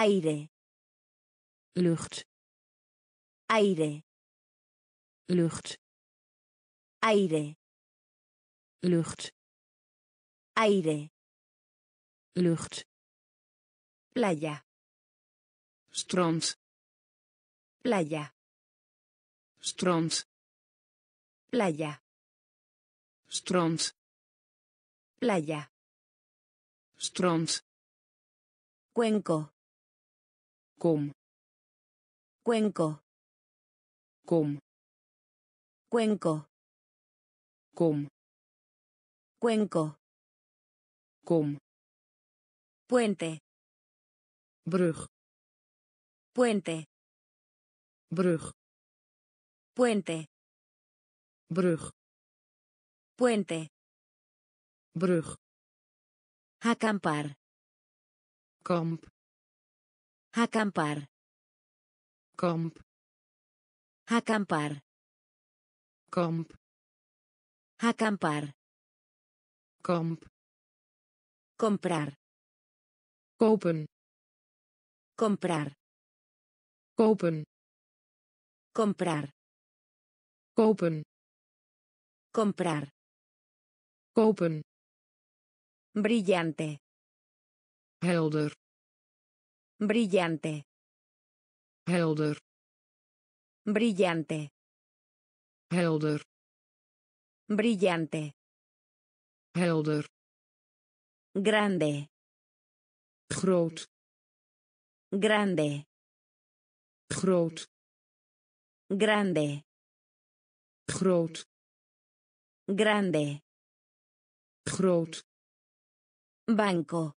aire. Lucht. Aire. Lucht. Aire. Lucht. Aire. Lucht. Playa. Strand. Playa. Strand. Playa. Strand. Playa. Strand. Cuenco kom cuenco. Kom cuenco. Kom cuenco. Kom puente. Brug. Puente. Brug. Puente. Brug. Puente. Brug. Acampar. Kamp acampar. Kamp. Acampar. Kamp. Acampar. Kamp. Comprar. Kopen. Comprar. Kopen. Comprar. Kopen. Comprar. Kopen. Brillante. Helder brillante. Helder. Brillante. Helder. Brillante. Helder. Grande. Groot. Grande. Groot. Grande. Groot. Grande. Groot. Banco.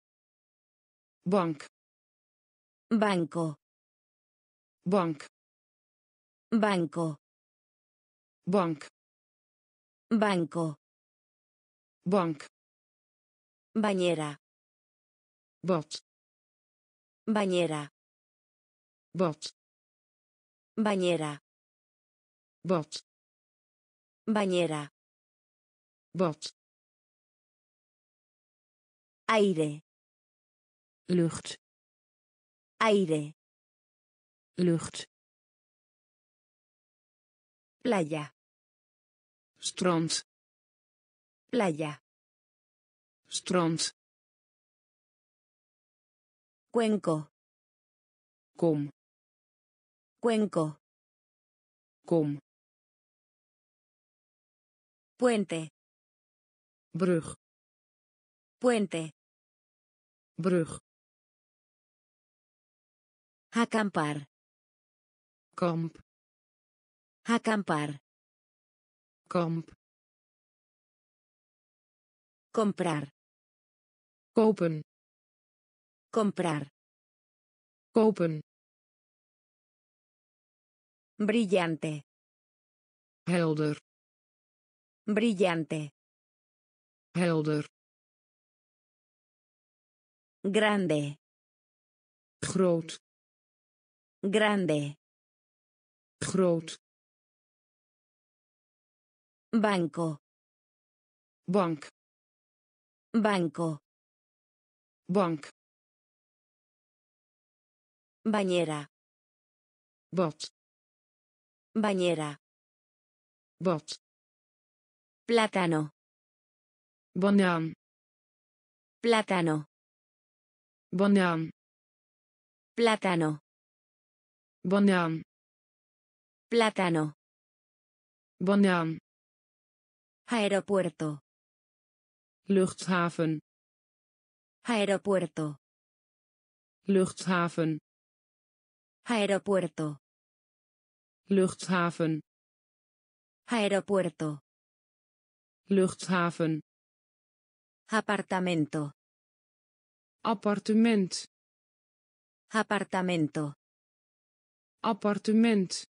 Bank banco. Bank. Banco. Bank. Banco. Bank. Bañera. Bad bañera. Bad bañera. Bad bañera. Bad aire. Lucht aire. Lucht. Playa. Strand. Playa. Strand. Cuenco. Kom. Cuenco. Kom. Puente. Brug. Puente. Brug acampar. Kamp acampar. Kamp comprar. Kopen comprar. Kopen brillante. Helder. Brillante. Helder. Grande. Groot grande. Groot. Banco. Bank. Banco. Bank. Bañera. Bad bañera. Bad plátano. Banaan plátano. Banaan plátano plátano. Banaan aeropuerto. Luchthaven. Aeropuerto. Luchthaven. Aeropuerto. Luchthaven. Aeropuerto. Luchthaven. Apartamento. Appartement. Apartamento appartement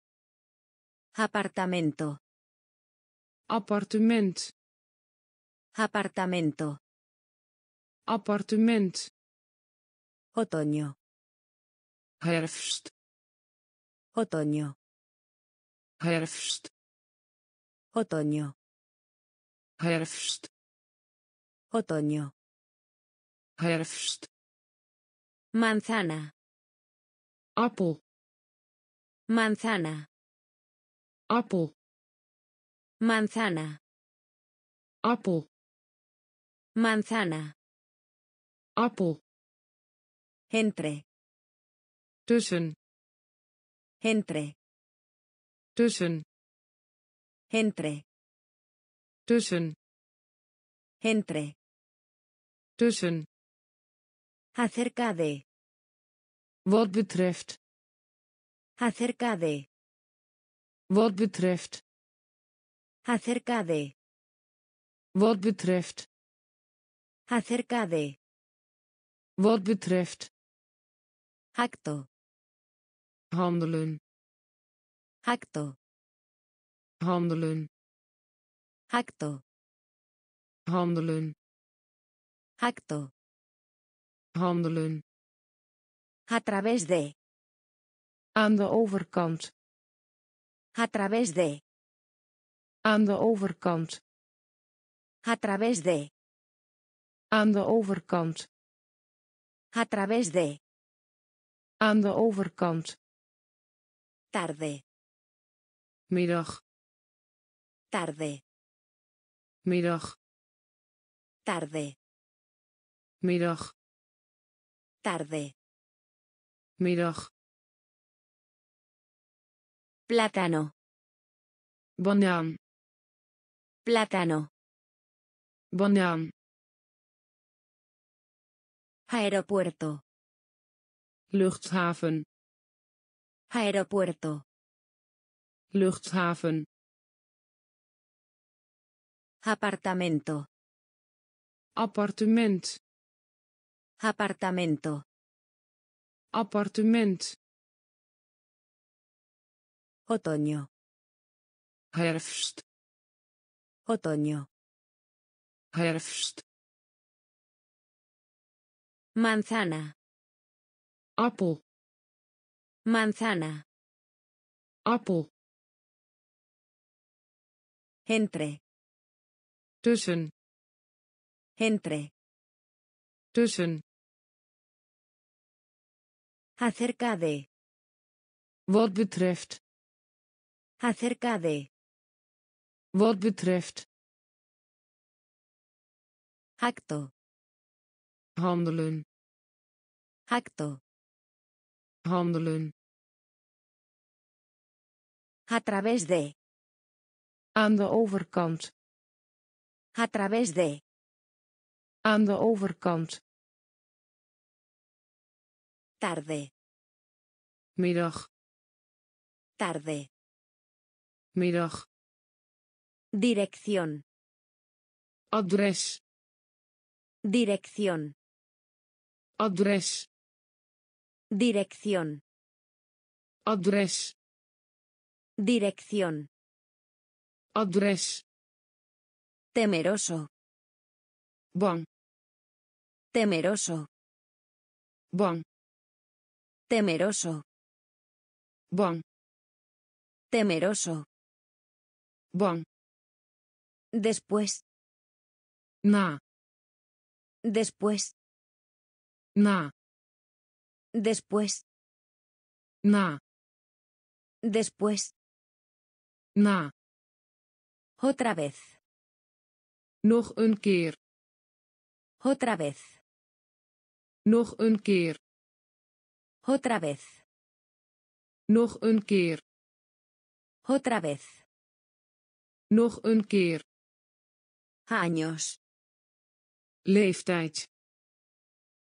apartamento. Appartement apartamento. Appartement otoño. Herfst. Otoño. Herfst. Otoño. Herfst. Otoño. Herfst. Manzana. Appel Manzana. appel Manzana. appel Manzana. appel Entre. tussen Entre. tussen Entre. tussen Entre. tussen Acerca de. wat betreft Acerca de. wat betreft Acerca de. wat betreft Acerca de. wat betreft Acto. handelen Acto. handelen Acto. handelen Acto. handelen A través de. Aan de overkant A través de. aan de overkant A través de. aan de overkant A través de. aan de overkant Tarde. middag Tarde. middag Tarde. middag Tarde. middag Plátano. banaan Plátano. banaan Aeropuerto. luchthaven Aeropuerto. luchthaven Apartamento. appartement Apartamento. appartement Otoño. herfst Otoño. herfst Manzana. appel Manzana. appel Entre. tussen Entre. tussen Acerca de. wat betreft Acerca de. wat betreft Acto. handelen Acto. handelen A través de. aan de overkant A través de. aan de overkant Tarde. middag Tarde. Middag Dirección. adres Dirección. adres Dirección. adres Dirección. adres Temeroso. bang Temeroso. bang Temeroso. bang Temeroso. Bang Después. na Después. na Después. na Después. na Otra vez. nog een keer Otra vez. nog een keer Otra vez. nog een keer Otra vez. Nog een keer Años. leeftijd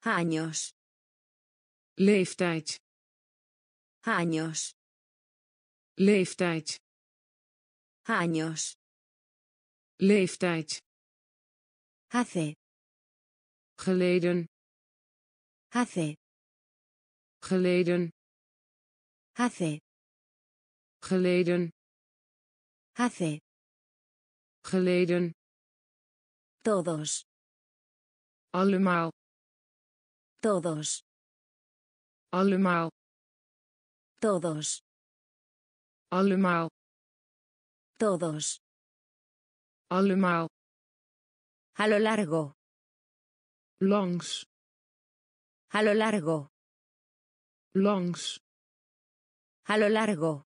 Años. leeftijd Años. leeftijd Años. leeftijd Hace. geleden Hace. geleden Hace. geleden Hace. Geleden Todos. allemaal Todos. allemaal Todos. allemaal Todos. allemaal A lo largo. langs A lo largo. langs A lo largo.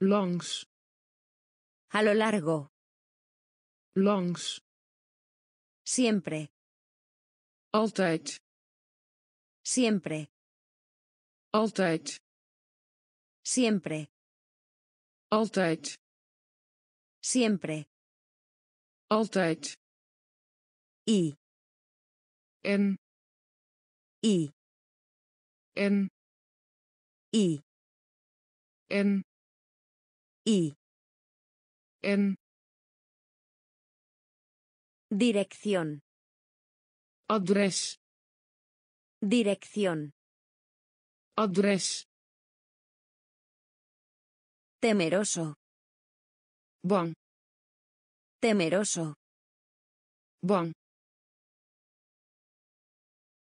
langs A lo largo. Langs. Siempre. altijd. Siempre. altijd. Siempre. altijd. Siempre. altijd. En Dirección. adres Dirección. adres Temeroso. bang Temeroso. bang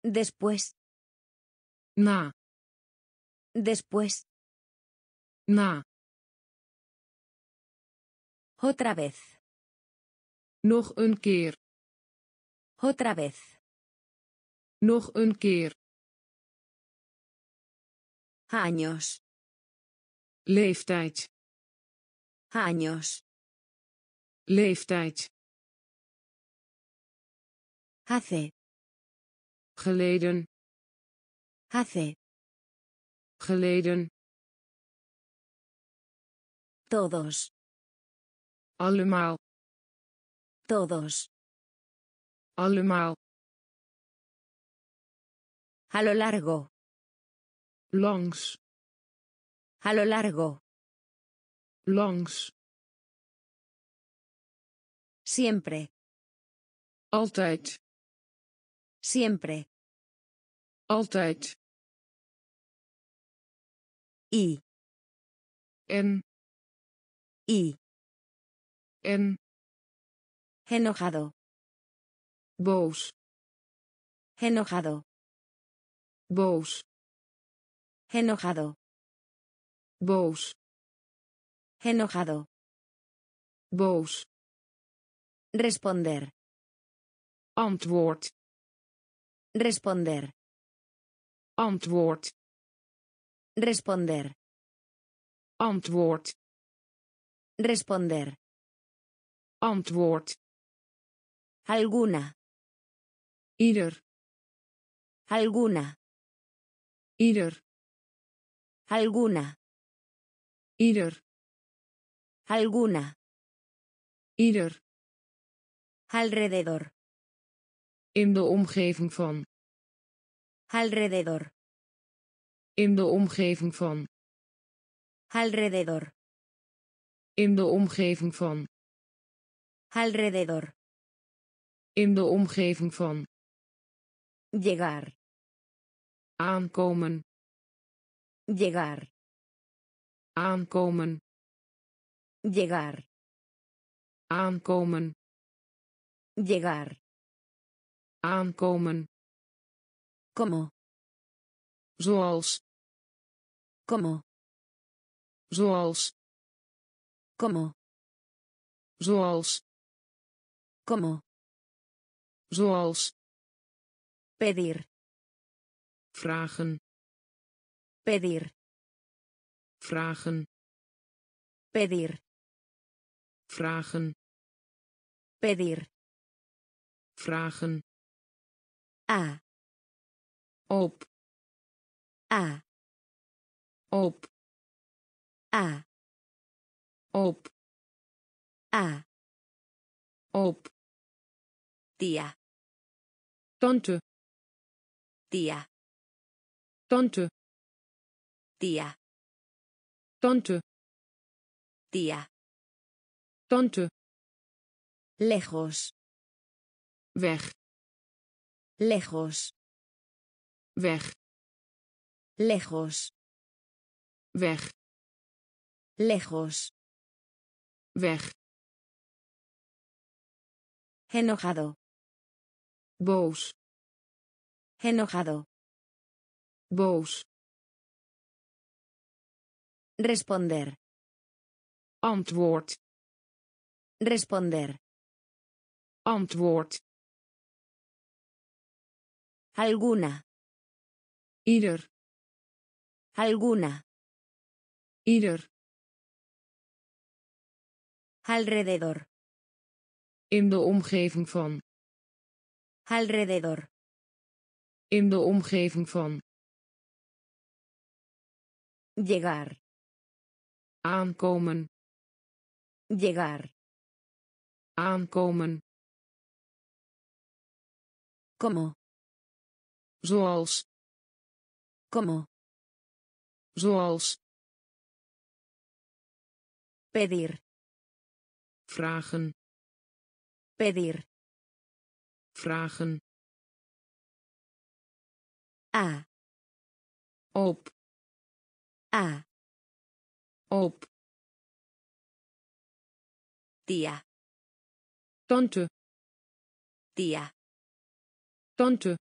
Después. na Después. na Otra vez. Nog een keer Otra vez. nog een keer Años. leeftijd Años. leeftijd Hace. geleden Hace. geleden Todos. allemaal Todos. allemaal A lo largo. langs A lo largo. langs Siempre. altijd Siempre. altijd Y. en Y. en Enojado. boos Enojado. boos Enojado. boos Enojado. boos Responder. antwoord Responder. antwoord Responder. antwoord Responder. antwoord Alguna. ieder Alguna. ieder Alguna. ieder Alguna. ieder Alrededor. in de omgeving van Alrededor. in de omgeving van Alrededor. in de omgeving van Alrededor. In de omgeving van Llegar. aankomen Llegar. aankomen Llegar. aankomen Llegar. aankomen Como. zoals Como. zoals Como. zoals Como. Zoals Pedir. vragen Pedir. vragen Pedir. vragen Pedir. vragen A. op A. op A. op A. op Tía. Tante Tía. tante Tía. tante Tía. tante Lejos. weg Lejos. weg Lejos. weg Lejos. weg Enojado. Boos Enojado. boos Responder. antwoord Responder. antwoord Alguna. ieder Alguna. Ieder. Alrededor. In de omgeving van. Alrededor. In de omgeving van. Llegar. Aankomen. Llegar. Aankomen. Como. Zoals. Como. Zoals. Pedir. Vragen. Pedir. Vragen. A. Op. A. Op. Tía. Tante. Tía. Tante.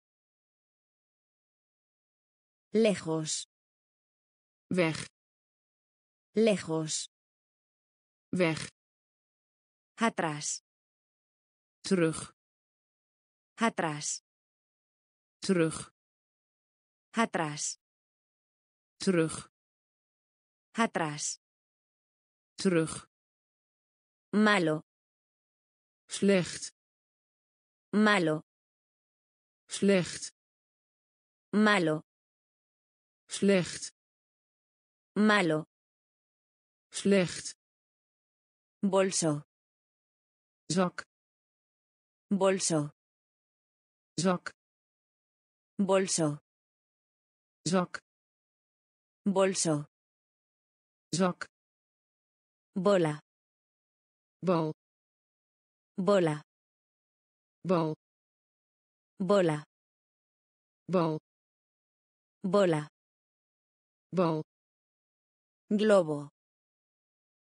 Lejos. Weg. Lejos. Weg. Atrás. Terug. Atrás. Terug. Atrás. Terug. Atrás. Terug. Malo. Slecht. Malo. Slecht. Malo. Slecht. Malo. Slecht. Bolso. Zak. Bolso. Zak. Bolso. Zak. Bolso. Zak. Bola. Bal. Bola. Bal. Bola. Bal. Bola. Bal. Globo.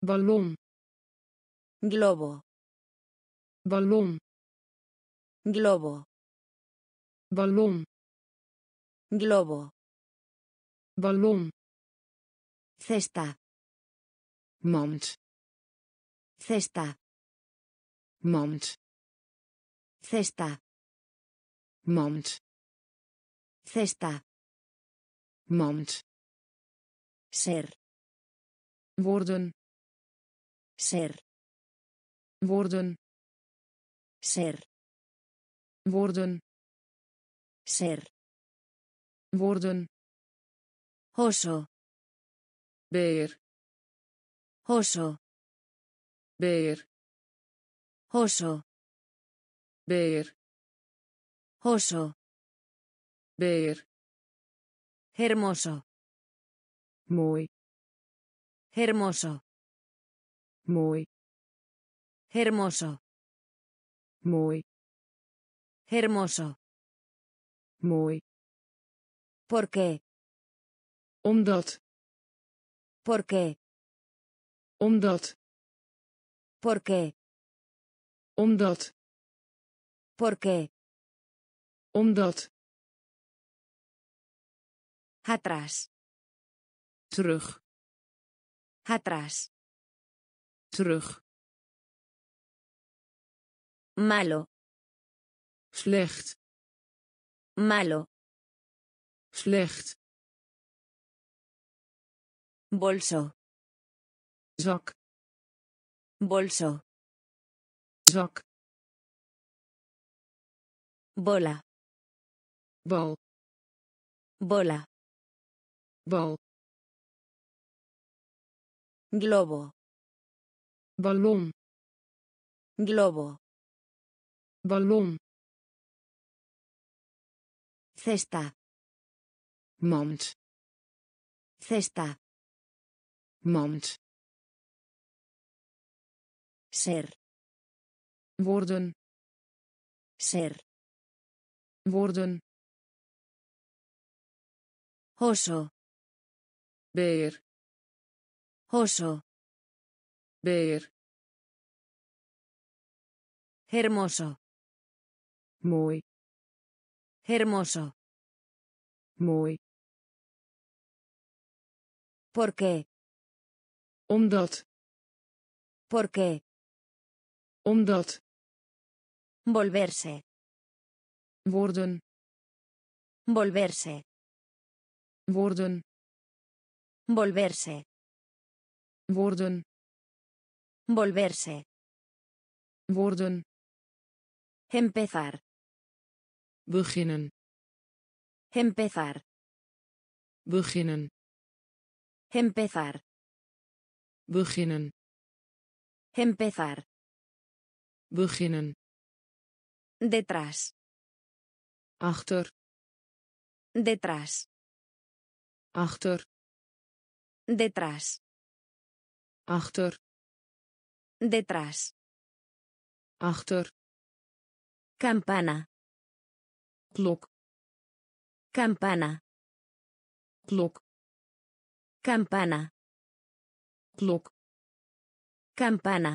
Ballon. Globo. Ballon. Globo. Ballon. Globo. Ballon. Cesta. Mand. Cesta. Mand. Cesta. Mand. Cesta. Mand. Ser. Worden. Ser. Worden. Ser. Worden. Ser. Worden. Oso. Beer. Oso. Beer. Oso. Beer. Oso. Beer. Hermoso. Mooi. Hermoso. Mooi. Hermoso. Mooi. Hermoso. Mooi. ¿Por qué? Omdat. ¿Por qué? Omdat. ¿Por qué? Omdat. ¿Por qué? Omdat. Atrás. Terug. Atrás. Terug. Malo. Slecht. Malo. Slecht. Bolso. Zak. Bolso. Zak. Bola. Bal. Bola. Bal. Globo. Ballon. Globo. Ballon. Cesta. Mand. Cesta. Mand. Ser. Worden. Ser. Worden. Oso. Beer. Oso. Beer. Hermoso. Mooi. Hermoso. Mooi. ¿Por qué? Omdat. ¿Por qué? Omdat. Volverse. Worden. Volverse. Worden. Volverse. worden Volverse. worden Empezar. Beginnen Empezar. beginnen Empezar. beginnen Empezar. beginnen Detrás. achter Detrás. achter Detrás. achter Detrás. achter Campana. Klok Campana. klok Campana. klok Campana.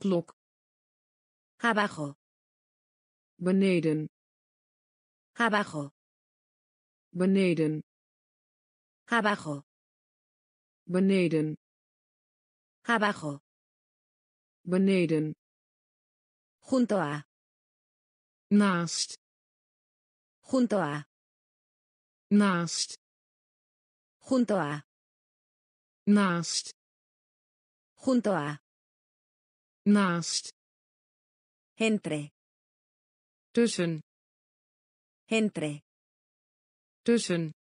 klok Abajo. beneden Abajo. beneden Abajo. beneden Abajo. beneden Junto a. naast Junto a. naast Junto a. naast Junto a. naast Entre. tussen Entre. tussen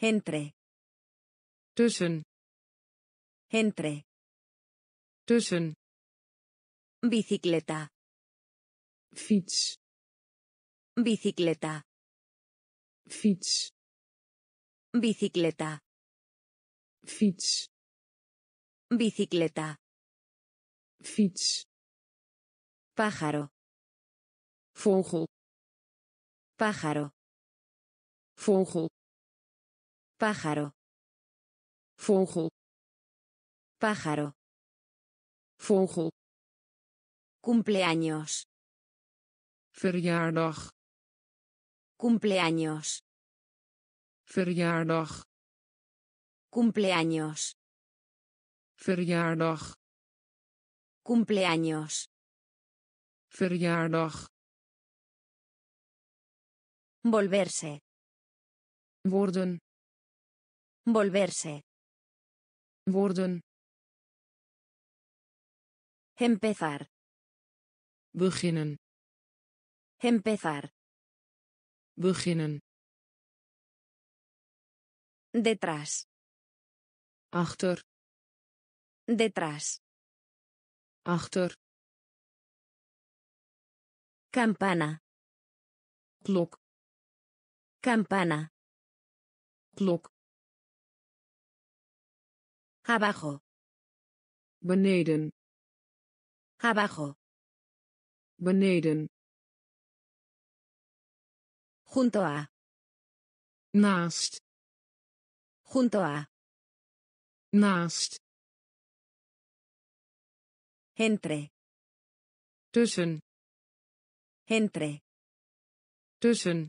Entre. tussen Entre. tussen Bicicleta. fiets Bicicleta. fiets Bicicleta. fiets Bicicleta. fiets Pájaro. vogel Pájaro. vogel Pájaro. vogel Pájaro. vogel Cumpleaños. verjaardag Cumpleaños. verjaardag Cumpleaños. verjaardag Cumpleaños. verjaardag Volverse. worden Volverse. worden Empezar. beginnen Empezar. Beginnen Detrás. achter Detrás. achter Campana. klok Campana. klok Abajo. beneden Abajo. beneden Junto a. naast Junto a. naast Entre. tussen Entre. tussen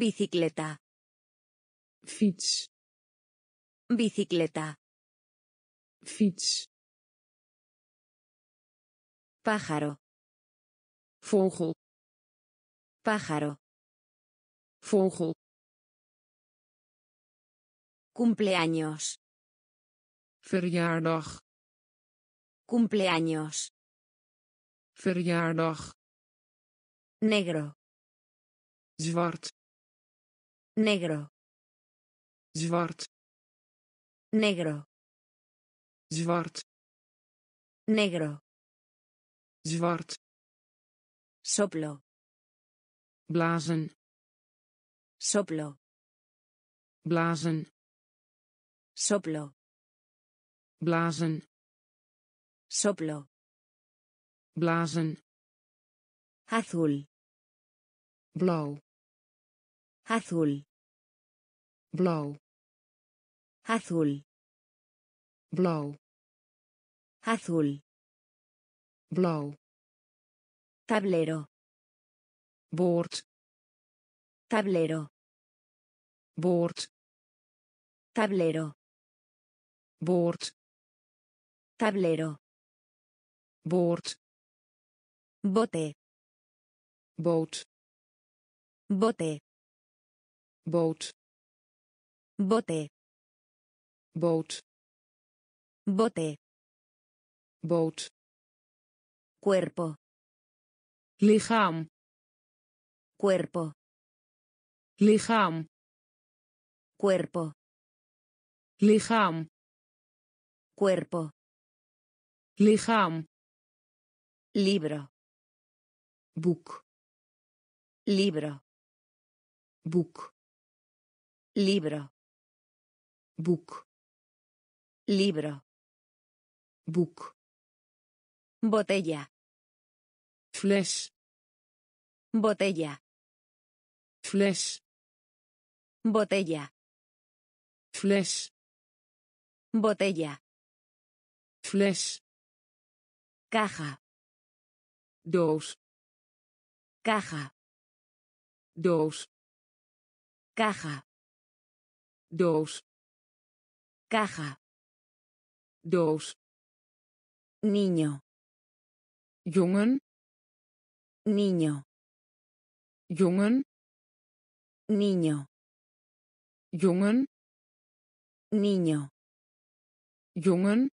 Bicicleta. fiets Bicicleta. fiets Pájaro. vogel Pájaro. vogel Cumpleaños. verjaardag Cumpleaños. verjaardag Negro. zwart Negro. zwart Negro. zwart Negro. zwart Soplo. Blazen Soplo. blazen Soplo. blazen Soplo. blazen Azul. blauw Azul. blauw Azul. blauw Azul. blauw Tablero. Boord Tablero. boord Tablero. boord Tablero. boord Bote. boot Bote. boot Bote. boot bote, boot cuerpo, lichaam cuerpo, lichaam cuerpo, lichaam cuerpo, lichaam libro, boek libro, boek libro, boek libro, boek botella, fles botella, botella, fles botella, fles caja, doos caja, doos caja, doos caja, doos niño, jongen. Niño, jongen niño, jongen niño, jongen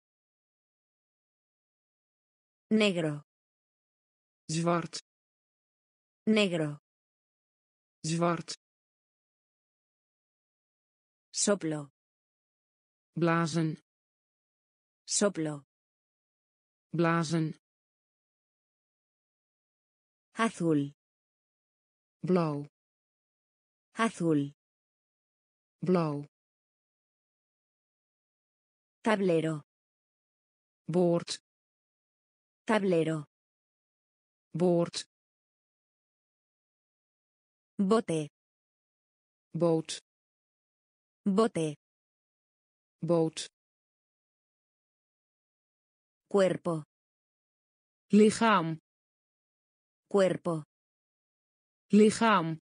negro, zwart. Negro, zwart. Soplo, blazen. Soplo, blazen. Azul, blauw azul, blauw. Tablero, boord. Tablero, boord. Bote, boot. Bote, boot. Cuerpo, lichaam. Cuerpo, lichaam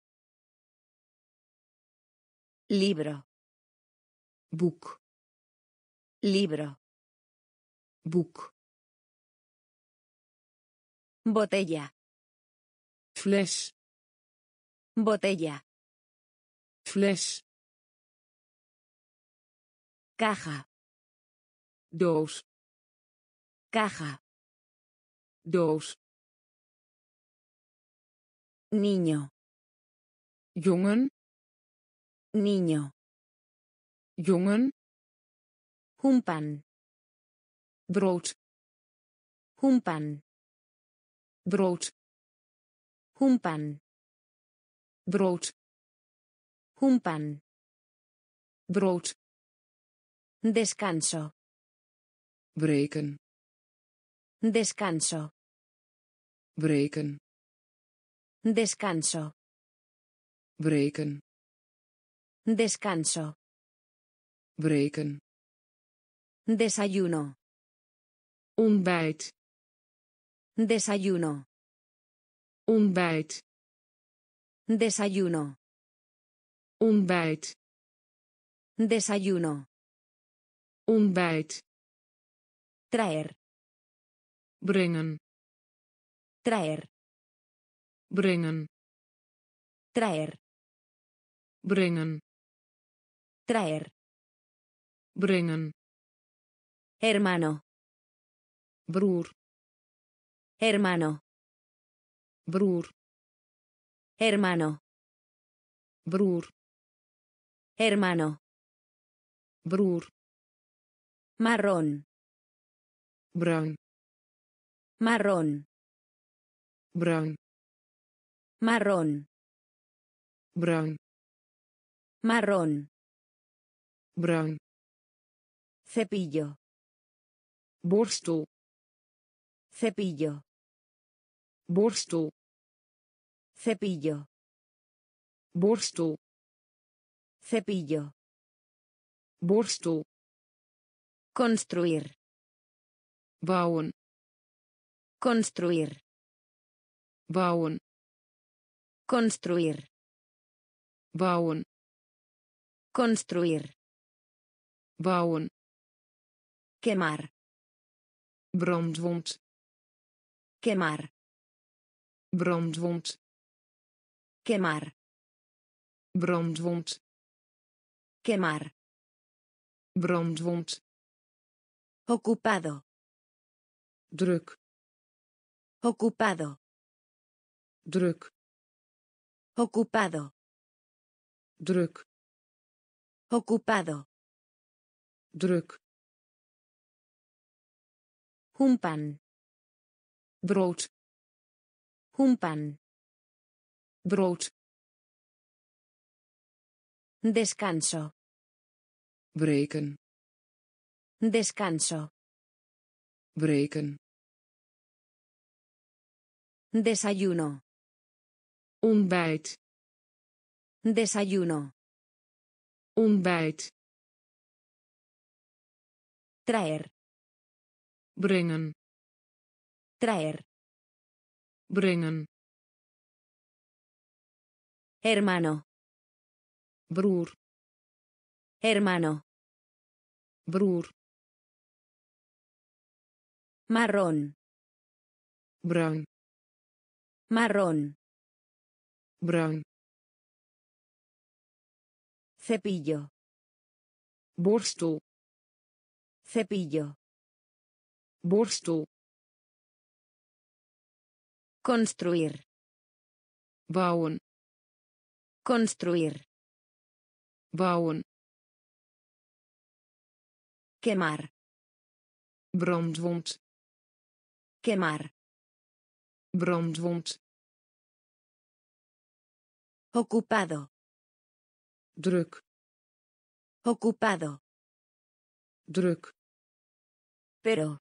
libro, boek libro, boek botella, fles. Botella, fles. Caja, doos caja, doos niño, jongen niño, jongen. Un pan, brood. Un pan, brood. Un pan, brood. Un pan, brood. Descanso, breken. Descanso, breken. Descanso, breken descanso, breken. Desayuno, ontbijt. Desayuno, ontbijt. Desayuno, ontbijt. Desayuno, ontbijt. Traer, brengen. Traer, brengen. Traer, brengen traer, brengen hermano, broer hermano, broer hermano, broer hermano, marrón, bruin marrón, bruin marrón, bruin marrón, bruin cepillo, borstel cepillo, borstel cepillo, borstel cepillo, borstel construir, bouwen construir, bouwen construir, bouwen construir, bouwen quemar, brandwond. Quemar, brandwond. Quemar, brandwond. Quemar, brandwond. Ocupado. druk. Ocupado. druk. Ocupado. druk. Ocupado. Druk Humpan. brood Humpan. brood Descanso. breken Descanso. breken Desayuno. ontbijt Desayuno. ontbijt Traer. brengen Traer. brengen Hermano. broer Hermano. broer Marrón. bruin Marrón. bruin Cepillo. borstel Cepillo. borstel Construir. bouwen Construir. bouwen Quemar. brandwond Quemar. brandwond Ocupado. druk Ocupado. druk Pero.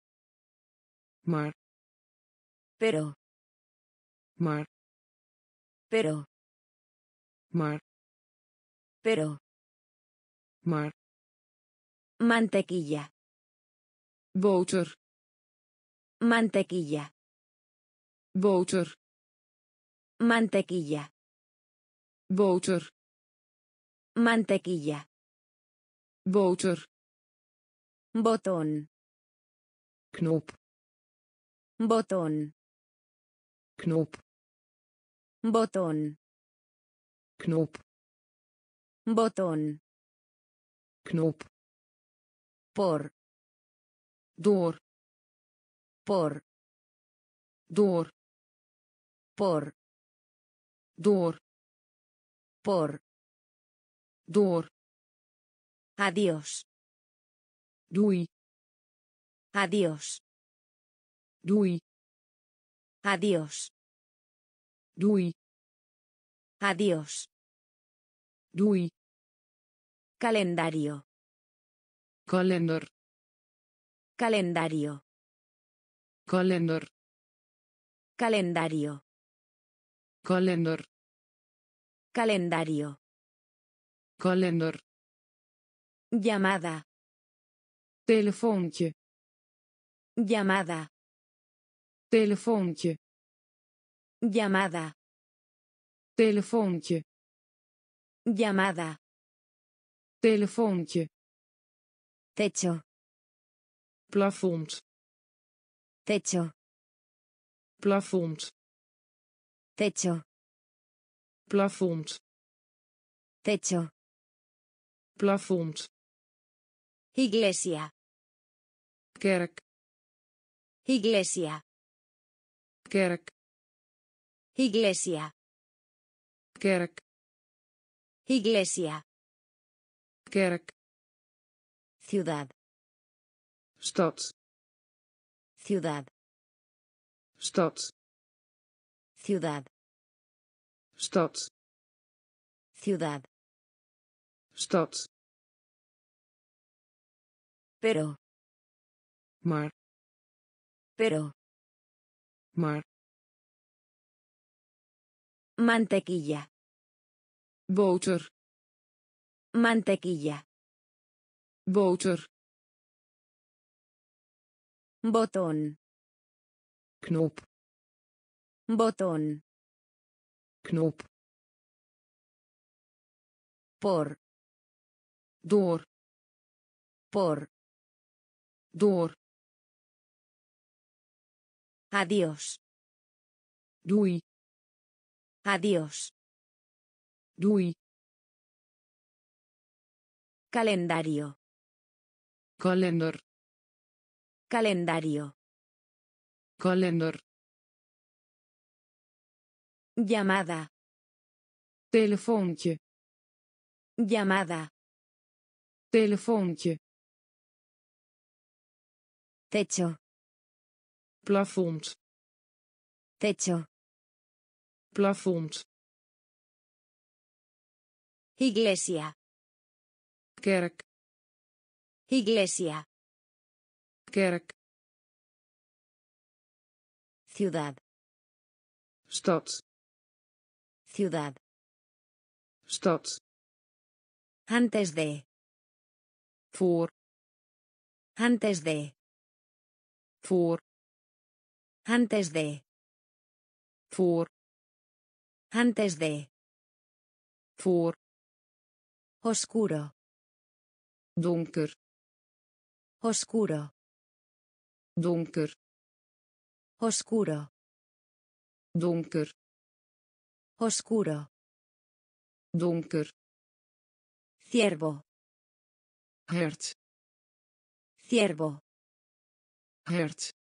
maar Pero. maar Pero. maar Pero. maar Mantequilla. boter Mantequilla. boter Mantequilla. boter Mantequilla. boter Botón. Knop Botón. knop Botón. knop Botón. knop Por. door Por. door Por. door Por. door Adiós. doei Adiós. doei Adiós. doei Adiós. doei Calendario. kalender Calendario. kalender Calendario. kalender Calendario. kalender Llamada. telefoontje Llamada. telefoontje Llamada. telefoontje Llamada. telefoontje Techo. plafond Techo. plafond Techo. plafond Techo. plafond Iglesia. kerk Iglesia. kerk Iglesia. kerk Iglesia. kerk Ciudad. stad Ciudad. stad Ciudad. stad Ciudad. stad Pero. maar Pero. maar Mantequilla. boter Mantequilla. boter Botón. knop Botón. knop Por. door Por. door Adiós. doei Adiós. doei Calendario. kalender Calendario. kalender Llamada. telefoontje Llamada. telefoontje Techo. Plafond Techo. plafond Iglesia. kerk Iglesia. kerk Ciudad. stad Ciudad. stad Antes de. voor Antes de. voor Antes de. voor Antes de. voor Oscuro. donker Oscuro. donker Oscuro. donker Oscuro. donker Ciervo. hert Ciervo. hert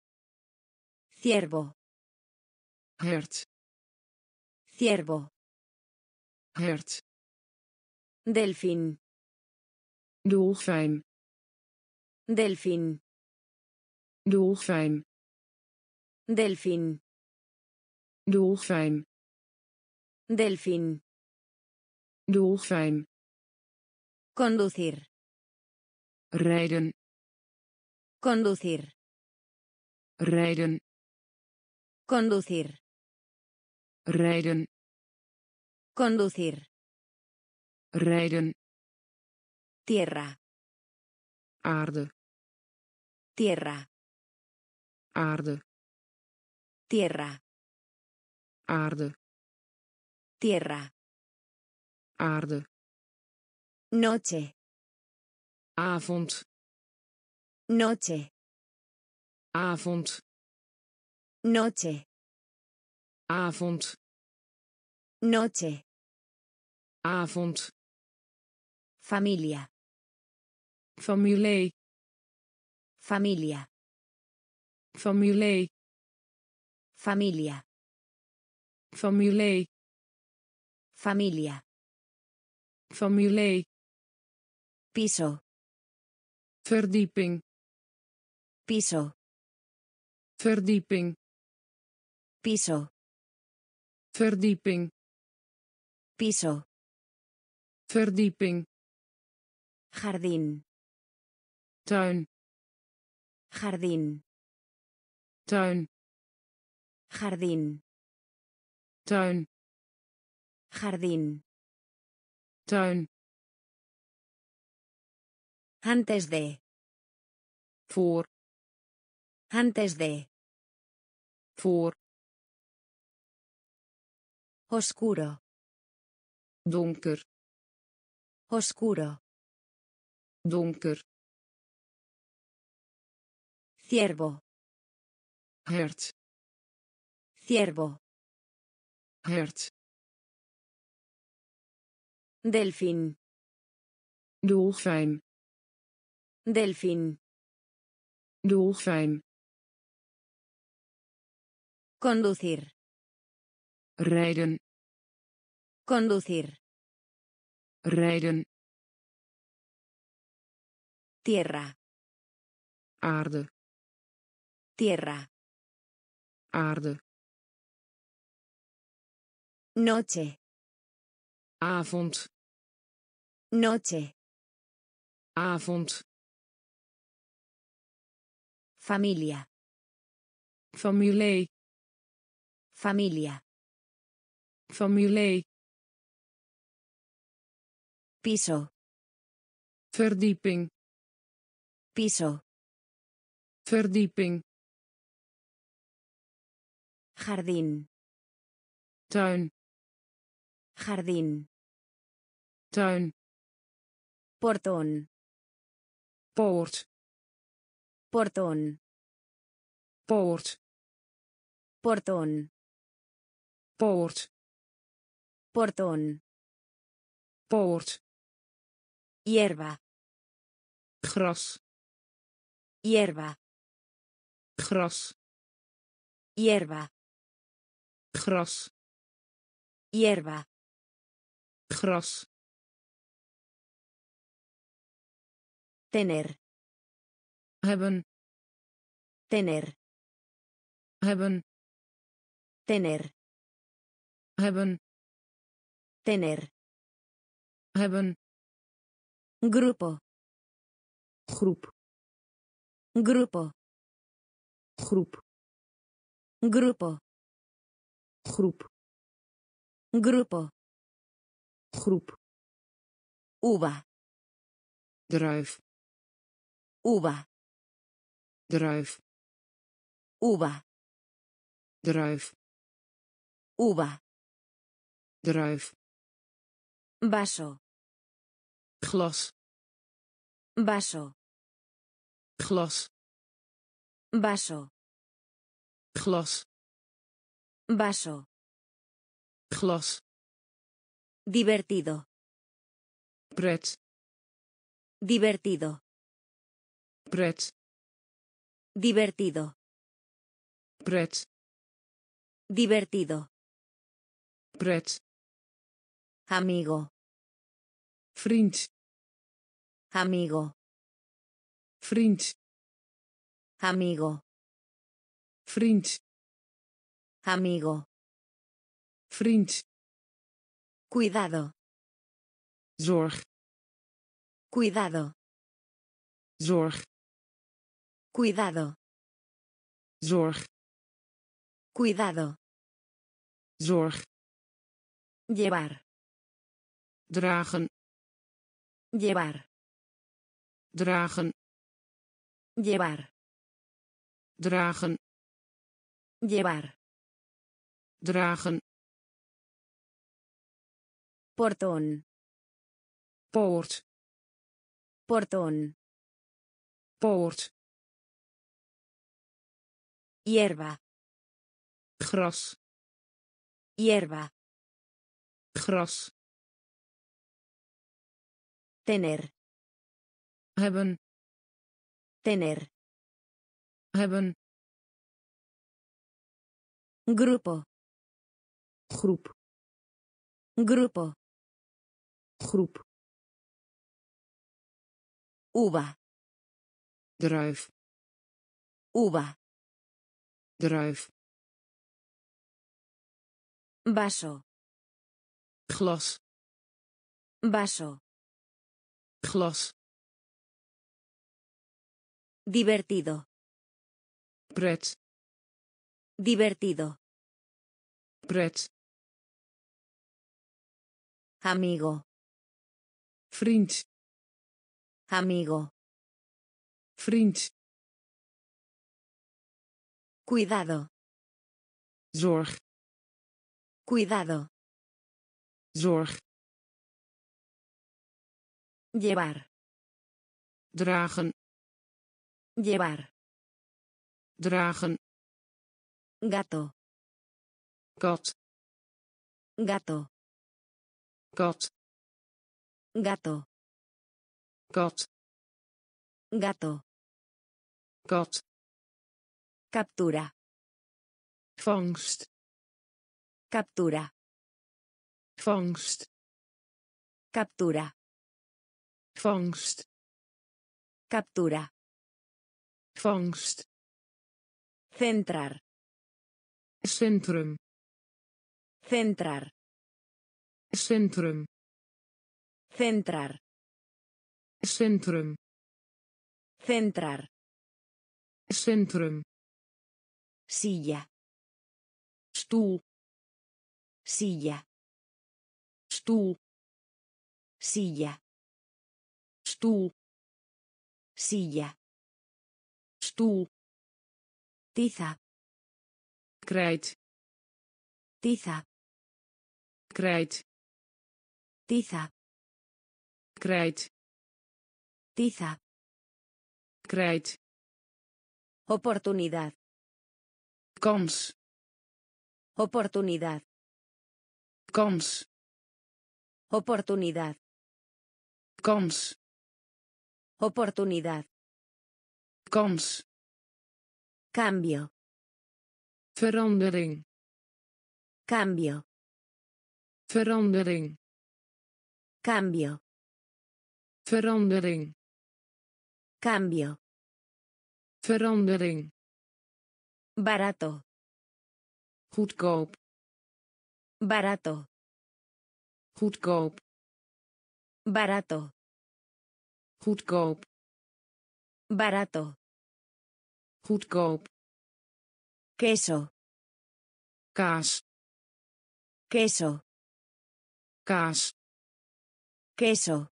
Ciervo. hert Ciervo. hert Delfín. dolfijn Delfín. dolfijn Delfín. dolfijn Delfín. dolfijn Conducir. rijden Conducir. rijden Conducir. rijden Conducir. rijden Tierra. aarde Tierra. aarde Tierra. aarde Tierra. aarde Noche. avond Noche. avond Noche. avond Noche. avond Familia. familie Familia. familie Familia. familie Familia. familie Piso. verdieping Piso. verdieping Piso. verdieping Piso. verdieping Jardín. tuin Jardín. tuin Jardín. tuin Jardín. tuin Antes de. voor Antes de. voor Oscuro. donker Oscuro. donker Ciervo. hert Ciervo. hert Delfín. dolfijn Delfín. dolfijn Conducir. rijden Conducir. rijden Tierra. aarde Tierra. aarde Noche. avond Noche. avond Familia. familie Familia. familie Piso. verdieping Piso. verdieping Jardín. tuin Jardín. tuin Portón. poort Portón. poort Portón. poort Portón. poort Hierba. gras Hierba. gras Hierba. gras Hierba. gras Tener. hebben Tener. hebben Tener. hebben Tener. hebben Группа. Групп. Группа. Групп. Группа. Групп. Группа. Групп. Ува. Druif. Ува. Druif. Ува. Druif. Ува. Druif. башо glas Vaso. glas Vaso. glas Vaso. glas Divertido. pret Divertido. pret Divertido. pret Divertido. pret Amigo. Vriend Amigo. vriend Amigo. vriend Amigo. vriend Cuidado. zorg Cuidado. zorg Cuidado. zorg Cuidado. zorg Llevar. dragen Llevar. dragen Llevar. dragen Llevar. dragen Portón. poort Portón. poort Hierba. gras Hierba. gras Tener. hebben Tener. hebben Grupo. groep Grupo. groep Uva. druif Uva. druif Vaso. glas Vaso. Glas Divertido. pret Divertido. pret Amigo. vriend Amigo. vriend Cuidado. zorg Cuidado. zorg Llevar. dragen Llevar. dragen Gato. kat Gato. kat Gato. kat Gato. kat Captura. vangst Captura. vangst Captura. Vangst Captura. vangst Centrar. centrum Centrar. centrum Centrar. centrum Centrar. centrum Silla. stoel Silla. stoel Silla. stoel Silla. Stoel. Tiza. Krijt. Tiza. Krijt. Tiza. Krijt. Tiza. Krijt. Oportunidad. Kans. Oportunidad. Kans. Oportunidad. Kans. Oportunidad. kans Cambio. verandering Cambio. verandering Cambio. verandering Cambio. verandering Barato. goedkoop Barato. goedkoop Barato. Goedkoop Barato. goedkoop Queso. kaas Queso. kaas Queso.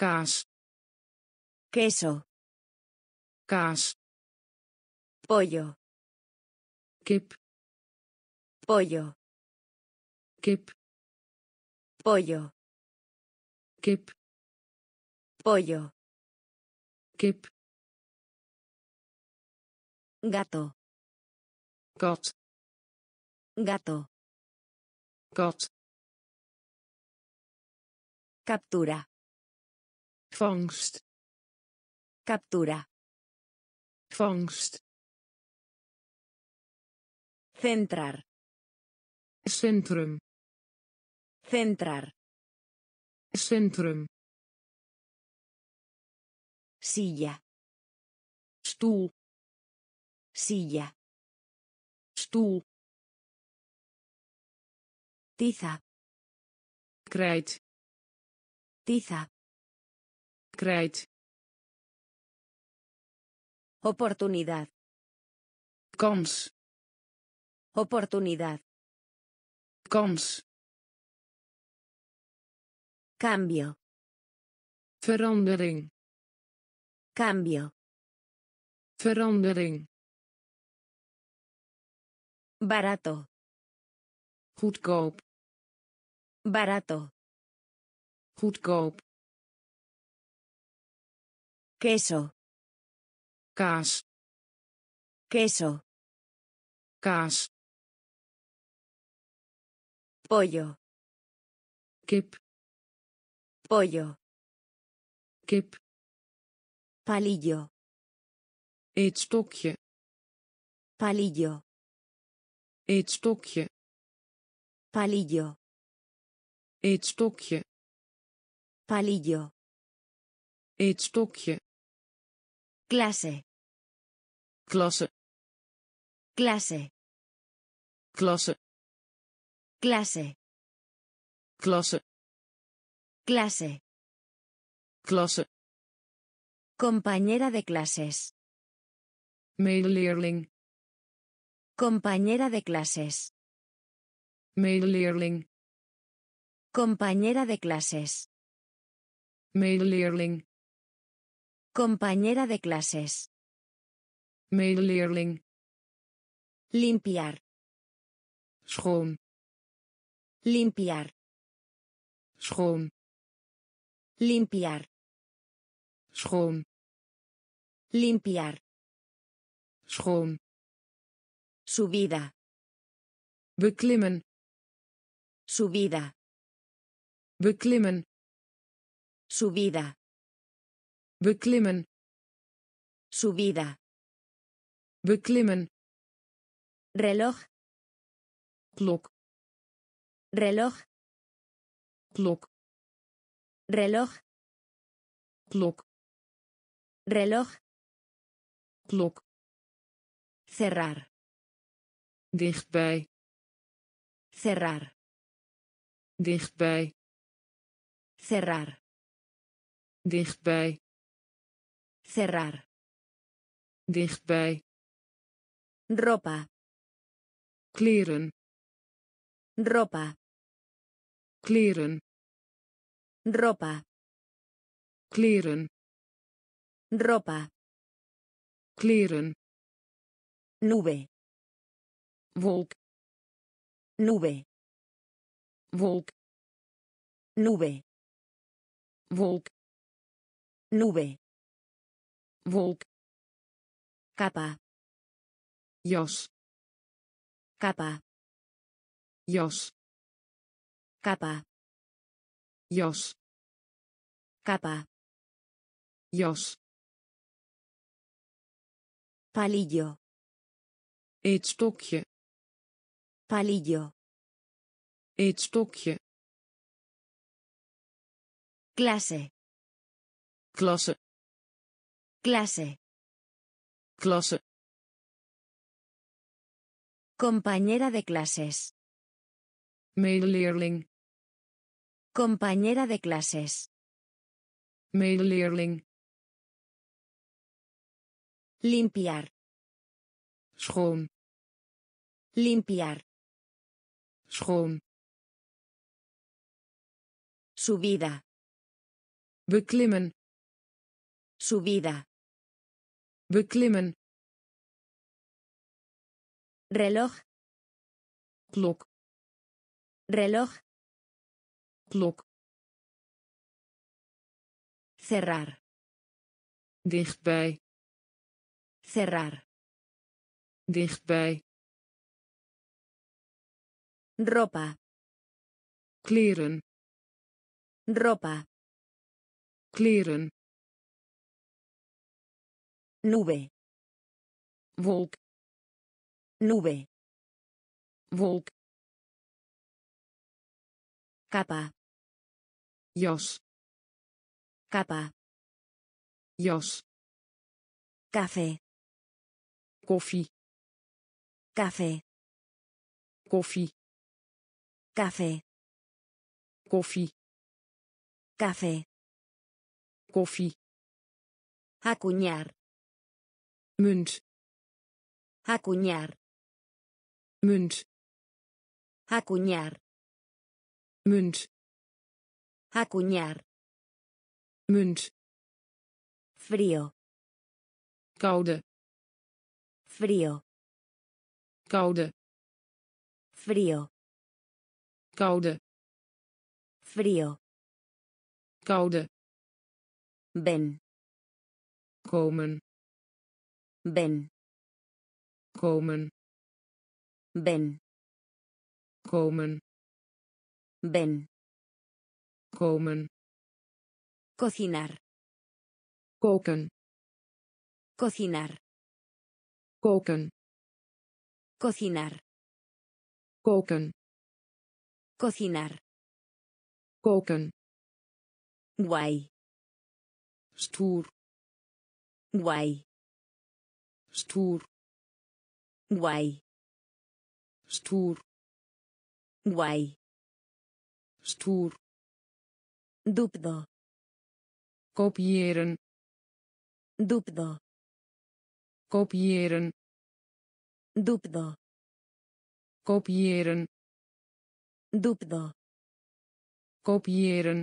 kaas Queso. kaas Pollo. kip Pollo. kip Pollo. kip Pollo. kip Gato. kat Gato. kat Captura. vangst Captura. vangst Centrar. centrum Centrar. centrum Silla. stoel Silla. stoel Tiza. krijt Tiza. krijt Oportunidad. kans Oportunidad. kans Cambio. verandering Cambio. verandering Barato. goedkoop Barato. goedkoop Queso. kaas Queso. kaas Pollo. kip Pollo. kip Palillo. eetstokje Palillo. eetstokje Palillo. eetstokje Palillo. eetstokje Clase. klasse Clase. klasse Clase. klasse Clase. klasse Compañera de clases. medeleerling Compañera de clases. medeleerling Compañera de clases. medeleerling Compañera de clases. medeleerling Limpiar. schoon Limpiar. schoon Limpiar. Schoon Limpiar. schoon Subida. beklimmen Subida. beklimmen Subida. beklimmen Subida. beklimmen Reloj. klok Reloj. klok Reloj. klok Reloj. klok Cerrar. dichtbij Cerrar. dichtbij Cerrar. dichtbij Cerrar. dichtbij Ropa. kleren Ropa. kleren Ropa. kleren Ropa. kleren Nube. wolk Nube. wolk Nube. wolk Nube. wolk Capa. jas Capa. jas Capa. jas Capa. jas Palillo. eetstokje Palillo. eetstokje Clase. klasse Clase. klasse Compañera de clases. medeleerling Compañera de clases. medeleerling Limpiar. schoon Limpiar. schoon Subida. beklimmen Subida. beklimmen Reloj. klok Reloj. klok Cerrar. dichtbij Cerrar. dichtbij Ropa. kleren Ropa. kleren Nube. wolk Nube. wolk Capa. jas Capa. jas Café. Koffie Café. koffie Café. koffie Café. koffie Acuñar. munt Acuñar. munt Acuñar. munt Acuñar. munt Frío. koude Frío. koude Frío. koude Frío. koude Ven. komen Ven. komen Ven. komen Ven. komen Cocinar. koken Cocinar. Koken Cocinar. koken Cocinar. koken Guay. stoer Guay. stoer Guay. stoer Guay. stoer Dubdo. kopiëren Dubdo. Kopiëren Dubdo. kopiëren Dubdo. kopiëren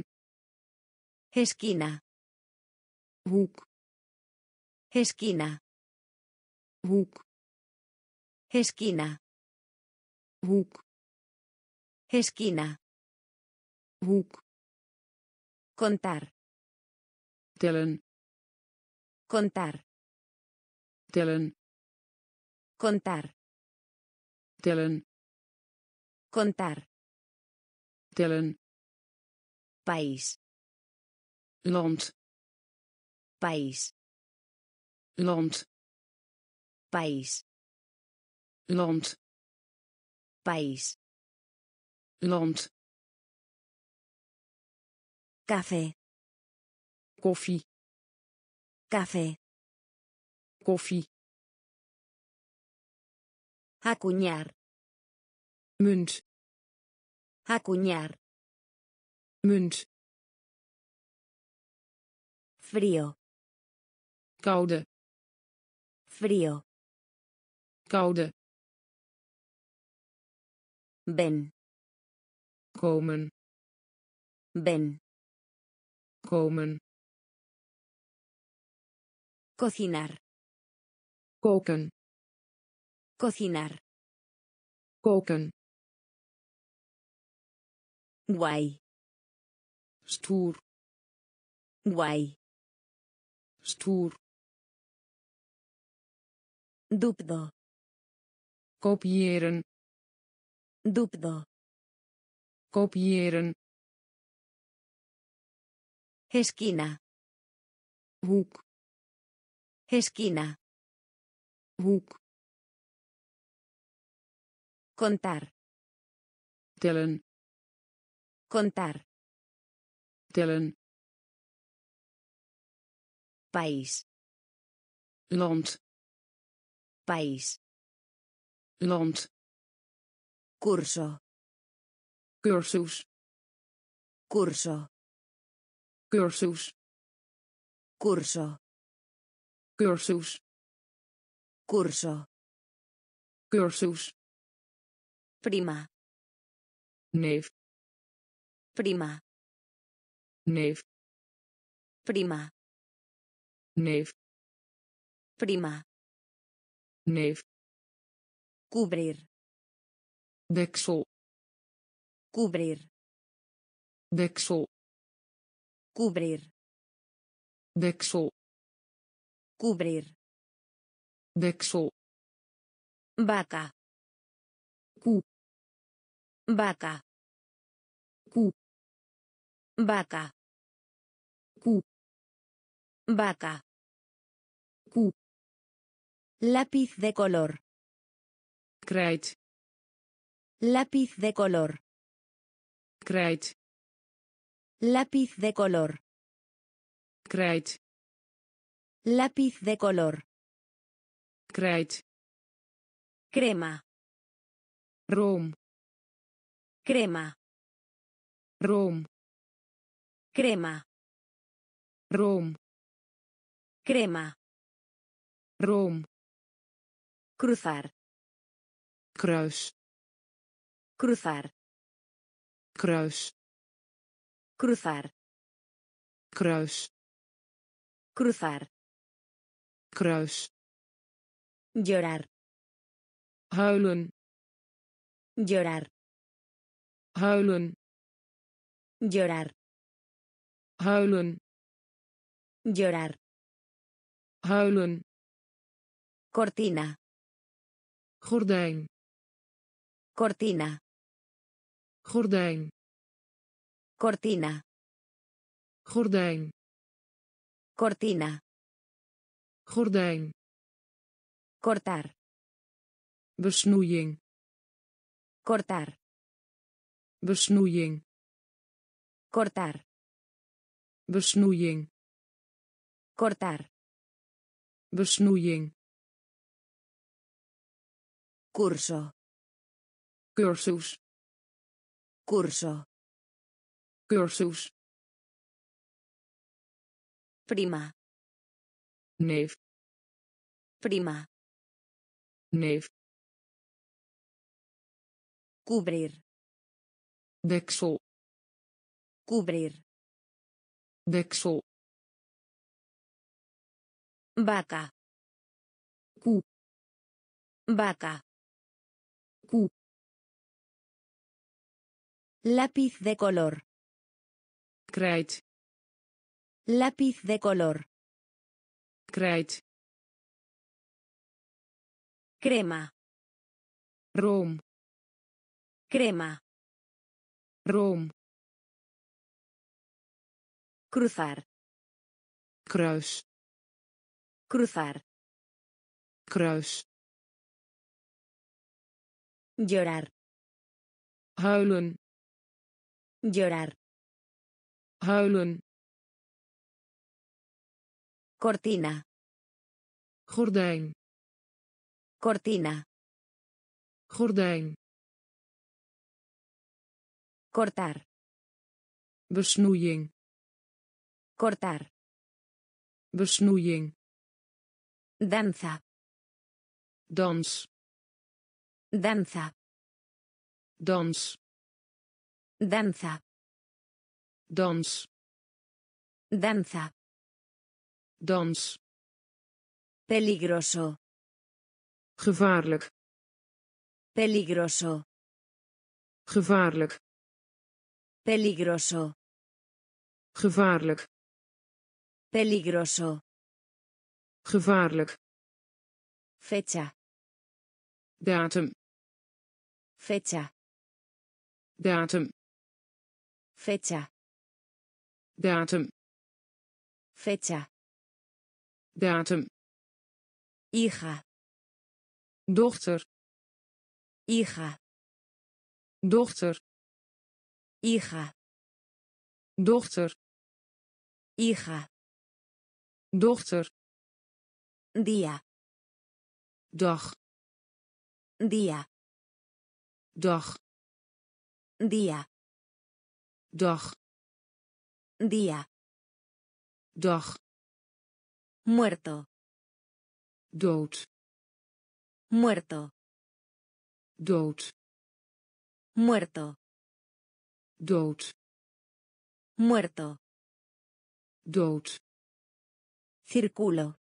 Esquina. hoek Esquina. hoek Esquina. hoek Esquina. hoek Contar. tellen Contar. Tellen Contar. tellen Contar. tellen País. land País. land País. land País. land Café. koffie Café. Koffie Acuñar. munt Acuñar. munt Frío. koude Frío. koude Ven. komen Ven. komen Cocinar. Koken Cocinar. koken Guay. stoer Guay. stoer Dubdo. kopiëren Dubdo. kopiëren Esquina. hoek Esquina. Hoek Contar. tellen Contar. tellen País. land País. land Curso. cursus Curso. cursus Curso. cursus Curso. cursus Prima. neef Prima. neef Prima. neef Prima. neef Cubrir. deksel Cubrir. deksel Cubrir. deksel Cubrir. Deksel Vaca. koe Vaca. koe Vaca. koe Vaca. koe Lápiz de color. krijt Lápiz de color. krijt Lápiz de color. krijt Lápiz de color. Krijt Crema. room Crema. room Crema. room Crema. room Cruzar. kruis Cruzar. kruis Cruzar. kruis Cruzar. kruis Llorar. huilen Llorar. huilen Llorar. huilen Llorar. huilen Cortina. gordijn Cortina. gordijn Cortina. gordijn Cortina. gordijn Cortar. besnoeiing Cortar. besnoeiing Cortar. besnoeiing Cortar. besnoeiing Curso. cursus Curso. cursus Prima. neef Prima. Neef Cubrir. deksel Cubrir. deksel Vaca. koe Vaca. koe Lápiz de color. krijt Lápiz de color. krijt Crema. room Crema. room Cruzar. kruis Cruzar. kruis Llorar. huilen Llorar. huilen Cortina. gordijn Cortina. gordijn Cortar. besnoeiing Cortar. besnoeiing Danza. dans Danza. dans Danza. dans Danza. dans Peligroso. Gevaarlijk Peligroso. gevaarlijk Peligroso. gevaarlijk Peligroso. gevaarlijk Fecha. datum Fecha. datum Fecha. datum Fecha. datum Hija. Dochter Hija. dochter Hija. dochter Hija. dochter Día. dag Día. dag Día. dag Día. dag Muerto. dood Muerto. dood Muerto. dood Muerto. dood Círculo.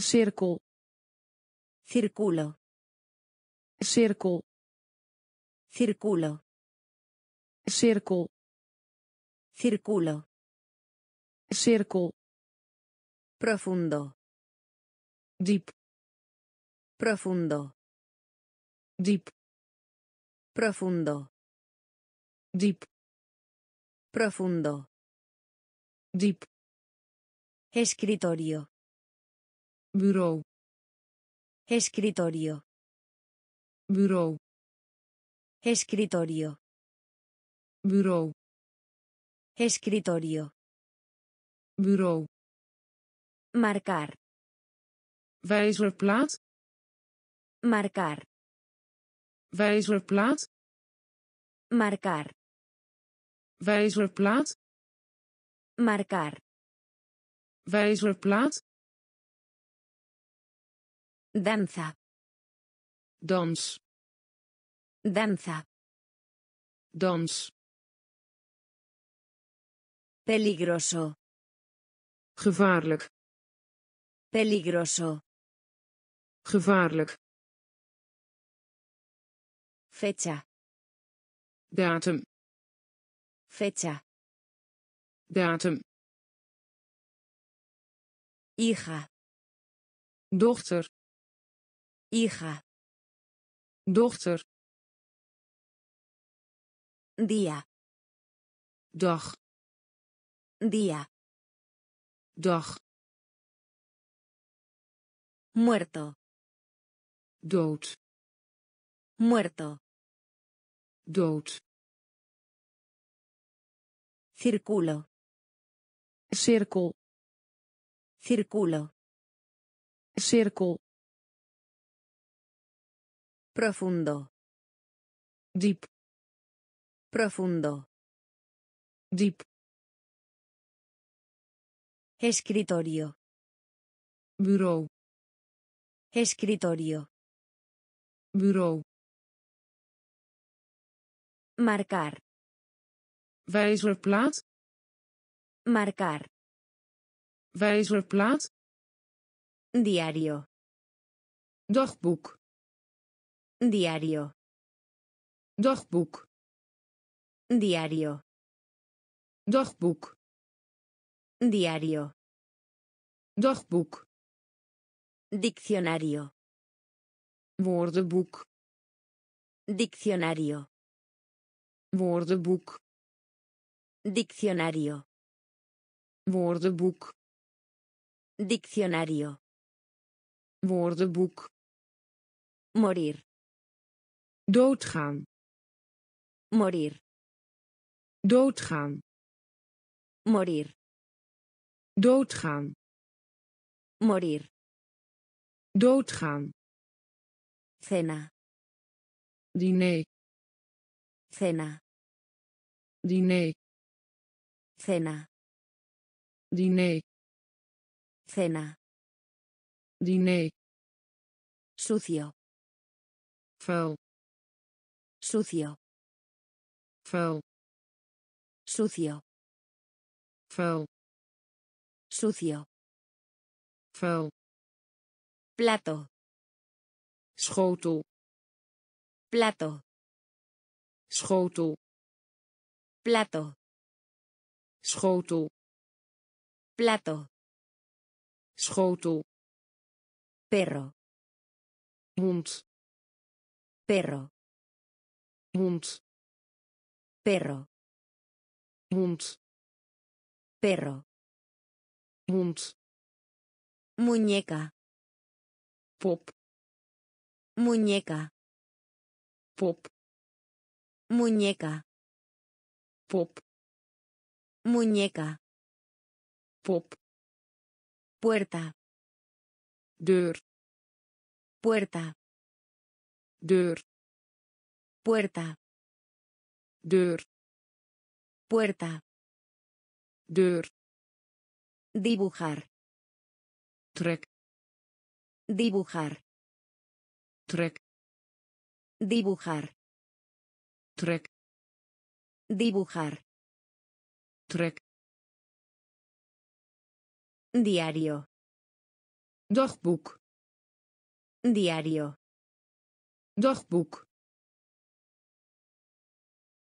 cirkel Círculo. cirkel Círculo. cirkel Círculo. cirkel Profundo. diep Profundo. diep Profundo. diep Profundo. diep Escritorio. bureau Escritorio. bureau Escritorio. bureau Escritorio. bureau Marcar. wijzerplaat Marcar. wijzerplaat Marcar. wijzerplaat Marcar. wijzerplaat Danza. dans Danza. dans Peligroso. gevaarlijk Peligroso. gevaarlijk Fecha. datum Fecha. datum Hija. dochter Hija. dochter Día. dag Día. dag Muerto. dood Muerto. Dood Círculo. cirkel Círculo. cirkel Profundo. diep Profundo. diep Escritorio. bureau Escritorio. bureau Marcar. wijzerplaat Marcar. wijzerplaat Diario. dagboek Diario. dagboek Diario. dagboek Diario. dagboek Diccionario. woordenboek Diccionario. Woordenboek Diccionario. woordenboek Diccionario. woordenboek Morir. doodgaan Morir. doodgaan Morir. doodgaan Morir. doodgaan Cena. diner Cena. Diner Cena. diner Cena. diner Sucio. vuil Sucio. vuil Sucio. vuil Sucio. vuil Plato. schotel Plato. schotel Plato. schotel Plato. schotel Perro. hond Perro. hond Perro. hond Perro. hond Muñeca. pop Muñeca. pop Muñeca. Pop Muñeca. pop Puerta. deur Puerta. deur Puerta. deur Puerta. deur Dibujar. trek Dibujar. trek Dibujar. trek Dibujar. trek Diario. dagboek Diario. dagboek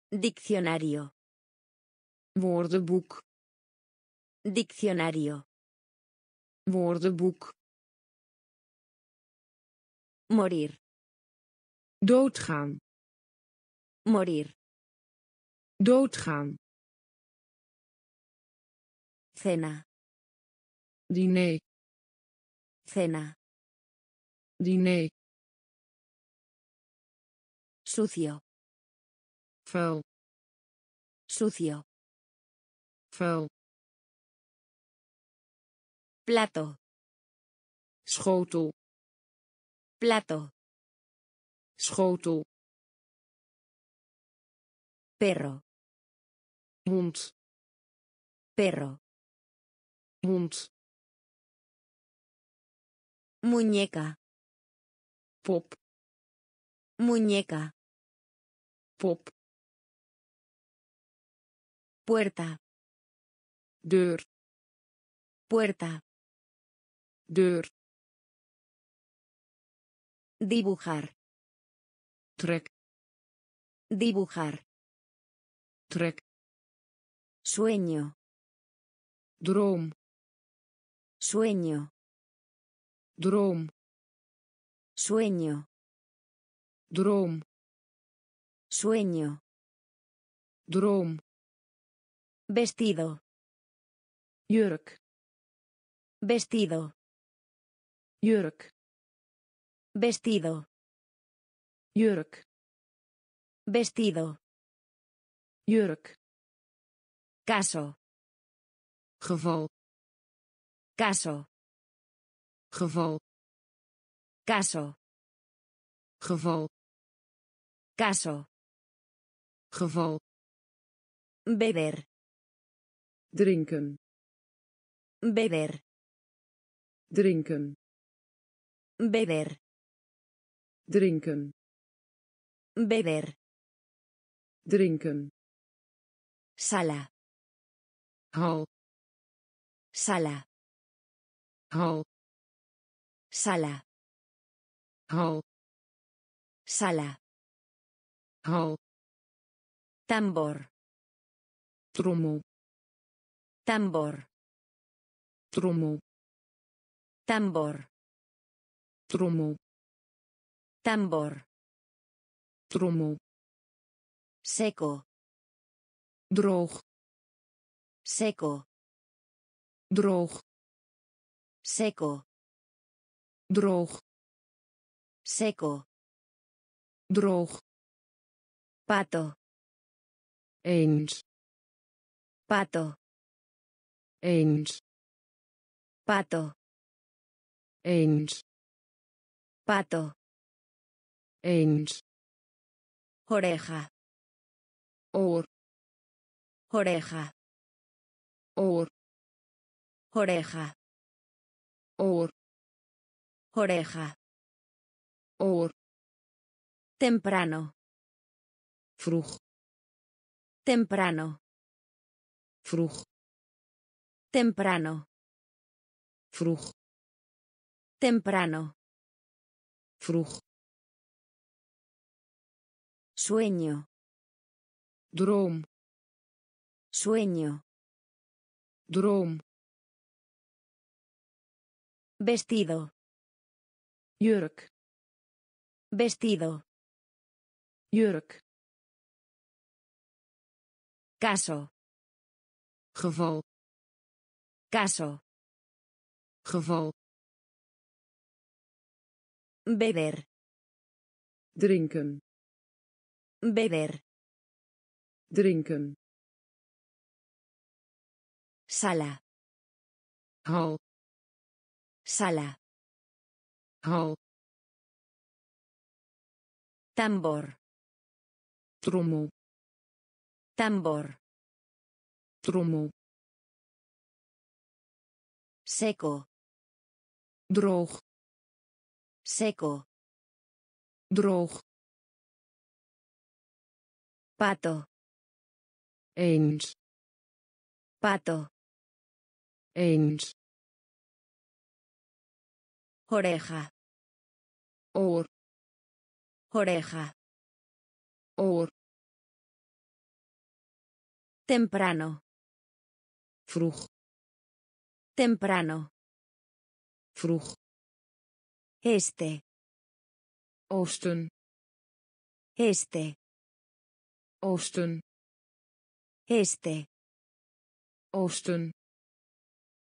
Diccionario. woordenboek Diccionario. woordenboek Morir. doodgaan Morir. Doodgaan Cena. diner Cena. diner Sucio. vuil Sucio. vuil Plato. schotel Plato. schotel Perro. Hond Perro. hond Muñeca. pop Muñeca. pop Puerta. deur Puerta. deur Dibujar. trek Dibujar. trek Sueño. droom Sueño. droom Sueño. droom Sueño. droom Vestido. jurk Vestido. jurk Vestido. jurk Vestido. jurk Caso. geval Caso. geval Caso. geval Caso. geval Beber. drinken Beber. drinken Beber. drinken Beber. drinken Sala. Hal Sala. hal Sala. hal Sala. hal Tambor. trommel Tambor. trommel Tambor. trommel Tambor. trommel Seco. droog Seco. droog Seco. droog Seco. droog Pato. eens Pato. eens Pato. eens Pato. eens Oreja. oor Oreja. Oor Oreja. Oreja. Temprano. vroeg Temprano. vroeg Temprano. vroeg Temprano. vroeg Sueño. droom Sueño. Droom Vestido. jurk Vestido. jurk Caso. geval Caso. geval Beber. drinken Beber. drinken Sala. hal Sala. hal Tambor. trommel Tambor. trommel Seco. droog Seco. droog Pato. eens Pato. Eens Oreja. oor Oreja. oor Temprano. vroeg Temprano. vroeg Este. oosten Este. oosten Este. oosten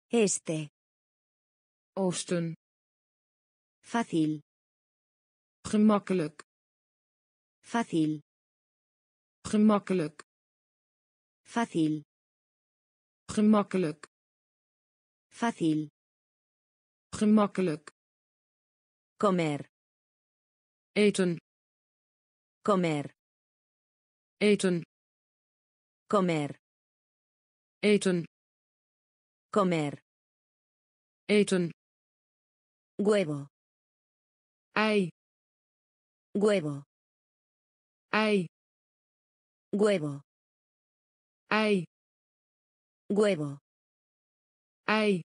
Este. oosten Fácil. gemakkelijk Fácil. gemakkelijk Fácil. gemakkelijk Fácil. gemakkelijk Comer. eten Comer. eten Comer. eten Comer. eten Huevo. ei Huevo. ei Huevo. ei Huevo. ei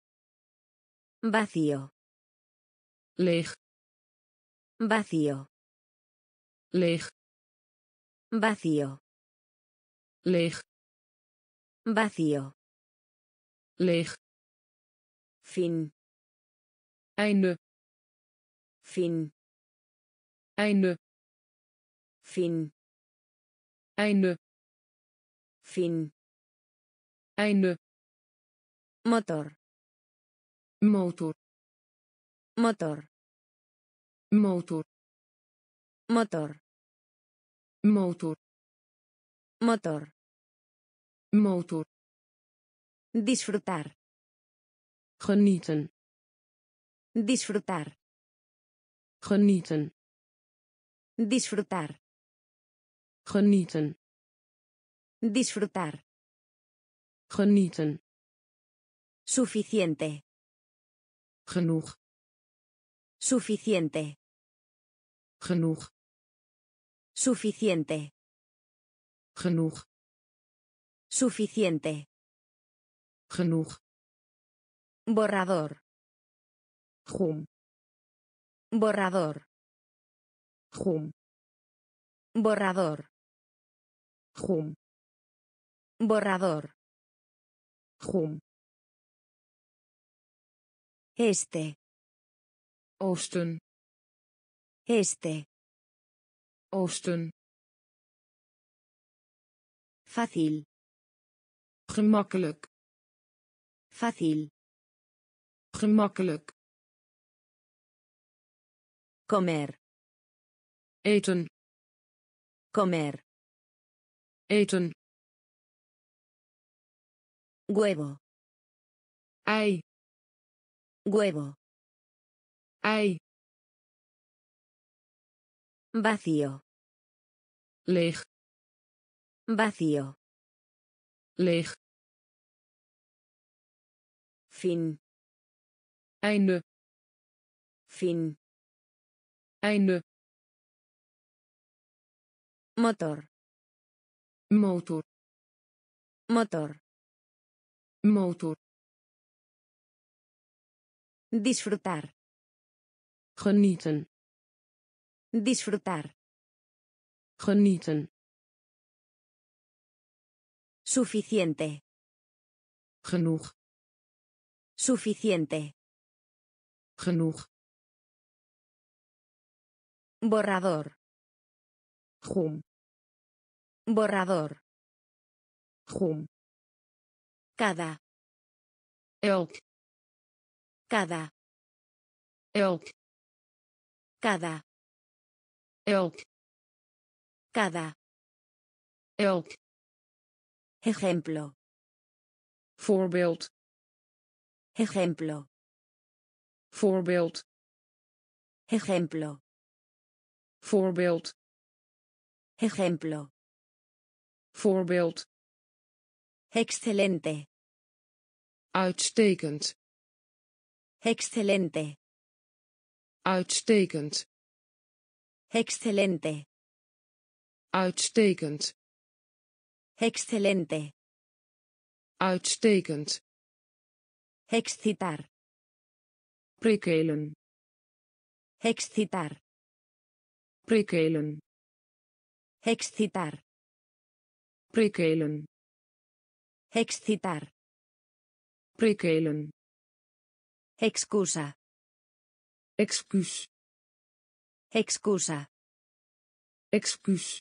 Vacío. leeg Vacío. leeg Vacío. leeg Vacío. Leeg Fin. einde Fin. einde Fin. einde Fin. einde Motor. motor Motor. motor Motor. motor Motor. motor Disfrutar. genieten Disfrutar. genieten Disfrutar. genieten Disfrutar. genieten Suficiente. genoeg Suficiente. genoeg Suficiente. genoeg Suficiente. Genoeg Borrador. gom Borrador. gom Borrador. gom Borrador. gom Este. oosten Este. oosten Fácil. gemakkelijk Fácil. gemakkelijk Comer. eten Comer. eten Huevo. ei Huevo. ei Vacío. leeg Vacío. leeg Fin. einde Fin. einde Motor. motor Motor. motor Disfrutar. genieten Disfrutar. genieten Suficiente. genoeg Suficiente. genoeg Borrador. gom Borrador. gom Cada. elk Cada. elk Cada. elk Cada. elk, Ejemplo. voorbeeld, Ejemplo. voorbeeld, Ejemplo. voorbeeld, Ejemplo. voorbeeld, Excelente. uitstekend, Excelente. uitstekend, Excelente. uitstekend, Excelente. uitstekend, Excitar. prikkelen, Excitar. prikkelen, Excitar. prikkelen, Excitar. prikkelen, Excusa. excuus, Excusa. excuus,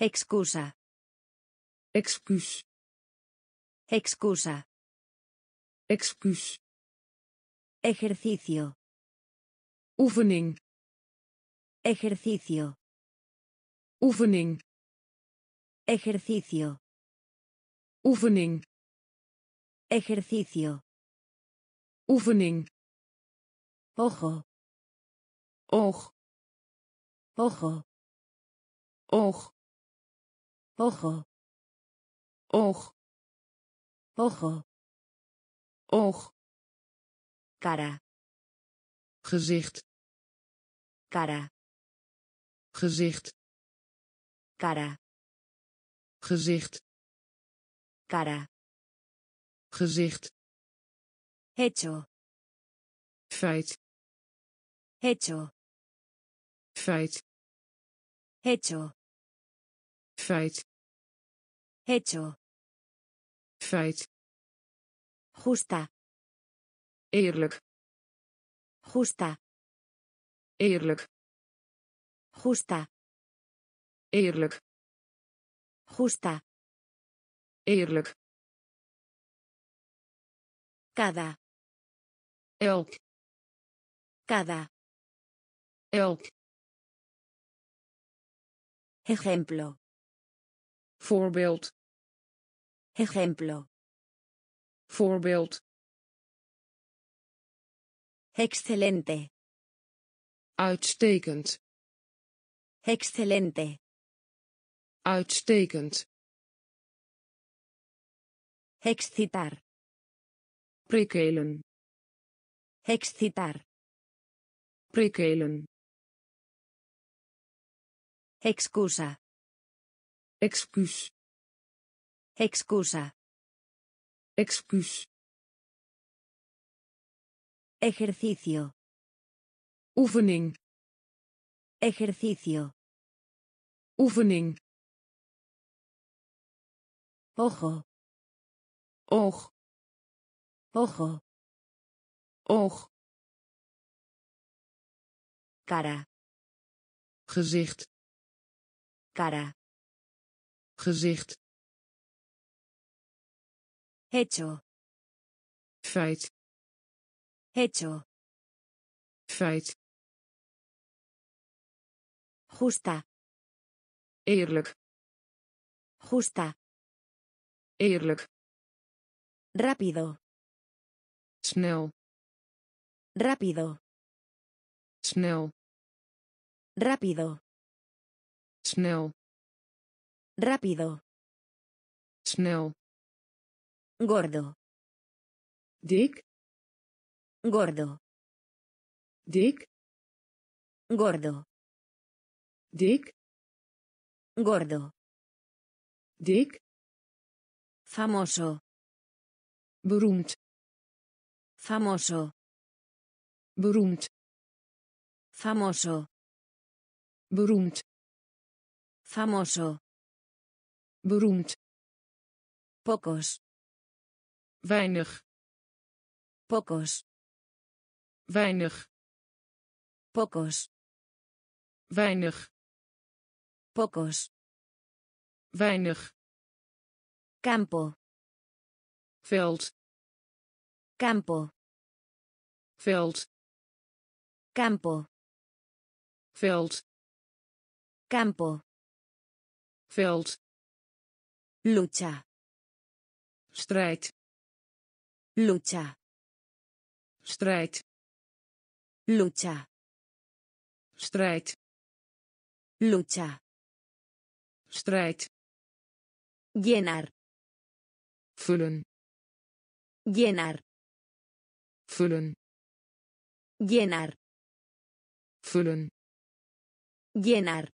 Excusa. excuus, Excusa. Excuus, Ejercicio. oefening, Ejercicio. oefening, Ejercicio. oefening, Ejercicio. oefening, Ojo. oog, Ojo. oog, Ojo. oog, Ojo. Oog, Cara. gezicht, Cara. gezicht, Cara. gezicht, Cara. gezicht, Hecho. feit, Hecho. feit, Hecho. feit, Hecho. feit, Justa. eerlijk, Justa. eerlijk, Justa. eerlijk, Justa. eerlijk, Cada. elk, Cada. elk, Ejemplo. voorbeeld, Ejemplo. Voorbeeld, Excelente. uitstekend, Excelente. uitstekend, Excitar. prikkelen, Excitar. prikkelen, Excusa. excuus, Excusa. Excuus, Ejercicio. oefening, Ejercicio. oefening, Ojo. oog, Ojo. oog, Cara. gezicht, Cara. gezicht, Hecho. feit, Hecho. feit, Justa. eerlijk, Justa. eerlijk, Rápido. snel, Rápido. snel, Rápido. snel, Rápido. snel, Gordo. dik, Gordo. dik, Gordo. dik, Gordo. dik, Famoso. beroemd, Famoso. beroemd, Famoso. beroemd, Famoso. beroemd, Pocos. Weinig, Pocos. weinig, Pocos. weinig, Pocos. weinig, Campo. veld, Campo. veld, Campo. veld, Campo. veld lucha, strijd lucha, strijd lucha, strijd lucha, strijd llenar, vullen. Llenar, vullen. Llenar, vullen. Llenar,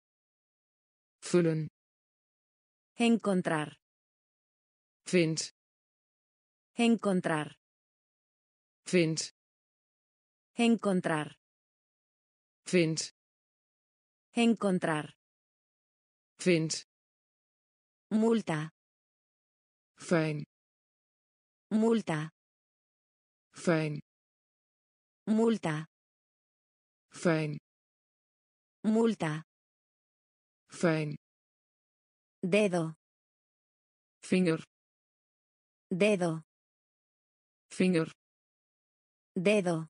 vullen. Encontrar, vind encontrar, vind encontrar, vind encontrar, vind multa, fijn multa, fijn multa, fijn multa, fijn dedo, vinger dedo, vinger dedo,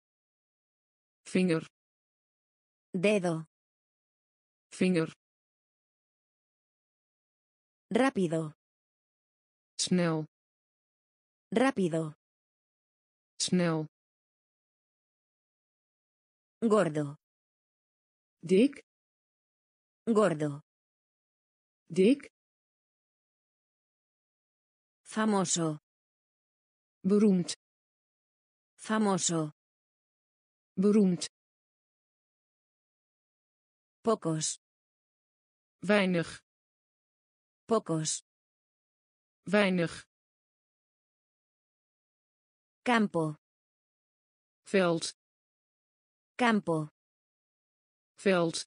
vinger dedo, vinger rápido, snel rápido, snel gordo, dik gordo, dik famoso, beroemd famoso, beroemd. Pocos, weinig. Pocos, weinig. Campo, veld. Campo, veld.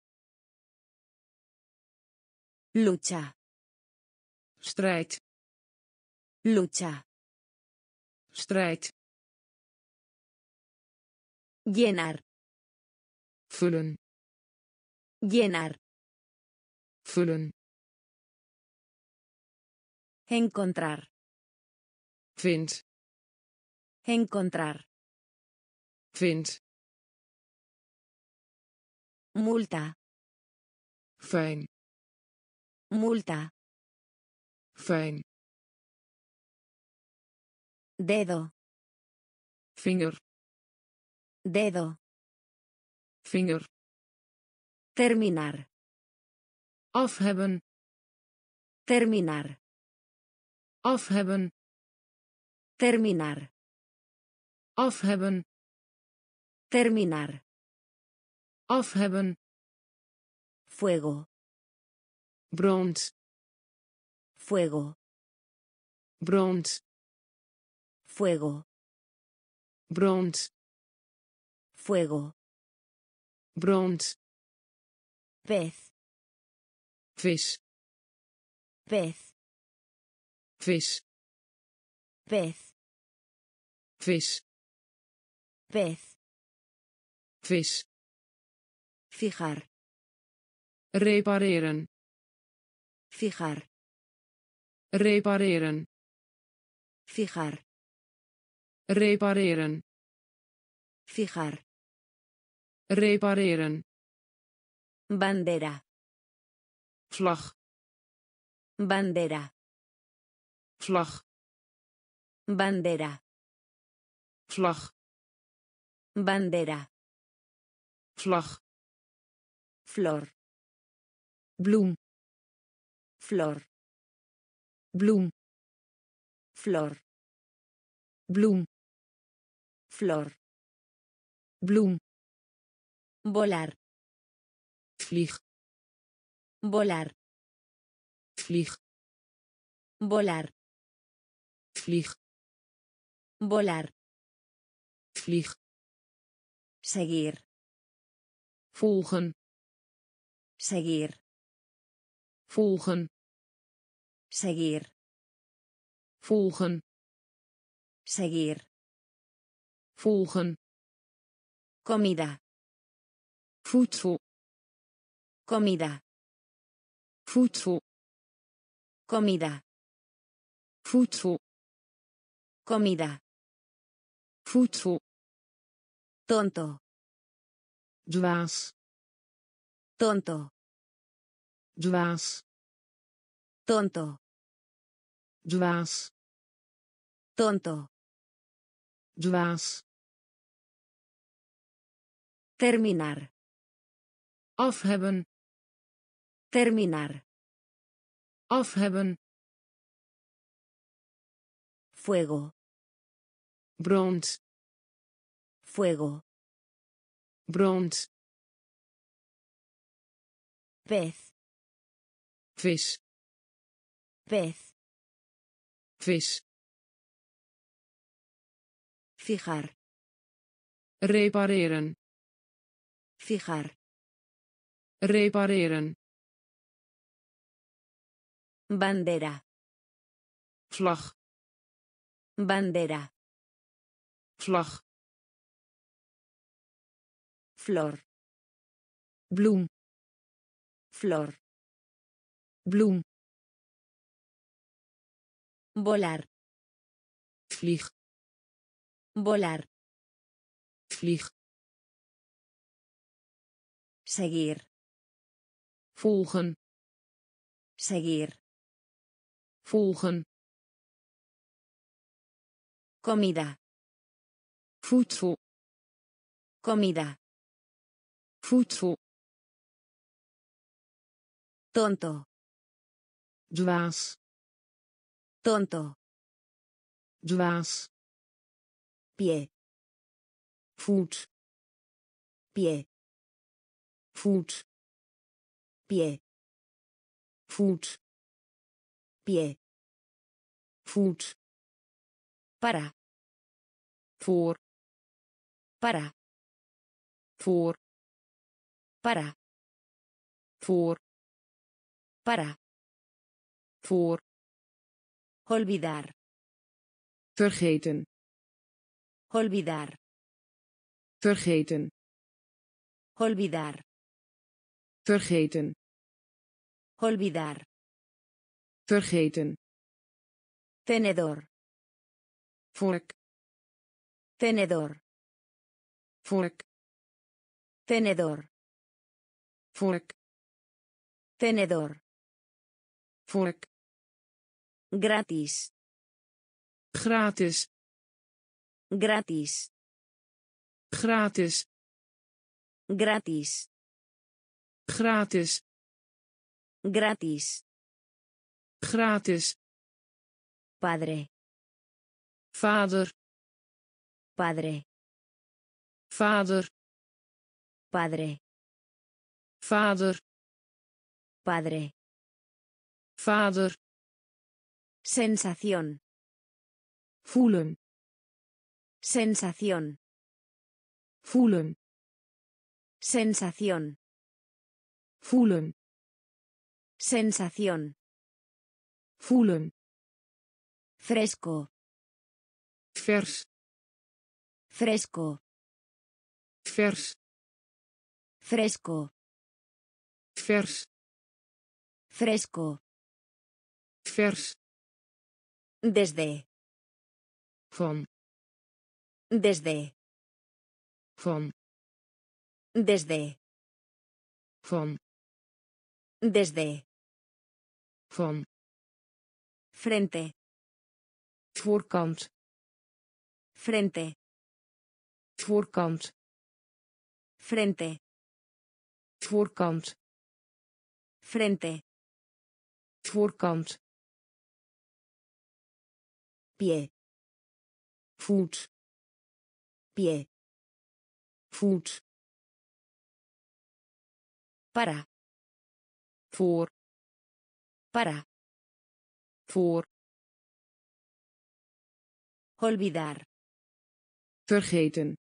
Lucha, strijd. Lucha, strijd llenar, vullen llenar, vullen encontrar, vind. Encontrar, vind. Multa, fijn. Multa, fijn. Dedo, vinger dedo, vinger terminar, af hebben terminar, af hebben terminar, af hebben terminar, af hebben fuego, brand. Fuego, brand. Fuego, brand fuego, brand pez, vis. Pez, vis. Pez, vis. Pez, vis. Fijar, repareren. Fijar, repareren. Fijar, repareren. Fijar, repareren. Bandera, vlag. Bandera, vlag. Bandera, vlag. Bandera, vlag. Flor, bloem. Flor, bloem. Flor, bloem. Flor, bloem volar, vlieg. Volar, vlieg. Volar, vlieg. Volar, vlieg. Seguir, volgen. Seguir, volgen. Seguir, volgen. Seguir, volgen. Comida, voedsel comida, voedsel comida, voedsel comida, voedsel tonto, dwaas tonto, dwaas Tonto. dwaas Tonto. dwaas Terminar. Af hebben Terminar. af hebben Fuego. brand Fuego. brand Pez. vis Pez. vis Fijar. repareren Fijar. Repareren Bandera. vlag Bandera. vlag Flor. bloem Flor. bloem Volar. vlieg Volar. vlieg Seguir. Volgen Seguir. volgen Comida. voedsel Comida. voedsel Tonto. dwaas Tonto. dwaas Pie. voet Pie. voet Pie. voet Pie. voet Para. voor Para. voor Para. voor Para. voor Olvidar. vergeten Olvidar. vergeten Olvidar. vergeten Olvidar. vergeten Tenedor. vork Tenedor. vork Tenedor. vork Tenedor. vork Gratis. gratis Gratis. gratis Gratis. gratis Gratis. gratis Padre. vader Padre. vader Padre. vader Padre. vader Sensación. voelen Sensación. voelen Sensación. voelen Sensación. voelen Fresco. vers Fresco. vers Fresco. vers Fresco. vers Desde. van Desde. van Desde. van Desde. Van Frente. voorkant Frente. voorkant Frente. voorkant Frente. voorkant Pie. voet Pie. voet Para. voor Para. voor Olvidar. vergeten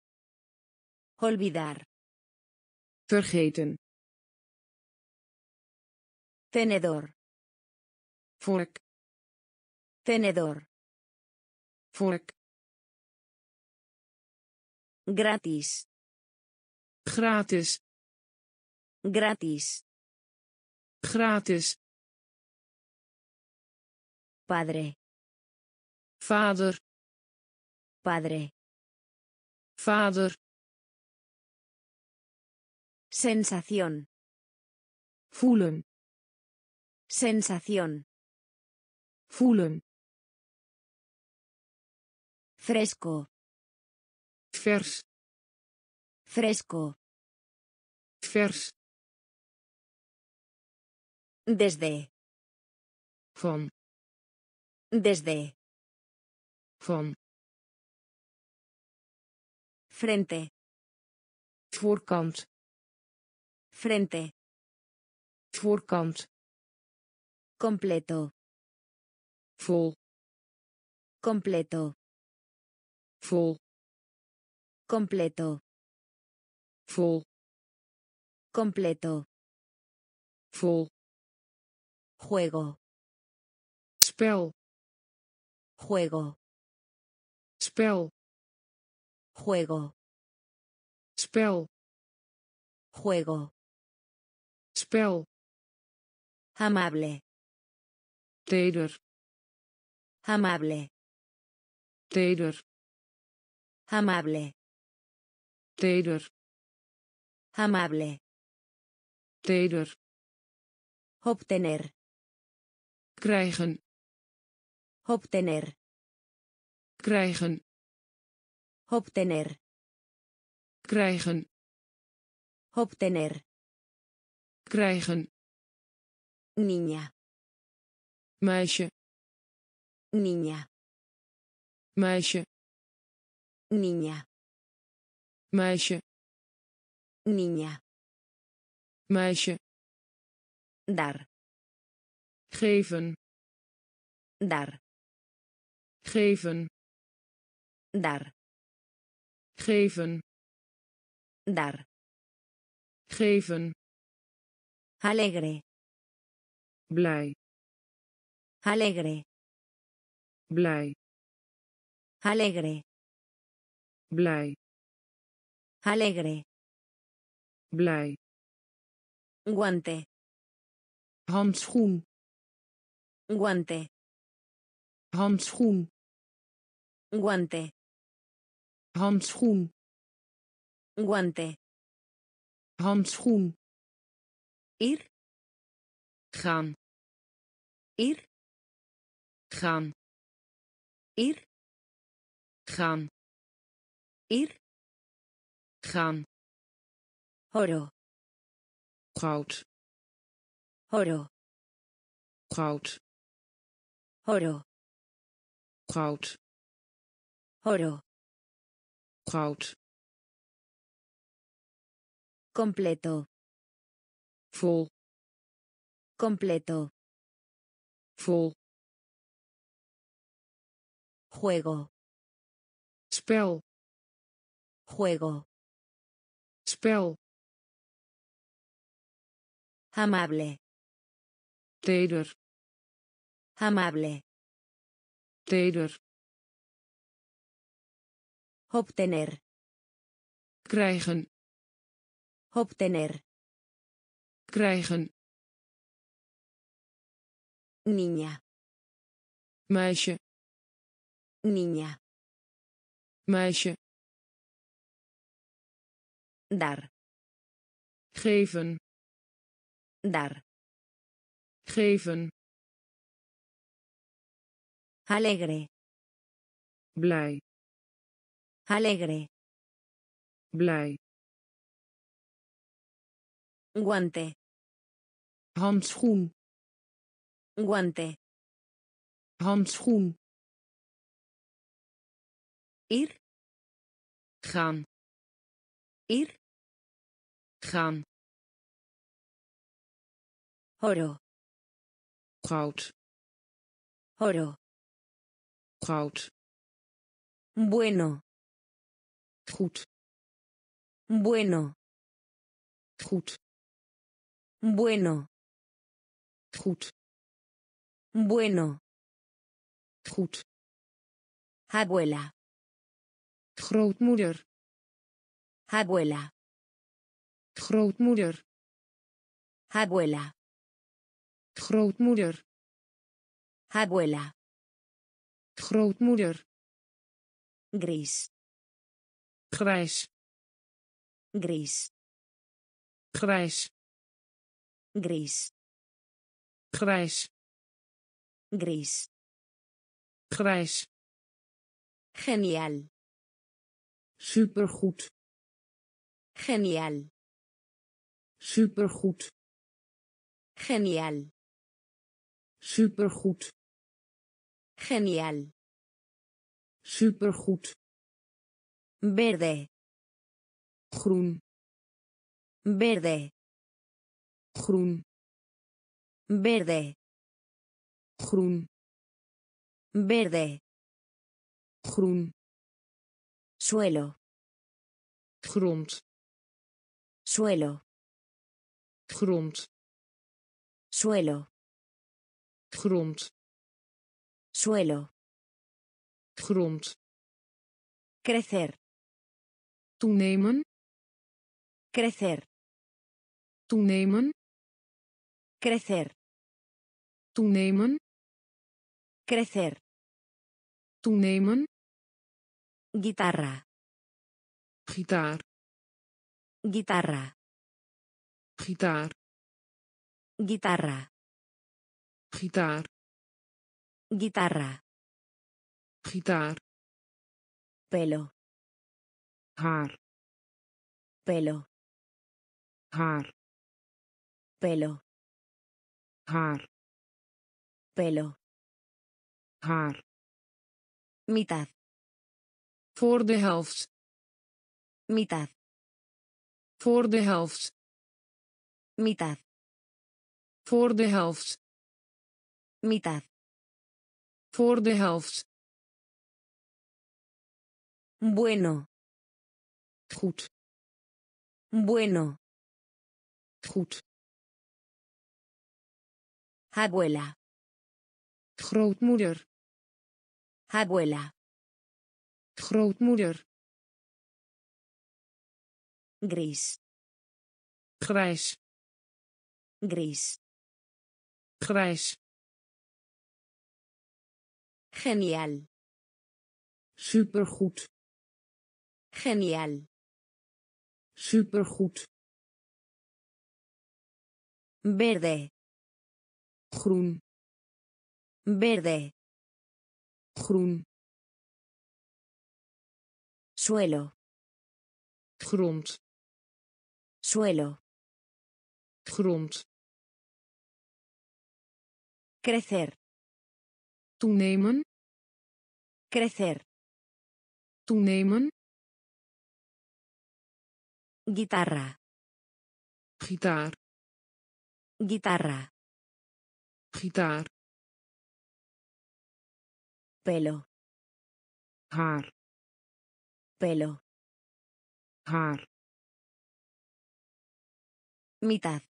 Olvidar. vergeten Tenedor. vork Tenedor. vork Gratis. gratis Gratis. gratis Padre. vader Padre. vader Sensación. voelen Sensación. voelen Fresco. vers Fresco. vers Desde. van Desde. van Frente. voorkant Frente. voorkant Completo. vol Completo. vol Completo. vol Completo. vol Juego. spel Juego. spel Juego. spel Juego. spel Amable. teder Amable. teder Amable. teder Amable. teder Obtener. krijgen Obtener. krijgen Obtener. krijgen Obtener. krijgen Niña. meisje Niña. meisje Niña. meisje Niña. meisje Dar. geven Dar. Geven Dar. geven Dar. geven Alegre. blij Alegre. blij Alegre. blij Alegre. blij Guante. handschoen Guante. handschoen Guante. handschoen Guante. handschoen Ir. gaan Ir. gaan Ir. gaan Ir. gaan Oro. goud Oro. goud Oro. goud Oro. goud Completo. vol Completo. vol Juego. spel Juego. spel Amable. teder Amable. teder Obtener. krijgen Obtener. krijgen Niña. meisje Niña. meisje Dar. geven Dar. geven Alegre. blij Alegre. blij Guante. handschoen Guante. handschoen Ir. gaan Ir. gaan Oro. goud Oro. goud Bueno. Goed Bueno. goed Bueno. goed Bueno. goed Abuela. grootmoeder Abuela. grootmoeder Abuela. grootmoeder Abuela. grootmoeder Gris grijs. Grijs. Grijs. Grijs. Grijs. Grijs. Grijs. Geniaal. Supergoed. Geniaal. Supergoed. Geniaal. Supergoed. Geniaal. Supergoed. Verde. groen Verde. groen Verde. groen Verde. groen Suelo. grond Suelo. grond Suelo. grond Suelo. grond Crecer. Toenemen Crecer. toenemen Crecer. toenemen Crecer. toenemen Guitarra. gitaar Guitarra. gitaar Guitarra. gitaar Guitarra. gitaar Pelo. Haar Pelo. haar Pelo. haar Pelo. haar Mitad. voor de helft Mitad. voor de helft Mitad. voor de helft Mitad. voor de helft Bueno. Goed Bueno. goed Abuela. grootmoeder Abuela. grootmoeder Gris. grijs Gris. grijs Genial. supergoed Genial. Supergoed Verde. groen Verde. groen Suelo. grond Suelo. grond Crecer. toenemen Crecer. toenemen Guitarra. gitaar Guitarra. gitaar Pelo. haar Pelo. haar Mitad.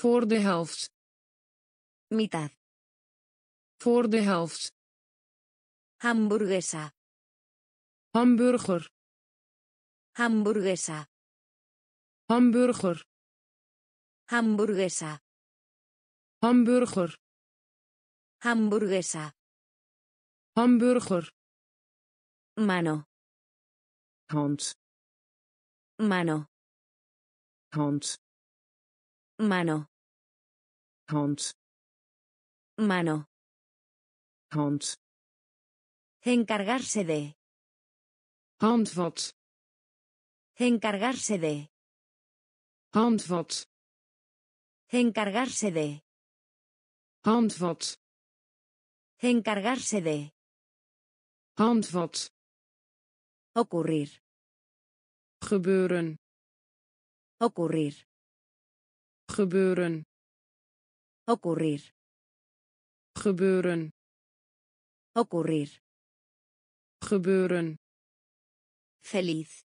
voor de helft Mitad. voor de helft Hamburguesa. hamburger Hamburguesa. hamburger Hamburguesa. hamburger Hamburguesa. hamburger Mano. hand Mano. hand Mano. hand Mano. hand Encargarse de. handvat Encargarse de. handvat Encargarse de. handvat Encargarse de. handvat Ocurrir. gebeuren Ocurrir. gebeuren Ocurrir. gebeuren Ocurrir. gebeuren Feliz.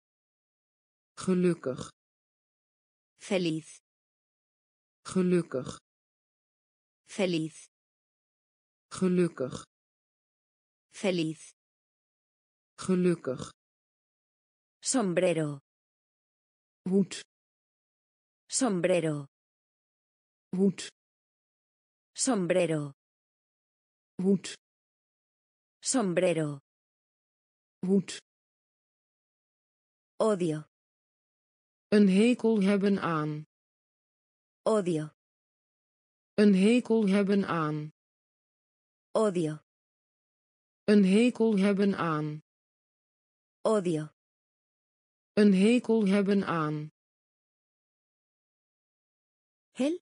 Gelukkig Feliz. gelukkig Feliz. gelukkig Feliz. gelukkig Sombrero. hoed Sombrero. hoed Sombrero. hoed Sombrero. hoed Odio. Een hekel hebben aan Odio. een hekel hebben aan Odio. Een hekel hebben aan. Odio. Een hekel hebben aan. Él.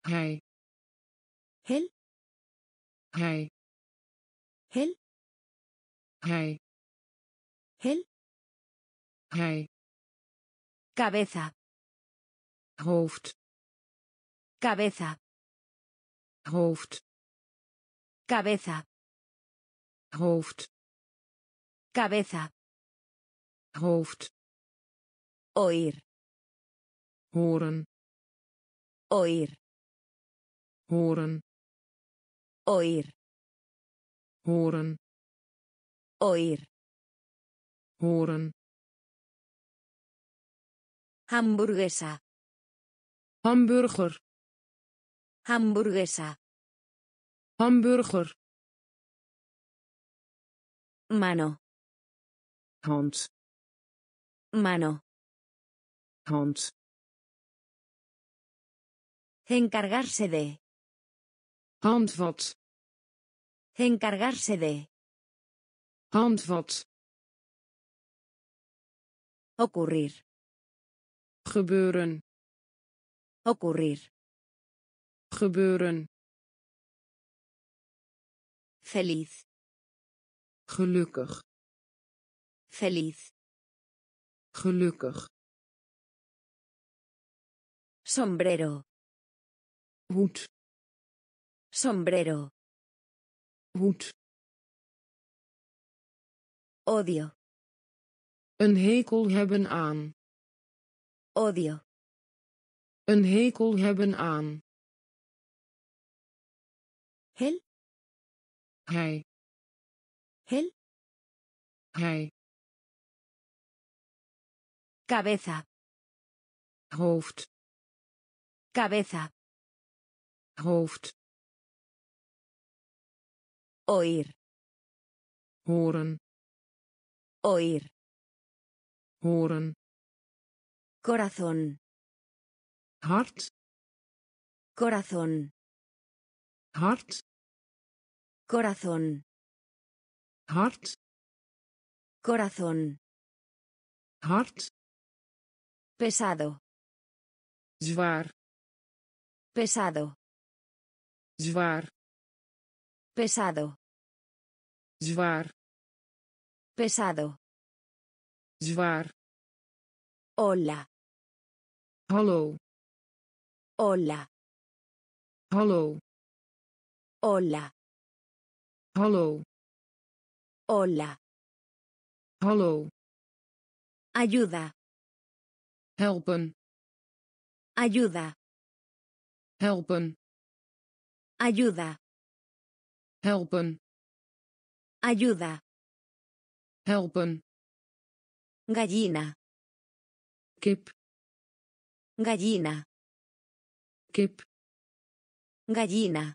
Hij. Él. Hij. Él. Hij. Él. Hij. Cabeza. Hoofd. Cabeza. Hoofd. Cabeza. Hoofd. Cabeza. Hoofd. Oír. Horen. Oír. Horen. Oír. Horen. Oír. Horen. Hamburguesa. Hamburger. Hamburguesa. Hamburger. Mano. Hand. Mano. Hand. Encargarse de. Handvat. Encargarse de. Handvat. Ocurrir. Gebeuren. Ocurrir. Gebeuren. Feliz. Gelukkig. Feliz. Gelukkig. Sombrero. Hoed. Sombrero. Hoed. Odio. Een hekel hebben aan. Odio. Een hekel hebben aan. Él. Hij. Él. Hij. Cabeza. Hoofd. Cabeza. Hoofd. Oír. Horen. Oír. Horen. Corazón. Hart. Corazón. Hart. Corazón. Hart. Corazón. Hart. Pesado. Zwaar. Pesado. Zwaar. Pesado. Zwaar. Pesado. Zwaar. Hola. Hallo. Hola. Hallo. Hola. Hallo. Hola. Hallo. Ayuda. Helpen. Ayuda. Helpen. Ayuda. Helpen. Ayuda. Helpen. Gallina. Kip. Gallina. Kip. Gallina.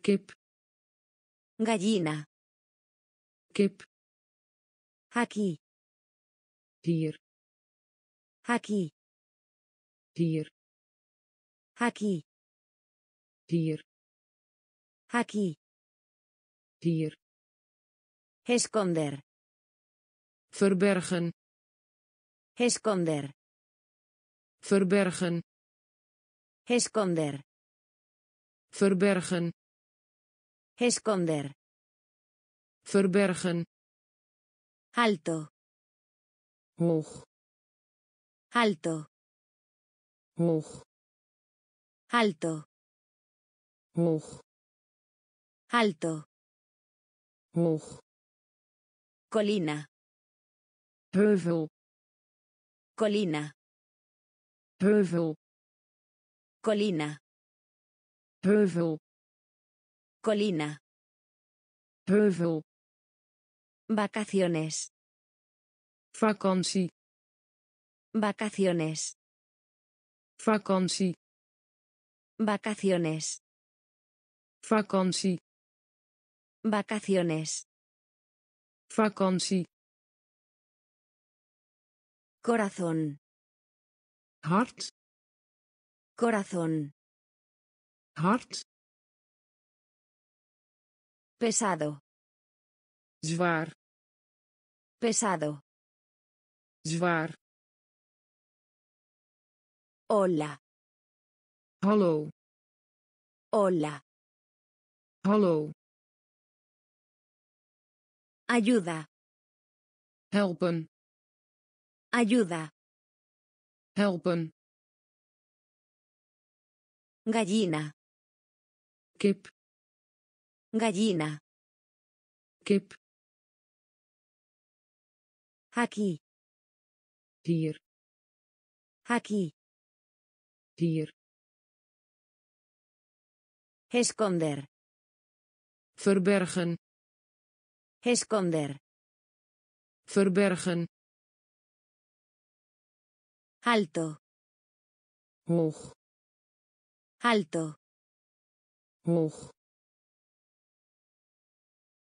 Kip. Gallina. Kip. Aquí. Hier. Aquí. Hier. Aquí. Hier. Aquí. Hier. Esconder. Verbergen. Esconder. Verbergen. Esconder. Verbergen. Esconder. Verbergen. Alto. Hoog. Alto. Hoog. Alto. Hoog. Alto. Hoog. Colina. Heuvel. Colina. Heuvel. Colina. Heuvel. Colina. Heuvel. Vacaciones. Vakantie. Vacaciones. Vakantie. Vacaciones. Vakantie. Vacaciones. Vakantie. Corazón. Hart. Corazón. Hart. Pesado. zwaar Pesado. zwaar Hola. hallo Hola. hallo Ayuda. helpen Ayuda. Helpen Gallina. kip Gallina. kip Aquí. hier Aquí. hier Esconder. verbergen Esconder. verbergen Alto. hoog Alto.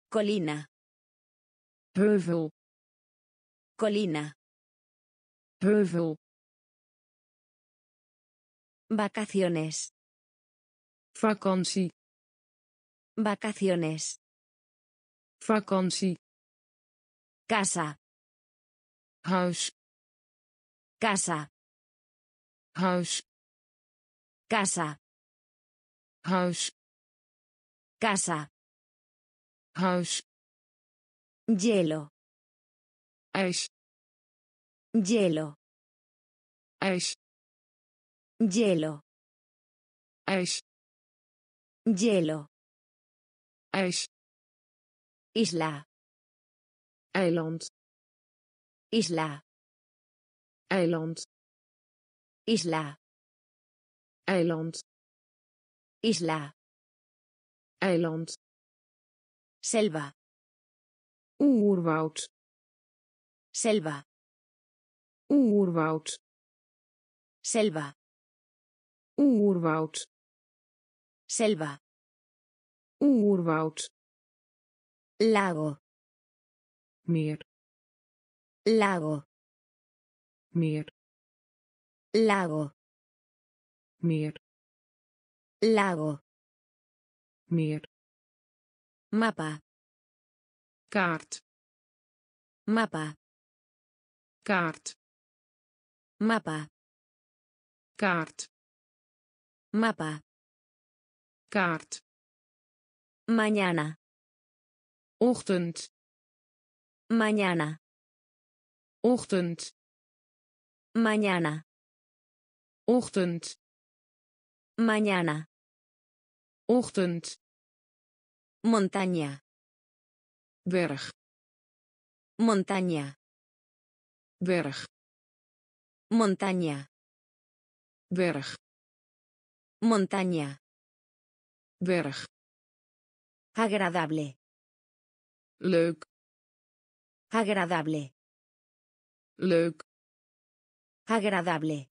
Colina. heuvel Colina. heuvel Vacaciones. vakantie Vacaciones. vakantie Casa. huis Casa. huis Casa. huis Casa. huis Hielo. ijs Hielo. ijs Hielo. ijs Hielo. ijs Isla. eiland Isla. Eiland Isla. eiland Isla. eiland Selva. oerwoud Selva. oerwoud Selva. oerwoud Selva. oerwoud Lago. meer Lago. Meer Lago. meer Lago. meer Mapa. kaart Mapa. kaart Mapa. kaart Mapa. kaart Mañana. ochtend Mañana. ochtend Mañana. ochtend Mañana. ochtend Montaña. berg Montaña. berg Montaña. berg Montaña. berg Agradable. leuk Agradable. leuk Agradable.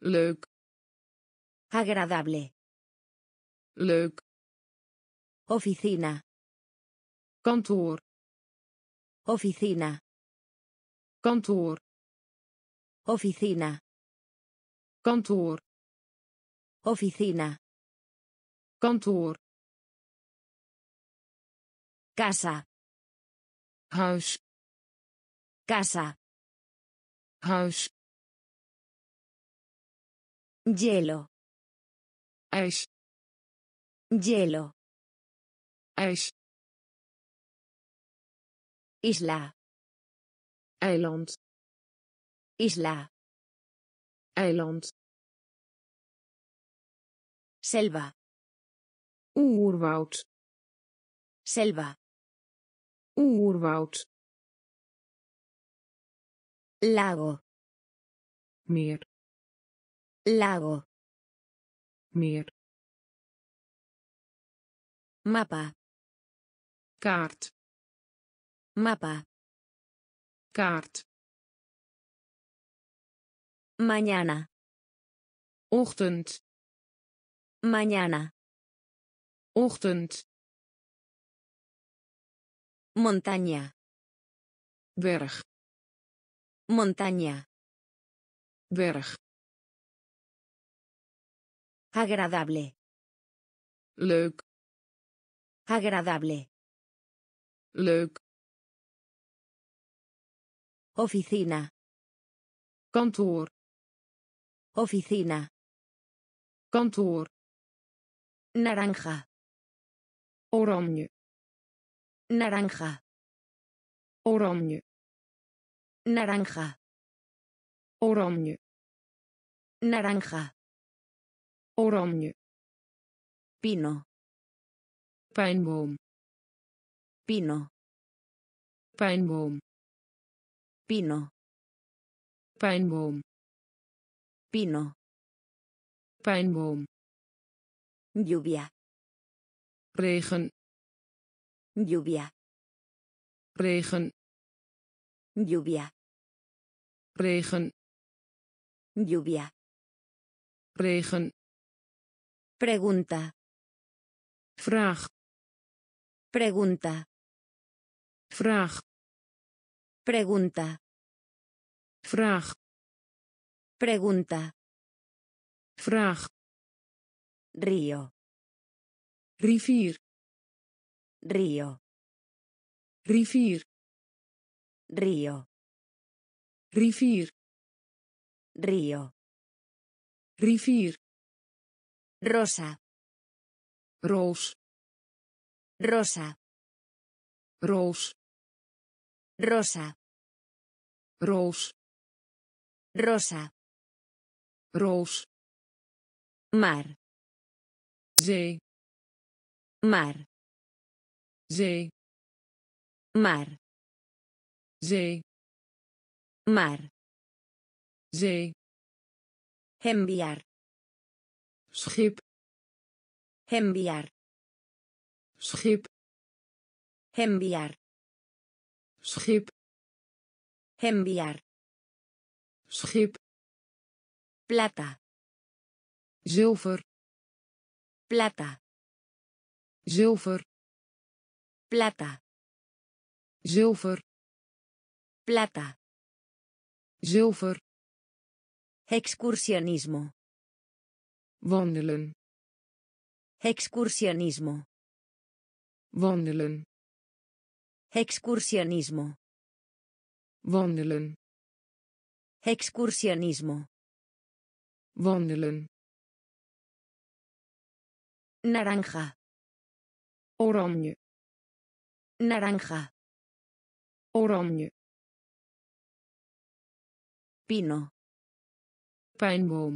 leuk Agradable. leuk Oficina. kantoor Oficina. kantoor Oficina. kantoor Oficina. kantoor Casa. huis Casa. Huis Hielo. ijs Hielo. ijs Isla. eiland Isla. eiland Selva. oerwoud Selva. oerwoud Lago. meer Lago. meer Mapa. kaart Mapa. kaart Mañana. ochtend Mañana. ochtend Montaña. berg Montaña. berg Agradable. leuk Agradable. leuk, Oficina. kantoor, Oficina. kantoor, Naranja. oranje, Naranja. oranje, Naranja. oranje, Naranja. oranje, Pino. pijnboom, Pino. pijnboom, Pino. pijnboom, Pino. pijnboom, Lluvia. regen, Lluvia. regen, Lluvia. regen, Lluvia. regen, Pregunta. vraag, Pregunta. vraag, Pregunta. vraag, Pregunta. vraag, Río. rivier, Río. rivier, Río. rivier, Río. rivier, Rosa. roos, Rosa. roos, Rosa. roos, Rosa. roos, Mar. zee, Mar. zee, Mar. Zee, Mar. zee, Enviar. schip, Enviar. schip, Enviar. schip, Enviar. schip, Plata. zilver, Plata. zilver, Plata. zilver, Plata. zilver, Excursionismo. wandelen, Excursionismo. wandelen, Excursionismo. wandelen, Excursionismo. wandelen, Naranja. oranje, Naranja. oranje, Pino. pijnboom,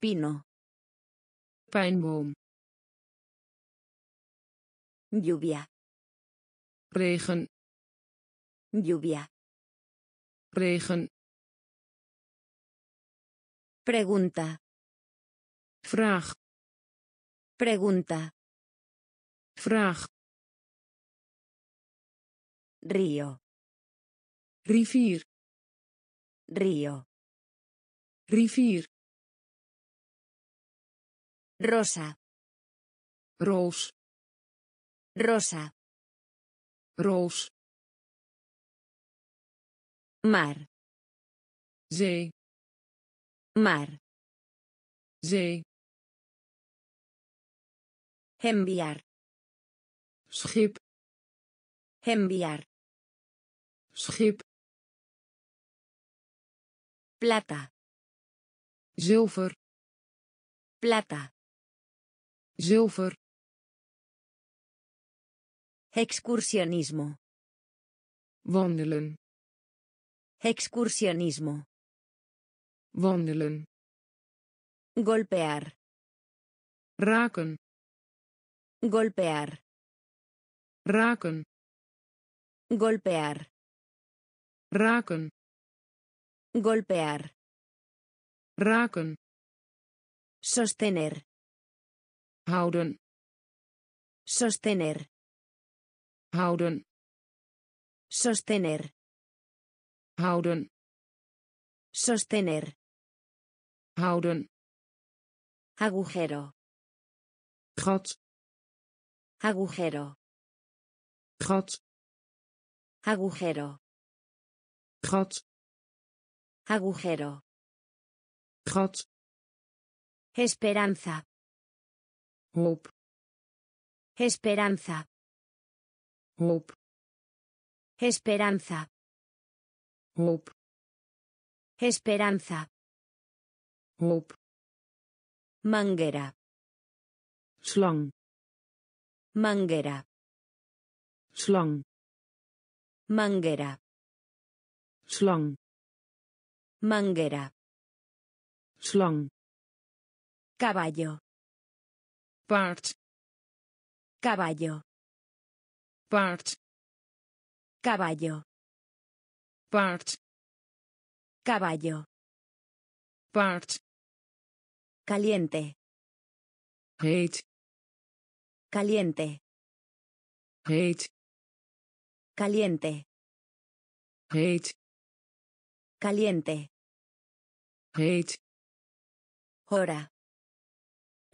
Pino. pijnboom, Lluvia. regen, Lluvia. regen, Pregunta. vraag, Pregunta. vraag, Río. rivier, Río. rivier, Rosa. roos, Rosa. roos, Mar. zee, Mar. zee, Enviar. schip, Enviar. schip, Plata. zilver, Plata. zilver, Excursionismo. wandelen, Excursionismo. wandelen, Golpear. raken, Golpear. raken, Golpear. raken, Golpear. raken, Sostener. houden, Sostener. houden, Sostener. houden, Sostener. houden, Agujero. gat, Agujero. gat, Agujero. gat, Agujero. gat, Esperanza. Esperanza. hoop Esperanza. hoop Esperanza. hoop Manguera. slang Manguera. slang Manguera. slang Manguera. slang Caballo. paard Caballo. paard Caballo. paard Caballo. paard Caliente. heet Caliente. heet Caliente. heet Caliente. Heet Hora.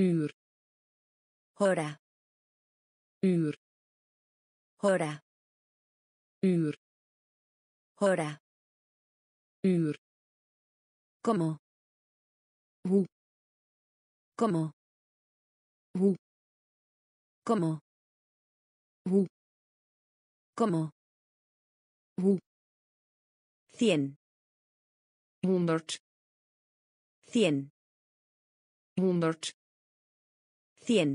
uur Hora. uur Hora. uur Hora. uur ¿Cómo? Hoe. ¿Cómo? Hoe. ¿Cómo? Hoe. ¿Cómo? Hoe. Cien. honderd Cien. honderd Cien.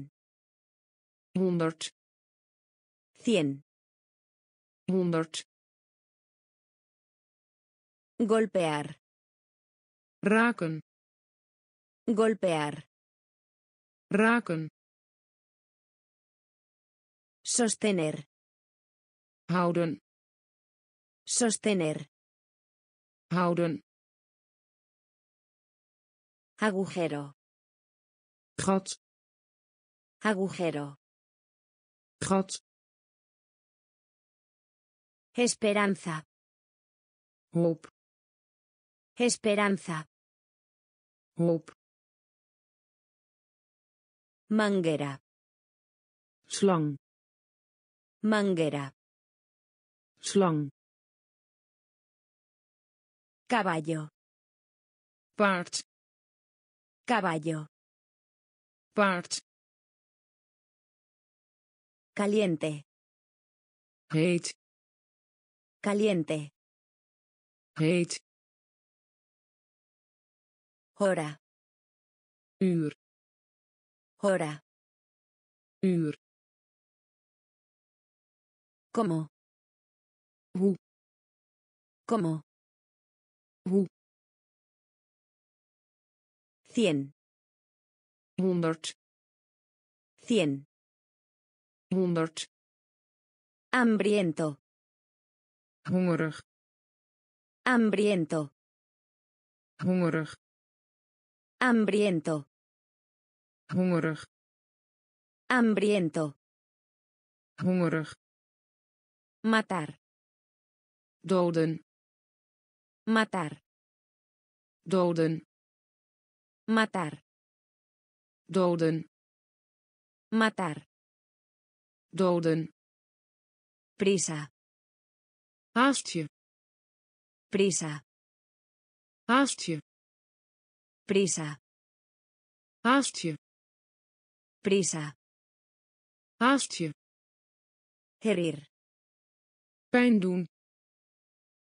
honderd Cien. honderd Golpear. raken Golpear. raken Sostener. houden Sostener. houden Agujero. gat Agujero. gat Esperanza. hoop Esperanza. hoop Manguera. slang Manguera. slang Caballo. paard Caballo. paard Caliente. heet Caliente. heet Hora. uur Hora. uur ¿Cómo? Hoe. ¿Cómo? Hoe. Cien. honderd Cien. honderd Hambriento. hongerig Hambriento. hongerig Hambriento. hongerig Hambriento. hongerig Matar. doden Matar. doden Matar. doden Matar. doden Prisa. haast je Prisa. haast je Prisa. haast je Prisa. haast je Herir. pijn doen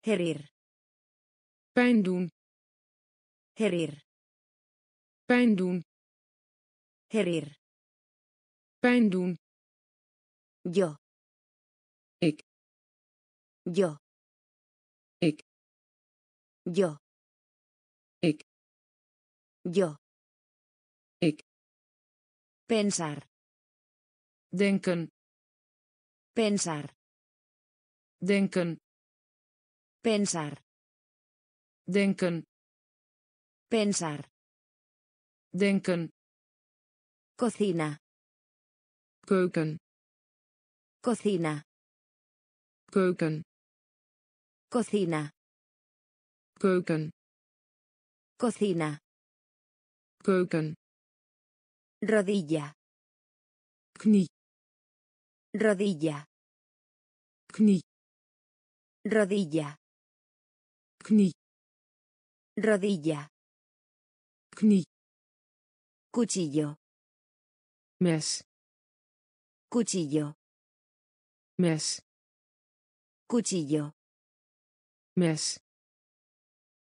Herir. pijn doen Herir. Pijn doen Herir. pijn doen Yo. Ik. Yo. Ik. Yo. Ik. Yo. Ik. Pensar. denken Pensar. denken Pensar. denken Pensar. Denken Cocina. keuken Cocina. keuken Cocina. keuken Cocina. keuken Rodilla. knie Rodilla. knie Rodilla. knie Rodilla. knie Cuchillo. mes Cuchillo. mes Cuchillo. mes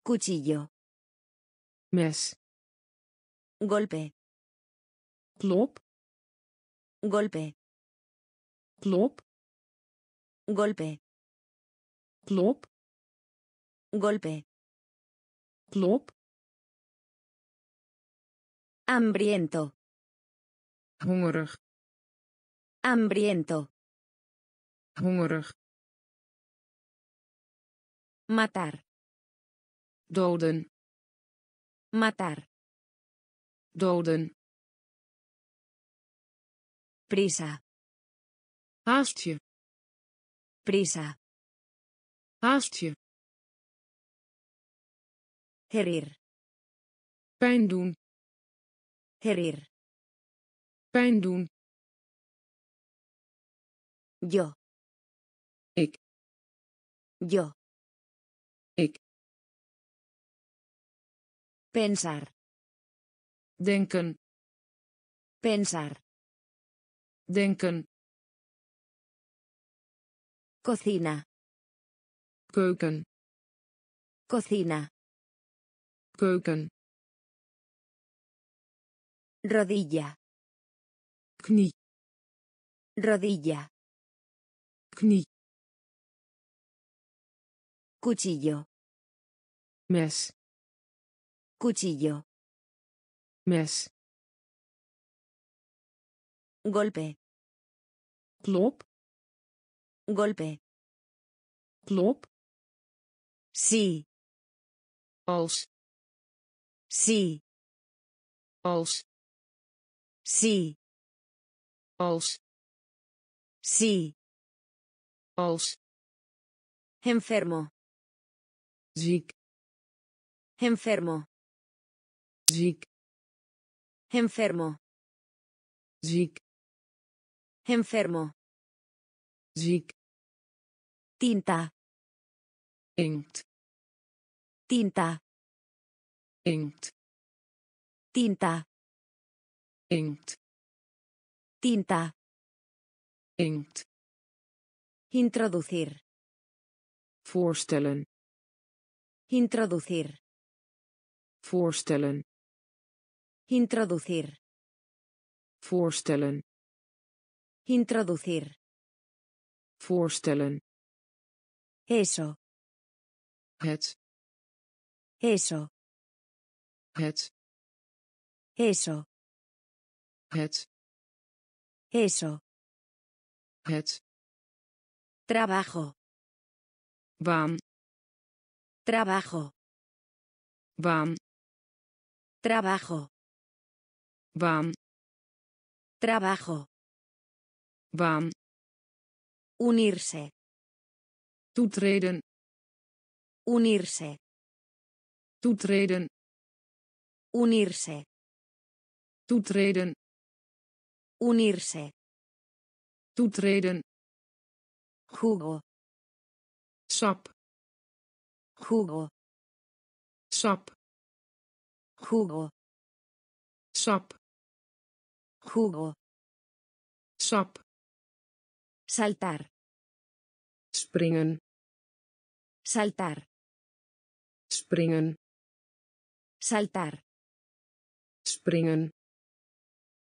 Cuchillo. mes Golpe. klop Golpe. klop Golpe. klop Golpe. klop Hambriento. hongerig Hambriento. hongerig Matar. doden Matar. doden Prisa. haast je Prisa. haast je Herir. pijn doen Herir. pijn doen Yo. Ik. Yo. Ik. Pensar. denken Pensar. denken Cocina. keuken Cocina. keuken Rodilla. knie Rodilla. knie Cuchillo. mes Cuchillo. mes Golpe. klop Golpe. klop Sí. als Sí. als Sí. als Sí. als Enfermo. ziek Enfermo. ziek Enfermo. ziek Enfermo. ziek Tinta. inkt Tinta. inkt Tinta. Inkt Tinta. inkt Introducir. voorstellen Introducir. voorstellen Introducir. voorstellen Introducir. voorstellen Eso. het Eso. het Eso. Het Eso. het Trabajo. baan Trabajo. baan Trabajo. baan Trabajo. baan Unirse. toetreden Unirse. toetreden Unirse. toetreden Unirse. toetreden Jugo. sap Jugo. sap Jugo. sap Jugo. sap Saltar. springen Saltar. springen Saltar. springen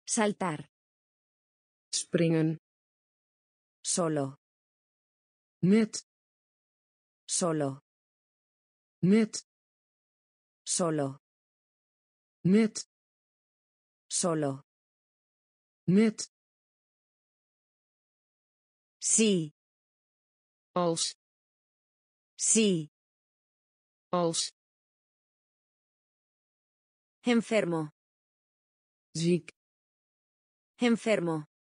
Saltar. Springen Solo. net Solo. net Solo. net Solo. net Sí. als Sí. als Enfermo. ziek Enfermo.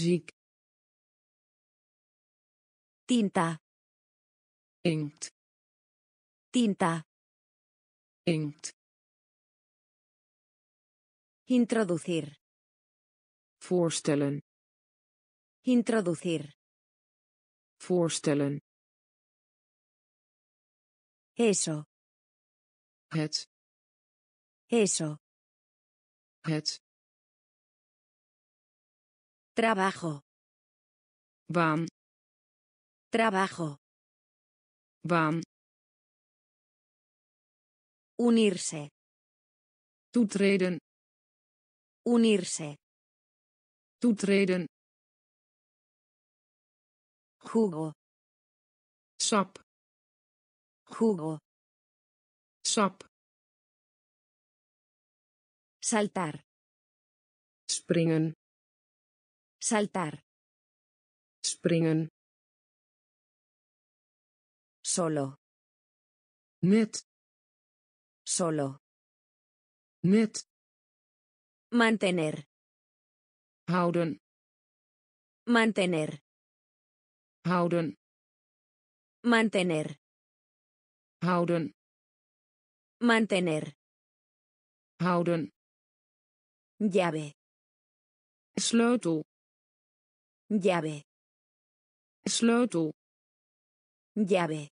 Ziek Tinta. inkt Tinta. inkt Introducir. voorstellen Introducir. voorstellen Eso. het Eso. het Trabajo. baan Trabajo. baan Unirse. toetreden Unirse. toetreden Jugo. sap Jugo. sap Saltar. springen Saltar. springen Solo. net Solo. net Mantener. houden Mantener. houden Mantener. houden Mantener. houden Llave. sleutel Llave. sleutel Llave.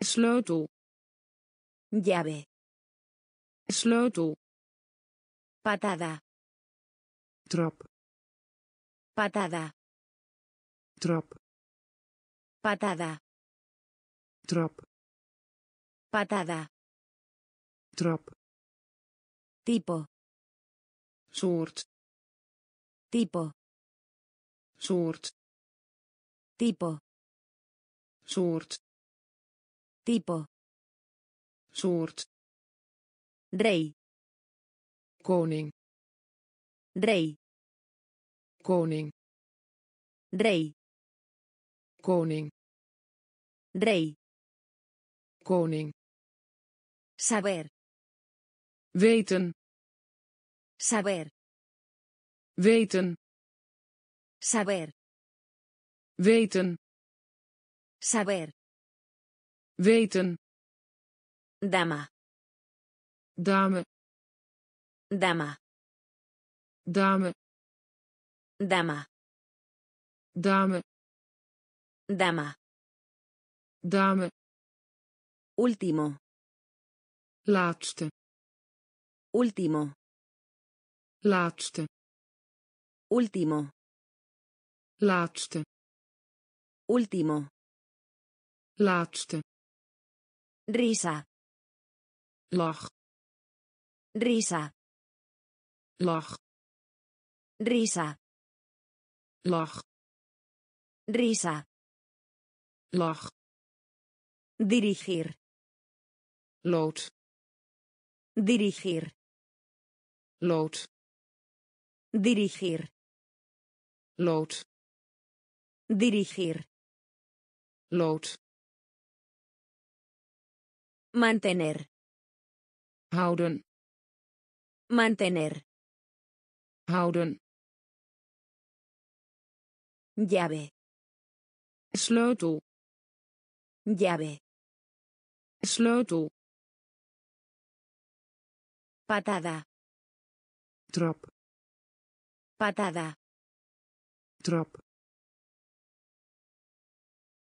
sleutel Llave. sleutel Patada. trap Patada. trap Patada. trap Patada. trap Tipo. soort Tipo. Soort Tipo. soort Tipo. soort Rey. koning Rey. koning Rey. koning Rey. koning Saber. weten Saber. weten Saber. weten Saber. weten Dama. dame Dama. dame Dama. dame Dama. dame Último. laatste Último. laatste Último. Laatste Último. laatste Risa. lach Risa. lach Risa. lach Risa. lach Dirigir. lood Dirigir. lood Dirigir. lood Dirigir. lood Mantener. houden Mantener. houden Llave. sleutel Llave. sleutel Patada. trap Patada. trap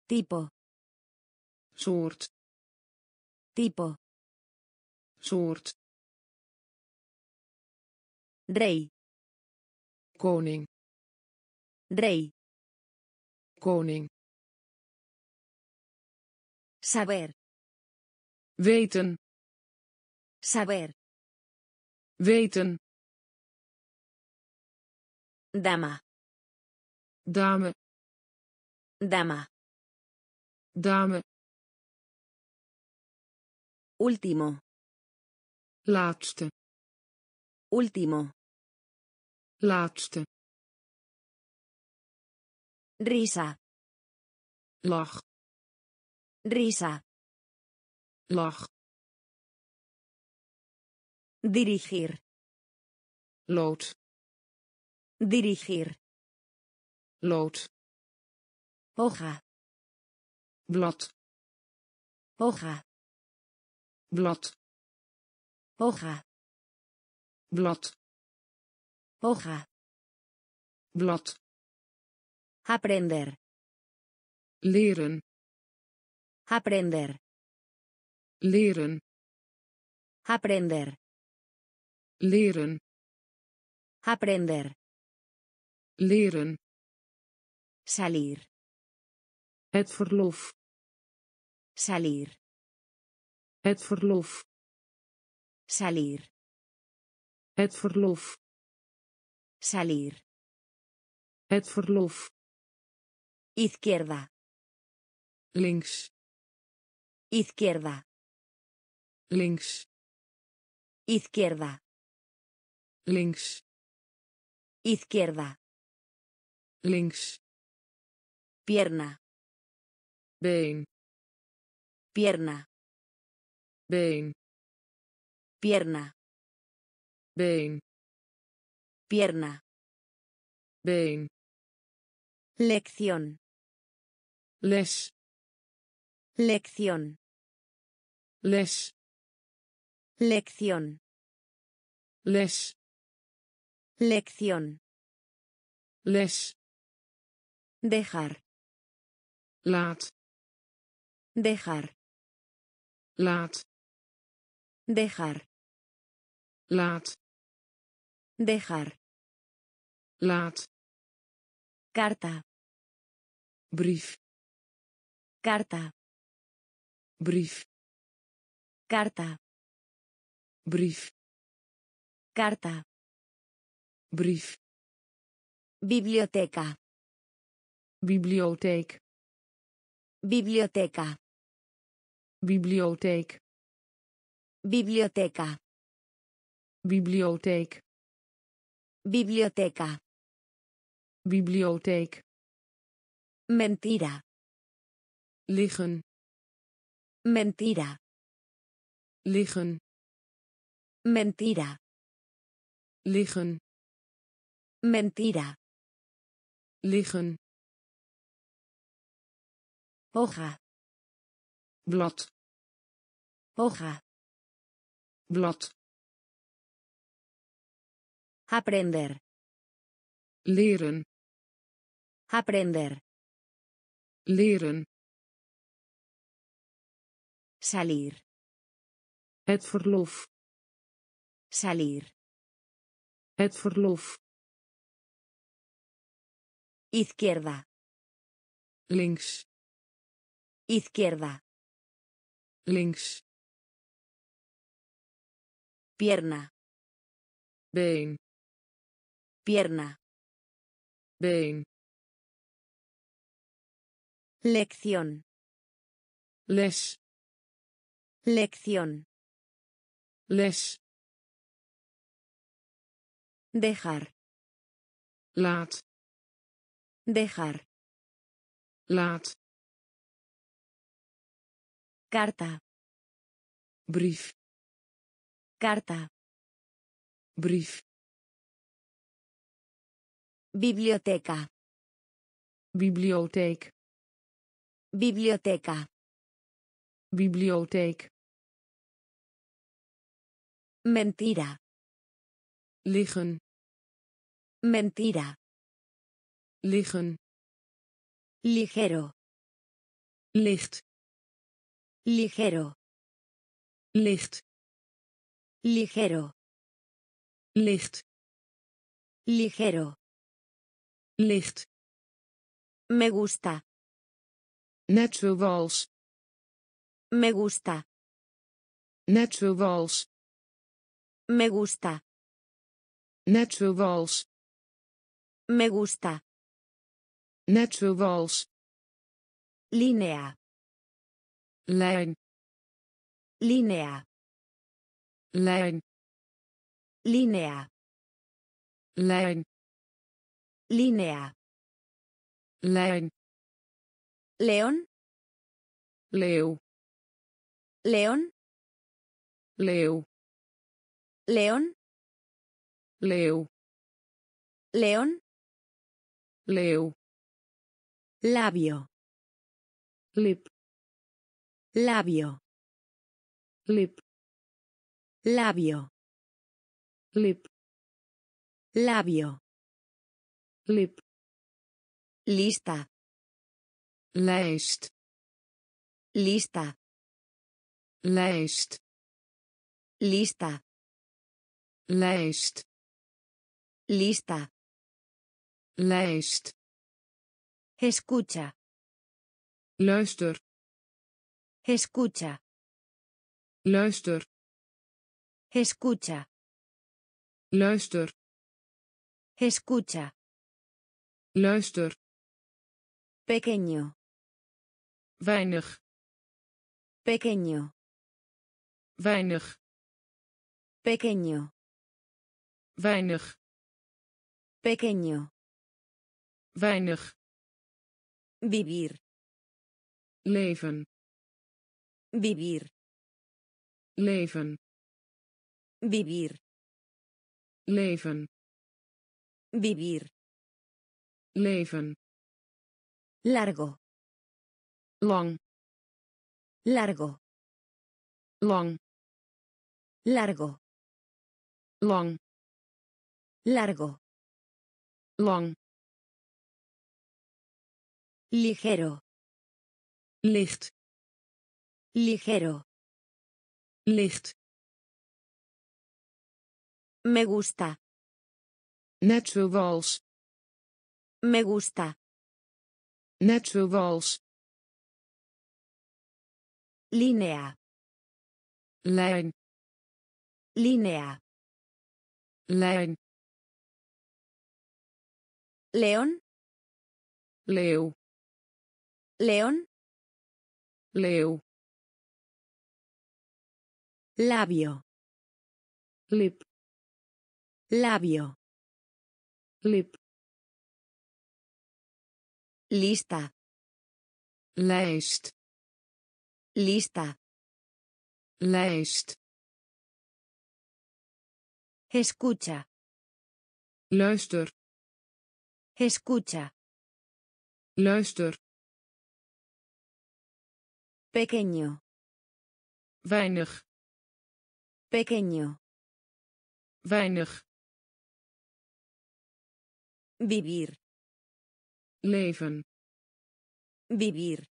Tipo. soort Tipo. soort Rey. koning Rey. koning Saber. weten Saber. weten Dama. dame Dama. Dame Último. laatste Último. laatste Risa. lach Risa. lach Dirigir. lood Dirigir. lood Hoja. Blad Hoja. blad Hoja. blad Hoja. blad Aprender. leren Aprender. leren Aprender. leren Aprender. leren Salir. Het verlof Salir. het verlof Salir. het verlof Salir. het verlof Izquierda. links Izquierda. links Izquierda. links Izquierda. links Pierna. Been Pierna. been Pierna. been Pierna. been Lección. les Lección. les Lección. les Lección. les Dejar. laat Dejar. laat Dejar. laat Dejar. laat Carta. brief Carta. brief Carta. brief Carta. brief Biblioteca. bibliotheek Biblioteca. Bibliotheek Biblioteca. bibliotheek Biblioteca. bibliotheek Mentira. liggen Mentira. liggen Mentira. liggen Mentira. liggen Hoja. blad Hoja. blad Aprender. leren Aprender. leren Salir. het verlof Salir. het verlof Izquierda. links Izquierda. links Pierna. been Pierna. been Lección. les Lección. les Dejar. laat Dejar. laat Carta. brief Carta. brief Biblioteca. bibliotheek Biblioteca. bibliotheek Mentira. liggen Mentira. liggen Ligero. licht Ligero. licht Ligero. licht Ligero. licht Me gusta. net zoals Me gusta. net zoals Me gusta. net zoals Me gusta. net zoals Línea. lijn Línea. Lijn Línea. lijn Línea. lijn León. leeuw León. leeuw León. leeuw León. leeuw Labio. lip Labio. lip Labio. lip Labio. lip Lista. lijst Lista. lijst Lista. lijst Lista. lijst Escucha. luister Escucha. luister Escucha. luister Escucha. luister Pequeño. weinig Pequeño. weinig Pequeño. weinig Pequeño. weinig Vivir. leven Vivir. leven Vivir. leven Vivir. leven Largo. lang Largo. lang Largo. lang Largo. lang Ligero. licht Ligero. licht Me gusta. net zoals Me gusta. net zoals Línea. lijn Línea. lijn León. leeuw León. leeuw Labio. lip Labio. lip Lista. lijst Lista. lijst Escucha. luister Escucha. luister Pequeño. weinig Pequeño. weinig Vivir. leven Vivir.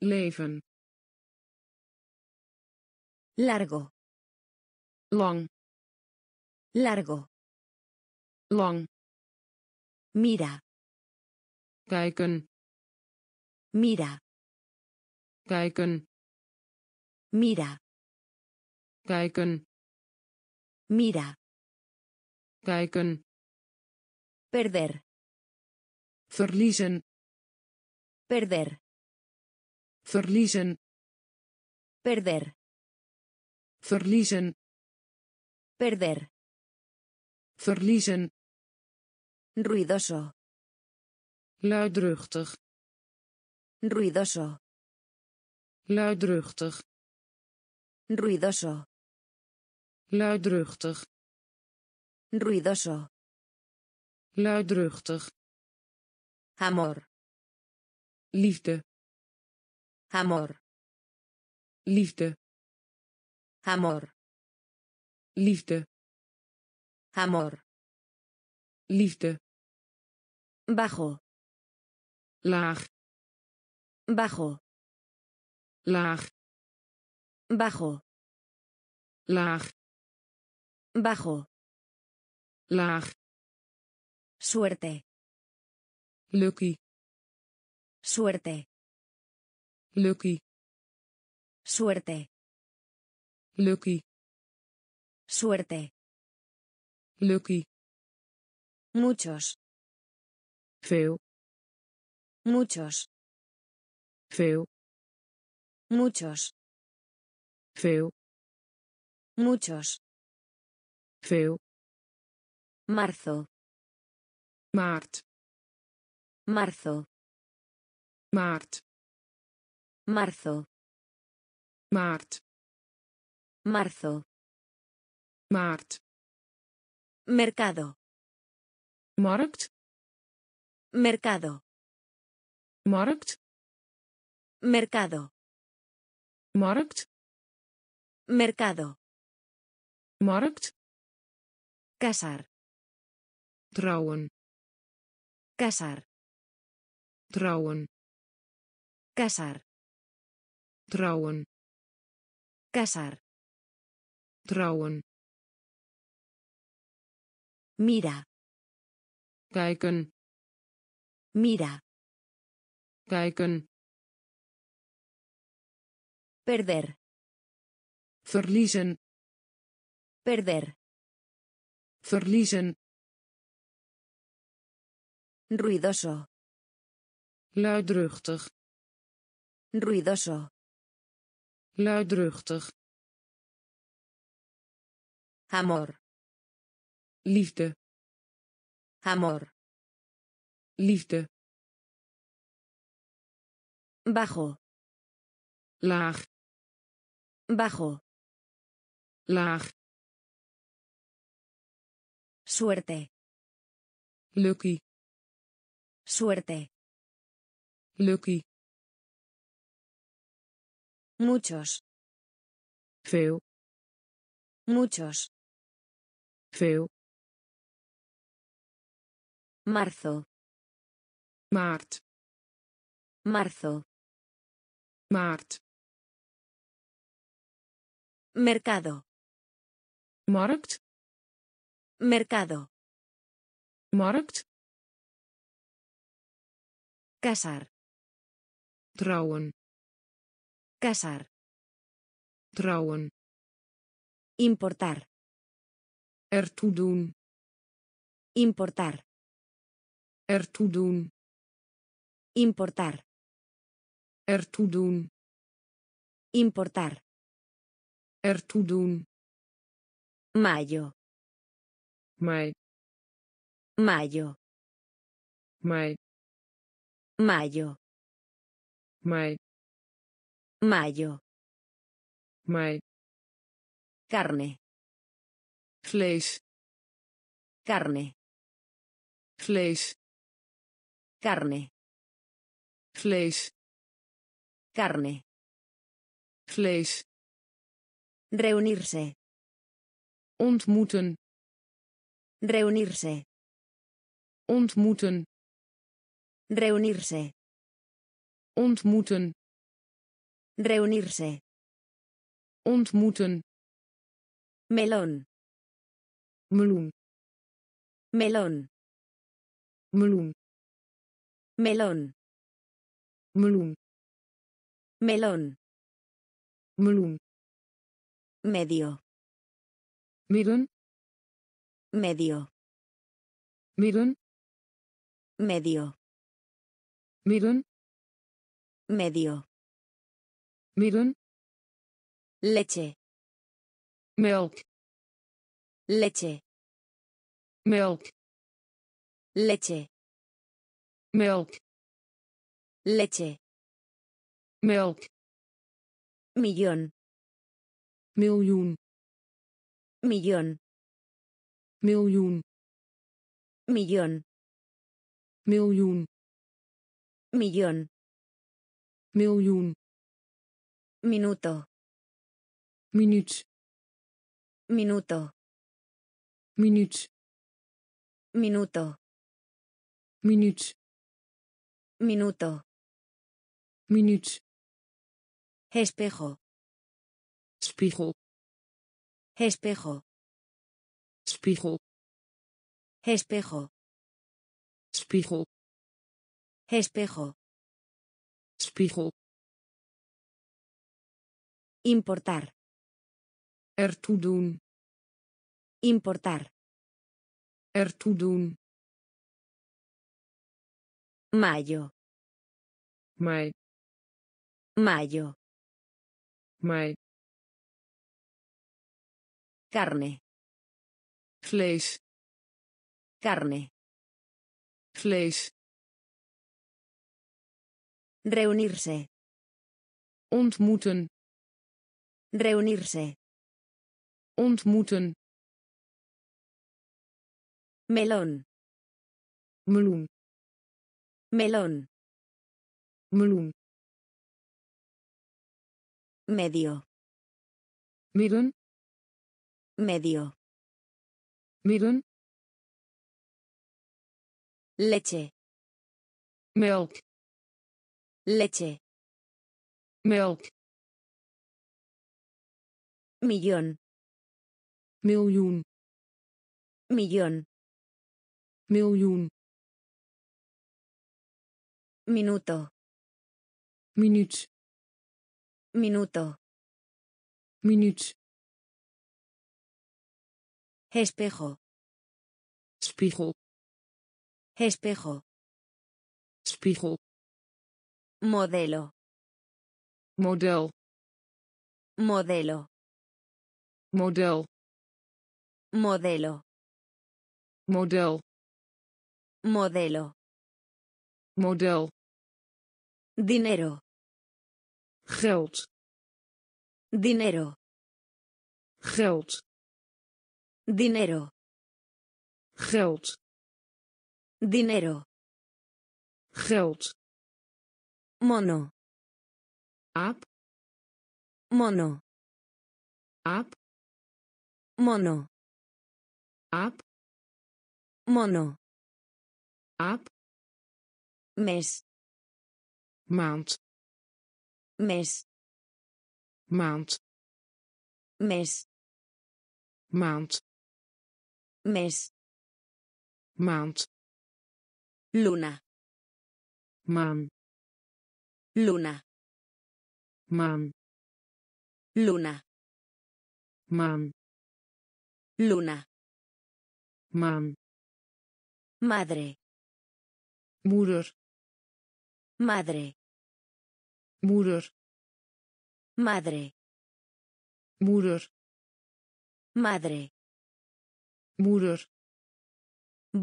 leven Largo. lang Largo. lang Mira. kijken Mira. kijken Mira. kijken Mira. kijken Perder. verliezen Perder. verliezen Perder. verliezen Perder. verliezen Ruidoso. luidruchtig Ruidoso. luidruchtig Ruidoso. luidruchtig Ruidoso. Luidruchtig Amor. liefde Amor. liefde Amor. liefde Amor. liefde Bajo. laag Bajo. laag Bajo. laag Bajo. laag Suerte. lucky Suerte. lucky Suerte. lucky Suerte. lucky Muchos. veel Muchos. veel Muchos. veel Muchos. veel Marzo. Maart Marzo. maart Marzo. maart Marzo. maart Mercado. markt Mercado. markt Mercado. markt Mercado. markt Casar. trouwen Casar. trouwen Casar. trouwen Casar. trouwen Mira. kijken Mira. kijken Perder. verliezen Perder. verliezen Ruidoso. luidruchtig Ruidoso. luidruchtig Amor. liefde Amor. liefde Bajo. laag Bajo. laag Suerte. lucky Suerte. lucky Muchos. veel Muchos. veel Marzo. maart Marzo. maart Mercado. markt Mercado. markt Casar. trouwen Casar. trouwen Importar. ertoe doen Importar. ertoe doen Importar. ertoe doen Importar. ertoe doen Mayo. mei Mayo. Mayo. mei Mayo. mei Carne. vlees Carne. vlees Carne. vlees Carne. vlees Reunirse. ontmoeten Reunirse. ontmoeten Reunirse. ontmoeten Reunirse. ontmoeten Melón. meloen Melón. meloen Melón. meloen Melón. meloen Medio. midden Medio. midden Medio. Midden Medio. midden Leche. melk Leche. melk Leche. melk Leche. melk Millón. miljoen Millón. miljoen Millón. miljoen Millón. miljoen Minuto. minuut Minuto. minuut Minuto. minuut Minuto. minuut Espejo. spiegel Espejo. spiegel Espejo. spiegel Espejo. spiegel Importar. ertoe doen Importar. ertoe doen Mayo. mei Mayo. mei Carne. vlees Carne. vlees Reunirse. ontmoeten Reunirse. ontmoeten Melón. meloen Melón. meloen Medio. midden Medio. midden Leche. melk Leche. melk Millón. miljoen Millón. miljoen Minuto. minuut Minuto. minuut Espejo. spiegel Espejo. spiegel Modelo. model Modelo. model Modelo. model Modelo. model Dinero. geld Dinero. geld Dinero. geld Dinero. geld Mono. aap Mono. aap Mono. aap Mono. aap Mes. maand Mes. maand Mes. maand Mes. maand Luna. maan Luna. maan Luna. maan Luna. maan Madre. moeder Madre. moeder Madre. moeder Madre. moeder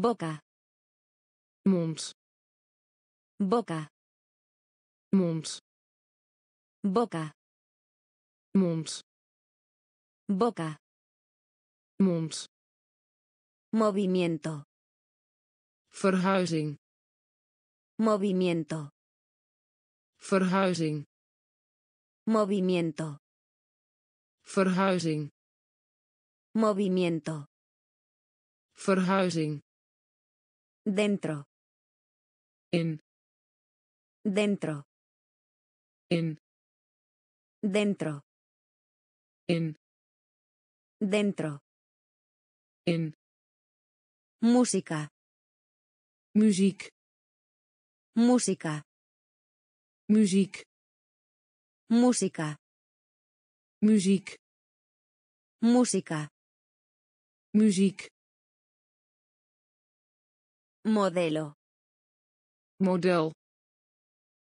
Boca. mond Boca. Mond Boca. mond Boca. mond Movimiento. verhuizing Movimiento. verhuizing Movimiento. verhuizing Movimiento. verhuizing Dentro. in Dentro. In Dentro. in Dentro. in Música. muziek Música. muziek Música. muziek Música. muziek Modelo. model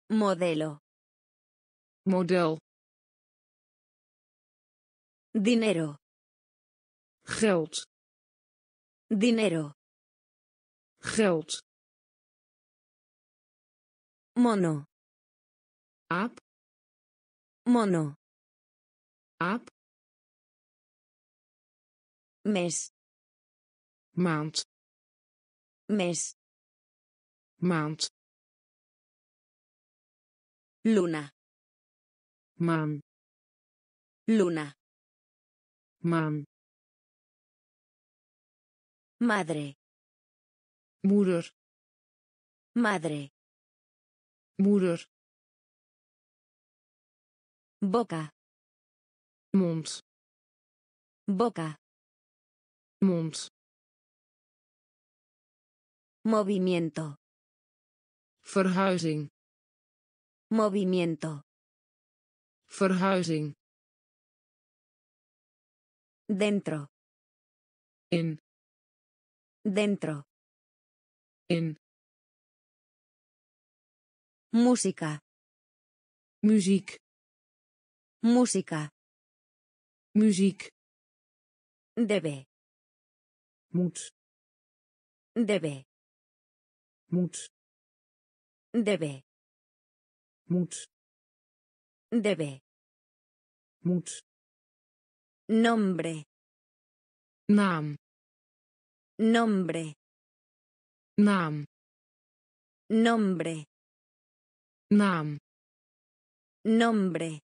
Modelo. Model Dinero. geld Dinero. geld Mono. aap Mono. aap Mes. maand Mes. maand Luna. Maan Luna. maan Madre. moeder Madre. moeder Boca. mond Boca. mond Movimiento. verhuizing Movimiento. Verhuizing Dentro. in Dentro. in Música. muziek Música. muziek Debe. moet Debe. moet Debe. moet Debe. moet Nombre. naam Nombre. naam Nombre. naam Nombre.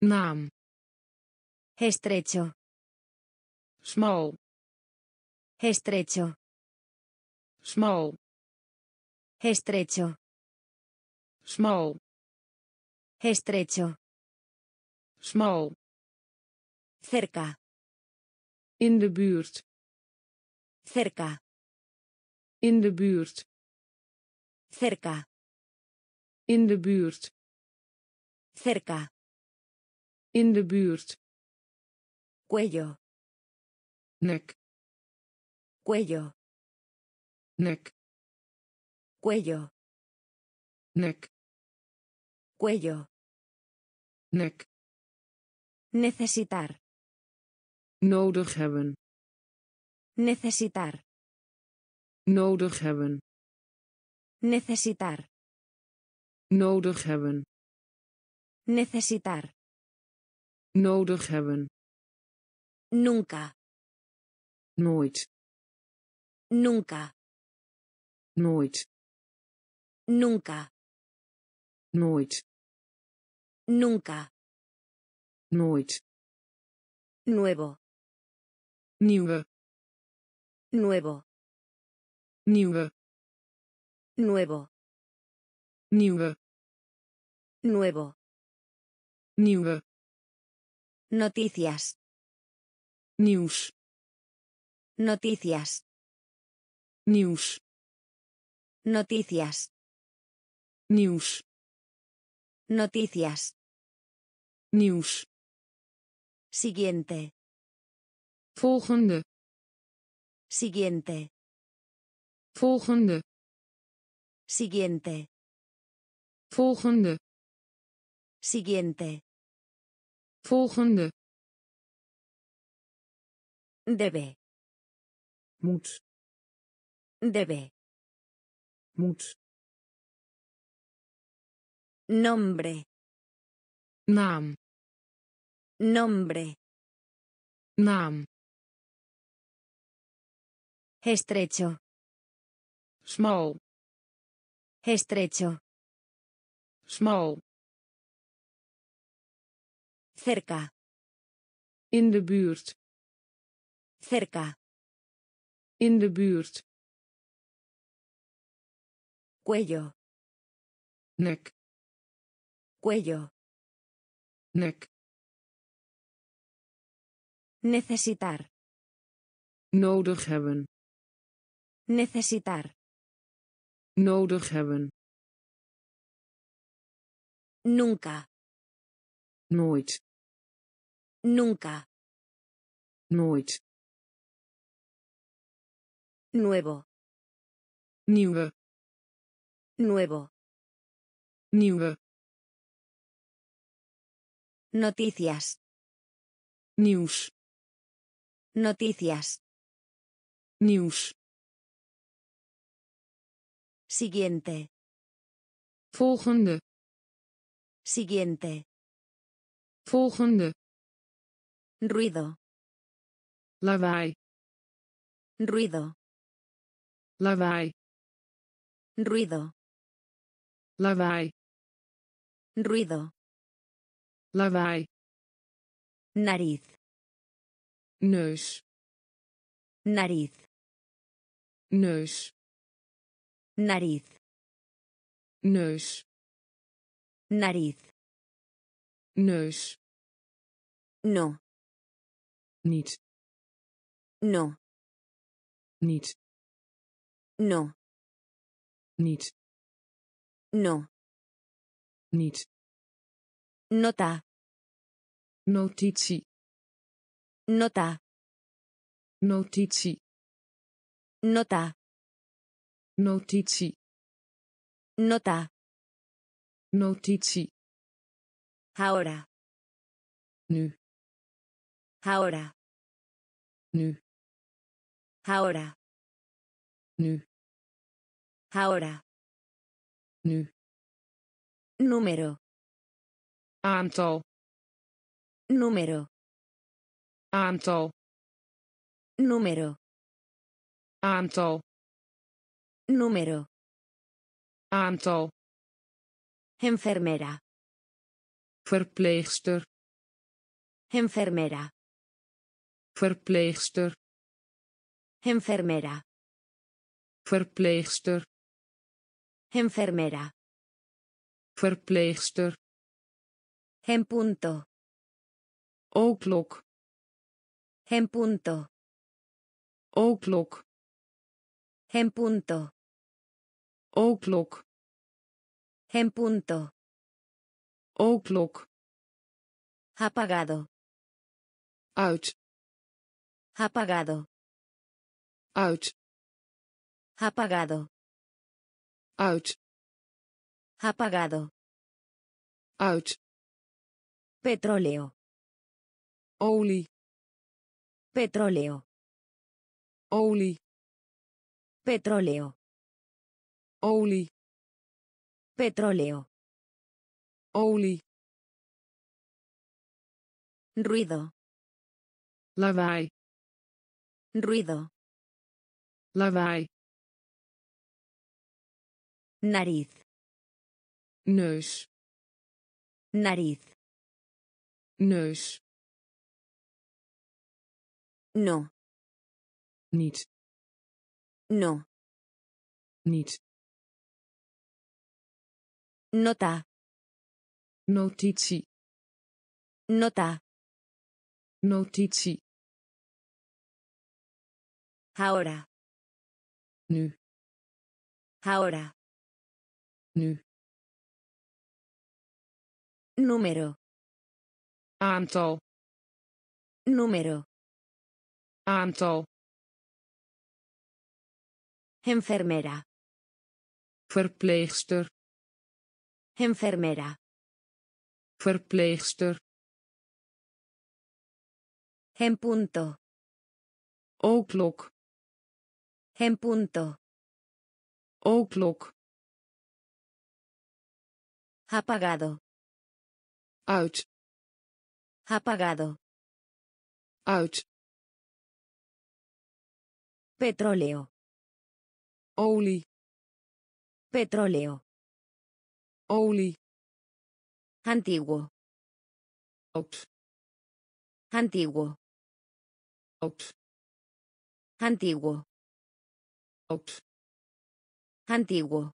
naam Estrecho. smal Estrecho. smal Estrecho. smal Estrecho. smal Cerca. in de buurt Cerca. in de buurt Cerca. In de buurt. Cerca. In de buurt. Cuello. Nek. Cuello. Nek. Cuello. Nek. Cuello. Nek. Necesitar. Nodig hebben. Necesitar. Nodig hebben. Necesitar. Nodig hebben. Necesitar. Nodig hebben. Nunca. Nooit. Nunca. Nooit. Nunca. Nooit. Nunca. Nooit. Nuevo. Nieuwe. Nuevo. Nieuwe. Nuevo. Nieuwe. Nuevo. Nieuwe. Noticias. Nieuws. Noticias. Nieuws. Noticias. Nieuws. Noticias. Nieuws. Siguiente. Volgende. Siguiente. Volgende. Siguiente. Volgende. Siguiente. Volgende. Debe. Moet. Debe. Moet. Nombre. Naam. Nombre. Naam. Estrecho. Smal. Estrecho. Smal. Cerca. In de buurt. Cerca. In de buurt. Cuello. Nek. Cuello. Nek. Necesitar. Nodig hebben. Necesitar. Nodig hebben. Nunca. Nooit. Nunca. Nooit. Nuevo. Nieuwe. Nuevo. Nieuwe. Noticias. Nieuws. Noticias. Nieuws. Siguiente. Volgende. Siguiente. Volgende. Ruido. Lawaai. Ruido. Lawaai. Ruido. Lawaai. Ruido. Lawaai. Nariz. Neus. Nariz. Neus. Nariz. Neus. Nariz. Neus. No. Niet. No. Niet. No. Niet. No. Niet. Nota. Notitie. Nota. Notitie. Nota. Notitie. Nota. Notitie. Ahora. Nu. Ahora. Nu. Ahora. Nu. Ahora. Nu. Número. Aantal. Número. Aantal. Número. Aantal. Número. Aantal. Enfermera. Verpleegster. Enfermera. Verpleegster. Enfermera. Verpleegster. Enfermera. Verpleegster. En punto. Oklok. En punto. Oklok. En punto. Oklok. En punto. Oogklok. Apagado. Uit. Apagado. Uit. Apagado. Uit. Apagado. Uit. Petróleo. Olie. Petróleo. Olie. Petróleo. Olie. Petróleo. Olie. Ruido. Lawaai. Ruido. Lawaai. Nariz. Neus. Nariz. Neus. No. Niet. No. Niet. Nota. Notitie. Nota. Notitie. Ahora. Nu. Ahora. Nu. Número. Aantal. Número. Aantal. Enfermera. Verpleegster. Enfermera. Verpleegster. En punto. Oogklok. En punto. Oogklok. Apagado. Uit. Apagado. Uit. Petróleo. Olie. Petróleo. Olie. Antiguo. Oud. Antiguo. Oud. Antiguo. Oud. Antiguo.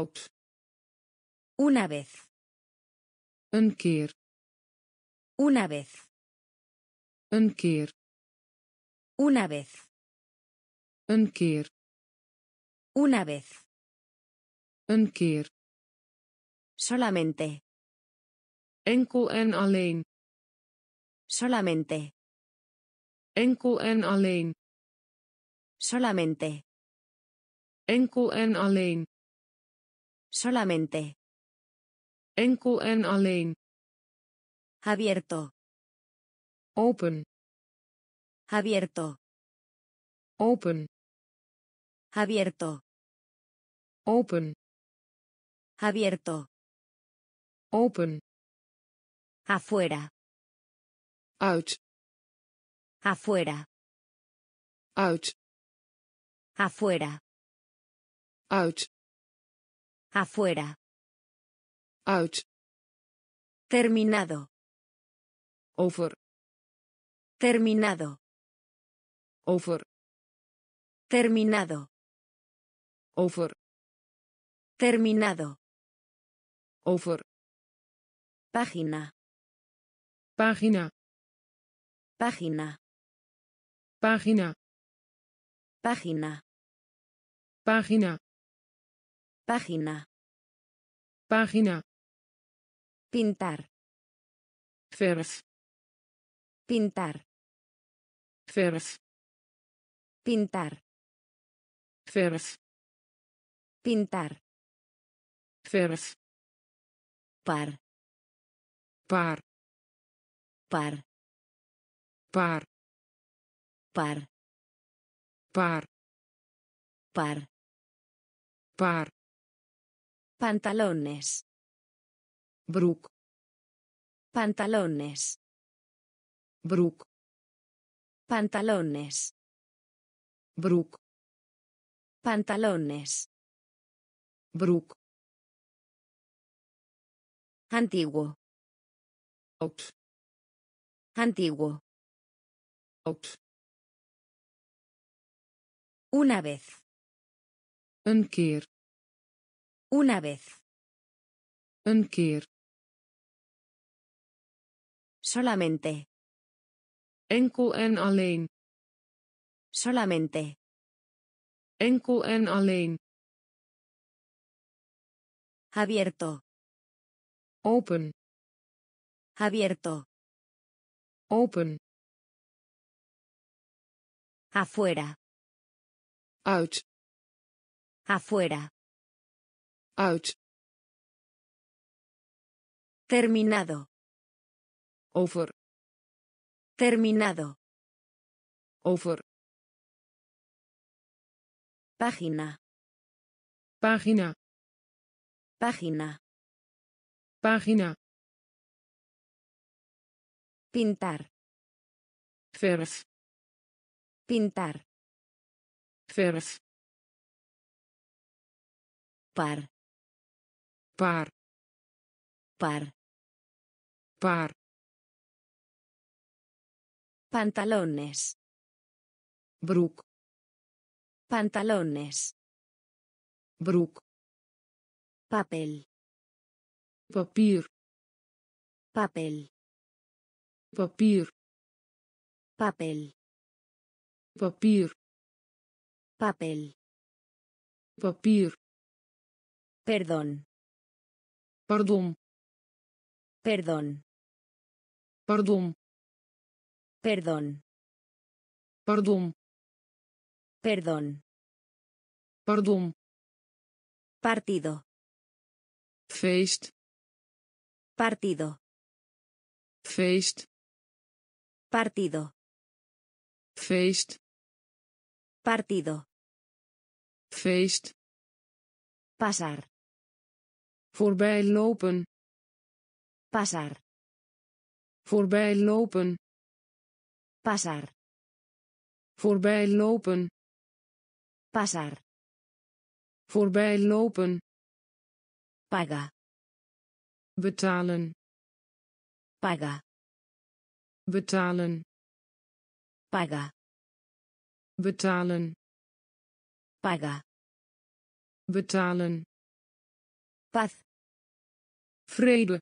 Oud. Una vez. Een keer. Una vez. Een keer. Una vez. Een keer. Una vez. Een keer. Solamente. Enkel en alleen. Solamente. Enkel en alleen. Solamente. Enkel en alleen. Solamente. Enkel en alleen. Abierto. Open. Abierto. Open. Abierto. Open. Abierto. Open. Afuera. Uit. Afuera. Uit. Afuera. Uit. Afuera. Uit. Terminado. Over. Terminado. Over. Terminado. Over. Terminado. Over. Página. Pagina. Página. Pagina. Página. Pagina. Página. Pagina. Pintar. Verf. Pintar. Verf. Pintar. Verf. Pintar. Verf. Par. Paar. Par. Paar. Par. Paar. Par. Paar. Pantalones. Broek. Pantalones. Broek. Pantalones. Broek. Pantalones. Antiguo. Antiguo. Una vez. Een keer. Una vez. Een keer. Solamente. Enkel en alleen. Solamente. Enkel en alleen. Abierto. Open. Abierto. Open. Afuera. Uit. Afuera. Uit. Terminado. Over. Terminado. Over. Página. Pagina. Página. Pagina. Pintar. Verf. Pintar. Verf. Par. Paar. Par. Paar. Pantalones. Broek. Pantalones. Broek. Papel. Papier. Papel. Papier. Papel. Papier. Papel. Papier. Perdón. Pardon. Perdón. Pardon. Perdón. Pardon. Perdón. Pardon. Partido. Feest. Partido. Feest. Partido. Feest. Partido. Feest. Pasar. Voorbij lopen. Pasar. Voorbij lopen. Pasar. Voorbij lopen. Pasar. Voorbij lopen. Paga. Betalen. Paga. Betalen. Paga. Betalen. Paga. Betalen. Paz. Vrede.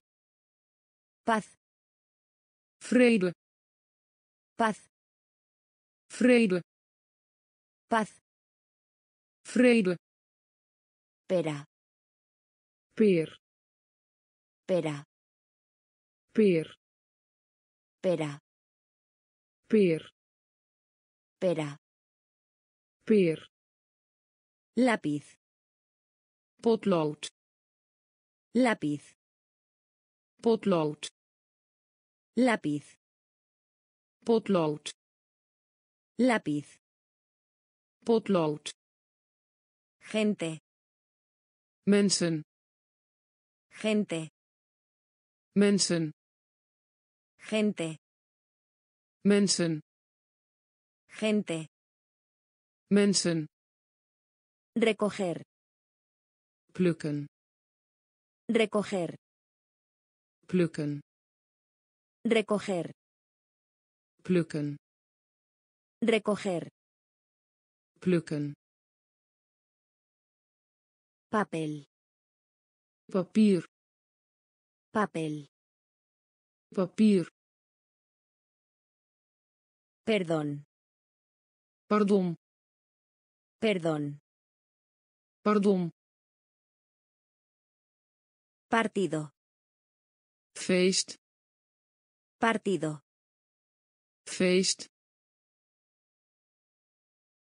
Paz. Vrede. Paz. Vrede. Paz. Vrede. Pera. Peer. Pera. Peer. Pera. Peer. Pera. Peer. Lápiz. Potlood. Lápiz. Potlood. Lápiz. Potlood. Lápiz. Potlood. Gente. Mensen. Gente. Mensen. Gente. Mensen. Gente. Mensen. Recoger. Plukken. Recoger. Plukken. Recoger. Plukken. Recoger. Plukken. Papel. Papier. Papel. Papier. Perdón. Pardon. Perdón. Pardon. Partido. Feest. Partido. Feest.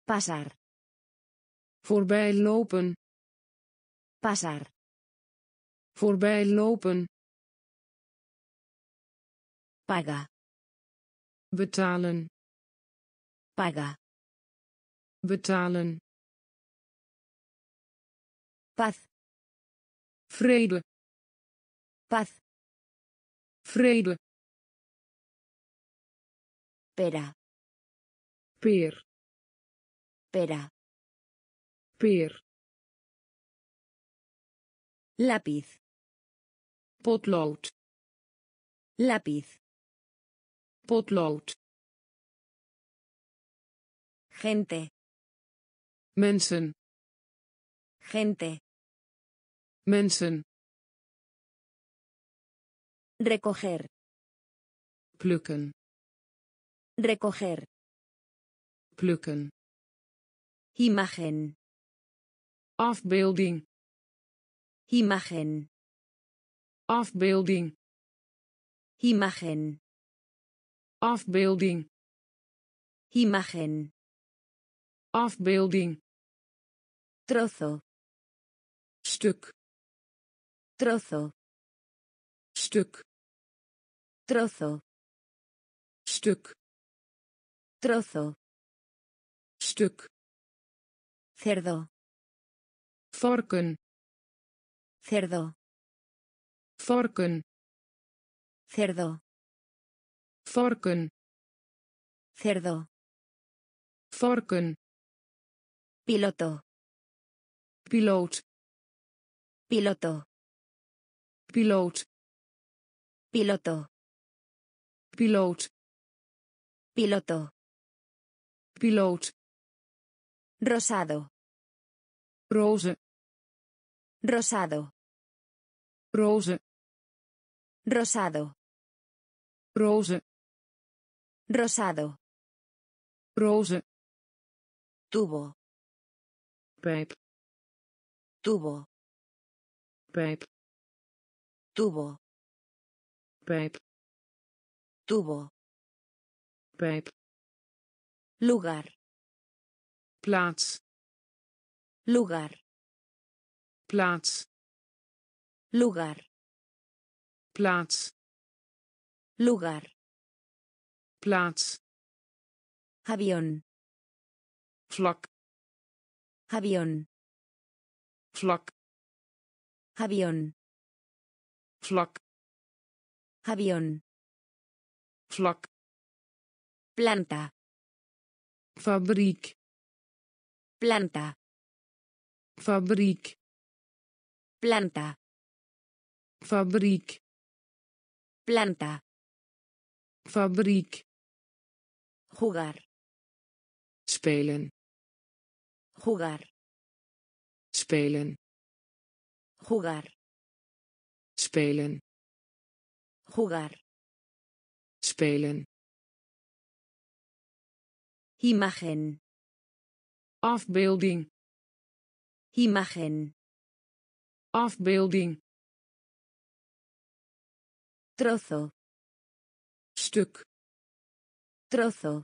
Pasar. Voorbij lopen. Pasar. Voorbij lopen. Paga. Betalen. Paga. Betalen. Paz. Vrede. Paz. Vrede. Pera. Peer. Pera. Peer. Lápiz. Potlood. Lápiz. Potlood. Gente. Mensen. Gente. Mensen. Recoger. Plukken. Recoger. Plukken. Imagen. Afbeelding. Imagen. Afbeelding Imagen. afbeelding Imagen. afbeelding Trozo. stuk Trozo. stuk Trozo. stuk Trozo. stuk Cerdo. varken Cerdo. Varken Cerdo. varken Cerdo. varken Piloto. piloot Piloto. piloot Piloto. piloot Piloto. piloot Rosado. roze Rosado. roze Rosado. roze Rosado. roze Tubo. pijp Tubo. pijp Tubo. pijp Tubo. pijp Lugar. plaats Lugar. plaats Lugar. Plaats Lugar. plaats Avión. vlak Avión. vlak Avión. vlak Avión. vlak Planta. fabriek Planta. fabriek Planta. fabriek Planta. fabriek Jugar. spelen Jugar. spelen Jugar. spelen Jugar. spelen Imagen. afbeelding Imagen. afbeelding Trozo. stuk Trozo.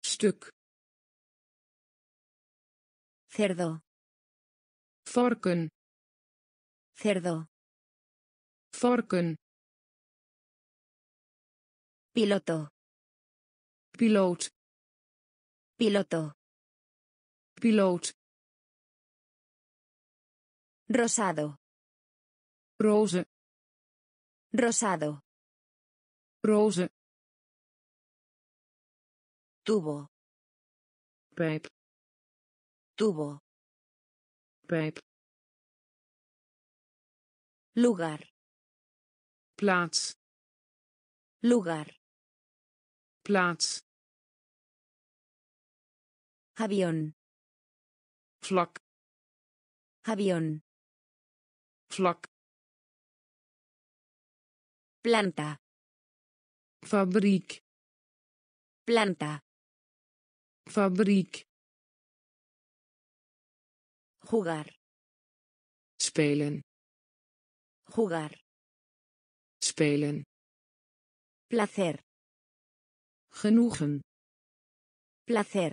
stuk Cerdo. varken Cerdo. varken Piloto. piloot Piloto. piloot Rosado. roze Rosado. roze Tubo. pijp Tubo. pijp Lugar. plaats Lugar. plaats Avión. vlak Avión. vlak Planta. fabriek Planta. fabriek Jugar. spelen Jugar. spelen Placer. genoegen Placer.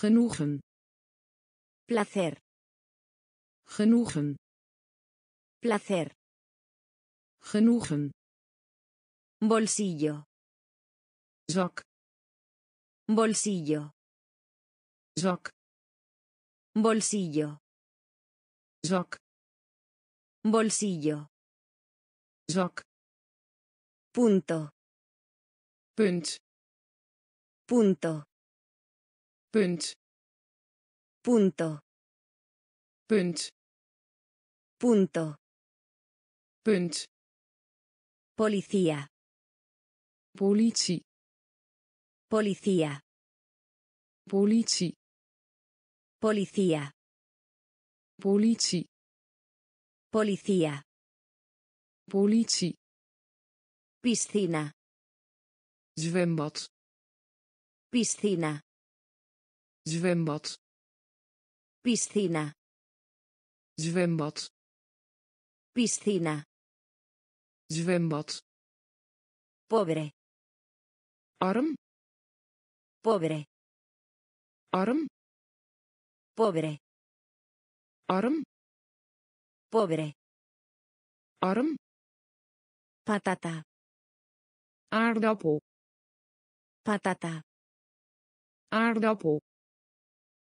genoegen Placer. genoegen Placer. Genoegen Bolsillo. zak Bolsillo. zak Bolsillo. zak Bolsillo. zak Punto. punt Punto. punt Punto. punt Punto. punt Polizia. Polici. Polizia. Polici. Polizia. Polici. Polizia. Polici. Piscina. Zwembad. Piscina. Zwembad. Piscina. Zwembad. Piscina zwembad Pobre. arm Pobre. arm Pobre. arm Pobre. arm Patata. aardappel Patata. aardappel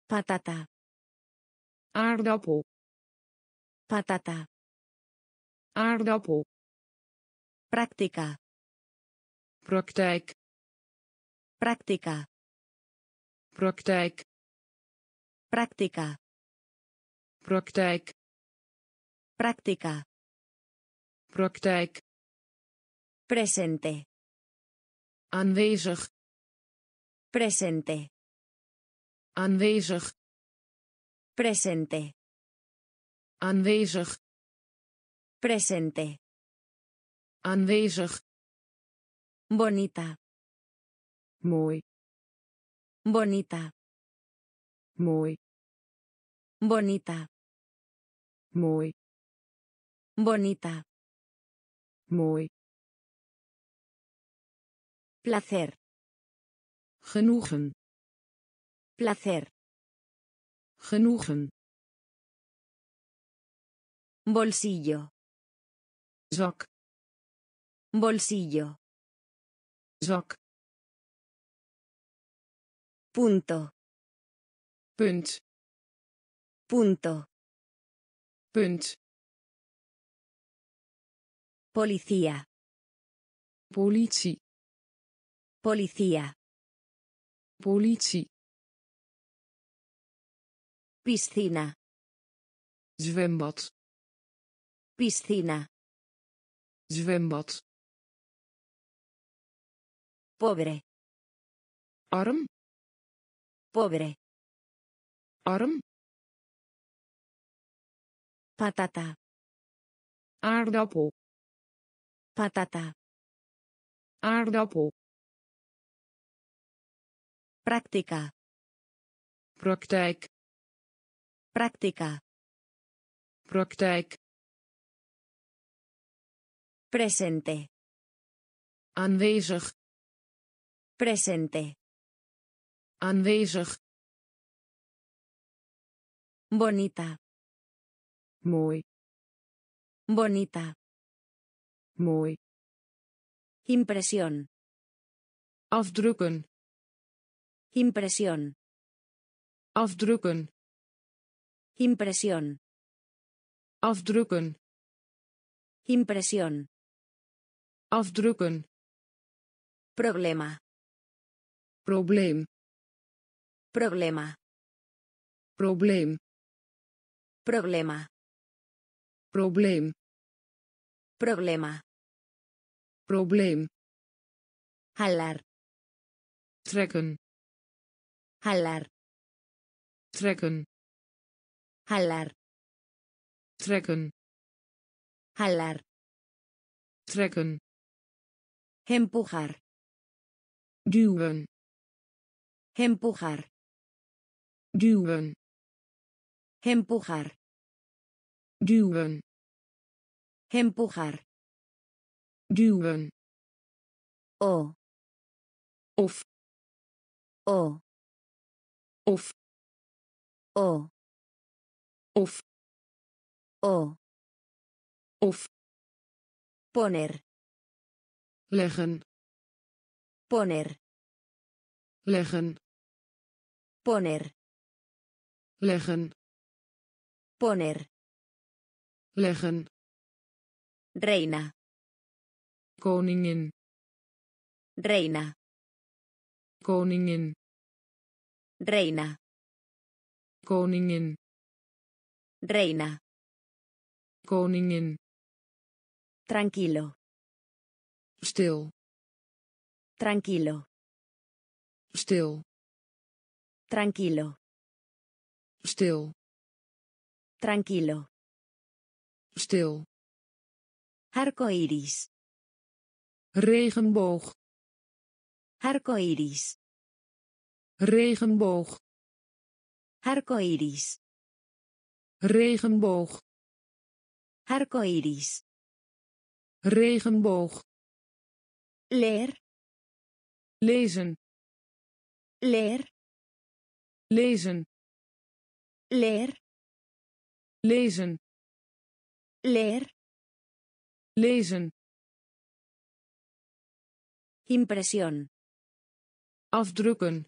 Patata. aardappel Patata. aardappel Práctica. praktijk Práctica. praktijk Práctica. praktijk praktijk Presente. aanwezig Presente. aanwezig Presente. aanwezig Presente. Aanwezig Bonita. mooi Bonita. mooi Bonita. mooi Bonita. mooi Placer. genoegen Placer. genoegen Bolsillo. zak Bolsillo. zak Punto. punt Punto. punt Policía. politie Policía. politie Piscina. zwembad Piscina. zwembad Pobre. arm Pobre. arm Patata. aardappel Patata. aardappel Práctica. praktijk Práctica. praktijk Presente. aanwezig Presente. aanwezig Bonita. mooi Bonita. mooi Impresión. afdrukken Impresión. afdrukken Impresión. afdrukken Impresión. afdrukken Problema. Probleem Problema. probleem Problema. probleem Problema. probleem Jalar. trekken Jalar. trekken Jalar. trekken Jalar. trekken Empujar. duwen Empujar. duwen Empujar. duwen Empujar. duwen O. of O. of O. of O. of Poner. leggen Poner. leggen Poner. leggen Poner. leggen Reina. koningin Reina. koningin Reina. koningin Reina. koningin Tranquilo. stil Tranquilo. stil Tranquilo. Stil. Tranquilo. Stil. Arcoiris. Regenboog. Arcoiris. Regenboog. Arcoiris. Regenboog. Arcoiris. Regenboog. Leer. Lezen. Leer lezen Leer. lezen Leer. lezen Impresión. afdrukken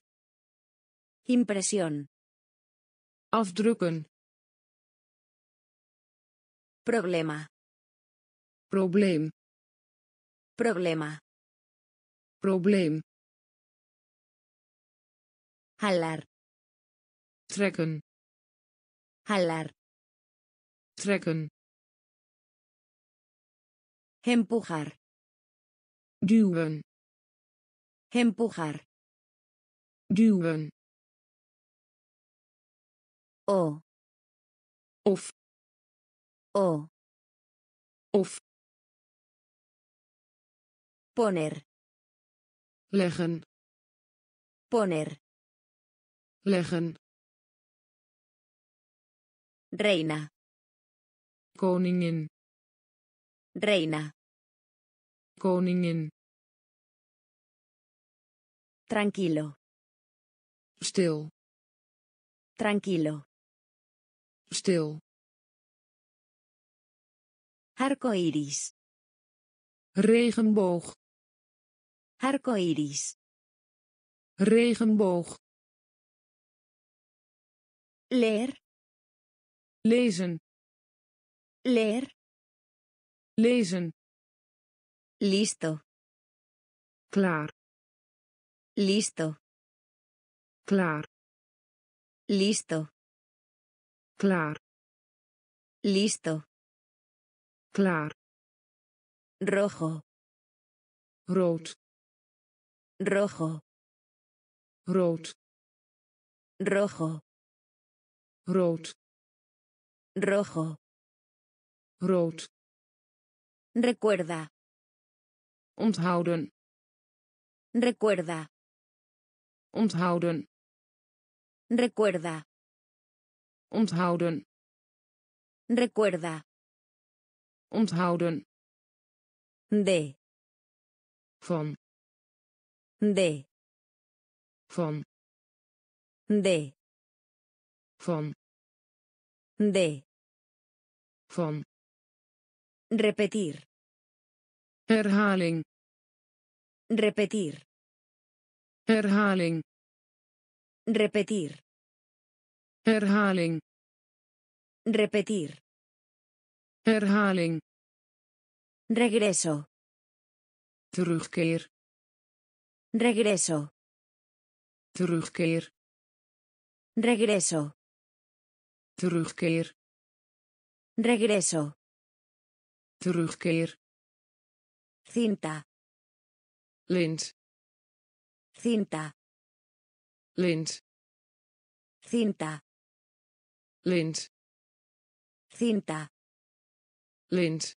Impresión. afdrukken Problema. probleem Problema. probleem. Trekken Jalar. trekken Empujar. duwen Empujar. duwen O. of O. of Poner. leggen Poner. leggen Reina. koningin Reina. koningin Tranquilo. stil Tranquilo. stil Arco iris. regenboog Arco iris. regenboog Leer. Lezen Leer. lezen Listo. klaar Listo. klaar Listo. klaar Listo. klaar Rojo. rood Rojo. rood Rojo. rood Rojo. rood Recuerda. onthouden Recuerda. onthouden Recuerda. onthouden Recuerda. onthouden De. van De. van De. van De. van Repetir. herhaling Repetir. herhaling Repetir. herhaling Repetir. herhaling Regreso. terugkeer Regreso. terugkeer Regreso. Terugkeer Regreso. terugkeer Cinta. lint Cinta. lint Cinta. lint Cinta. lint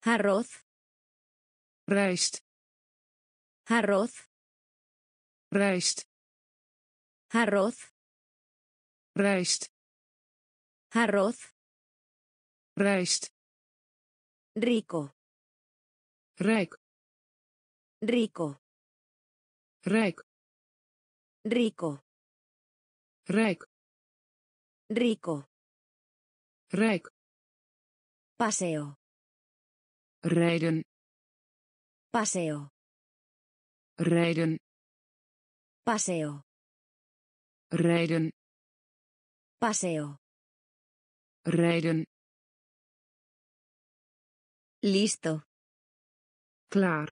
Arroz. rijst Arroz. rijst Arroz. rijst Arroz. rijst Rico. rijk Rico. rijk Rico. rijk Rico. rijk Paseo. rijden Paseo. rijden Paseo. rijden Paseo. Rijden Listo. klaar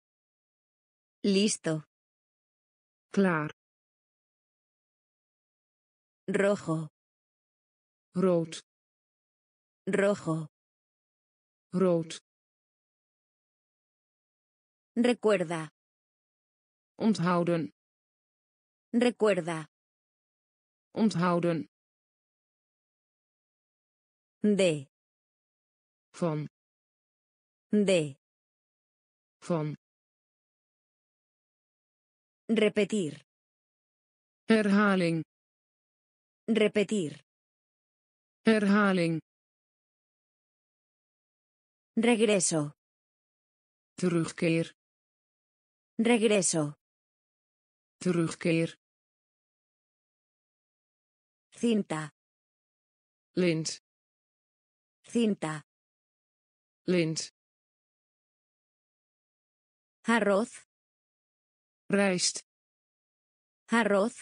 Listo. klaar Rojo. rood Rojo. rood Recuerda. onthouden Recuerda. onthouden De. van De. van Repetir. herhaling Repetir. herhaling Regreso. terugkeer Regreso. terugkeer Cinta. lint Cinta. lint Arroz. rijst Arroz.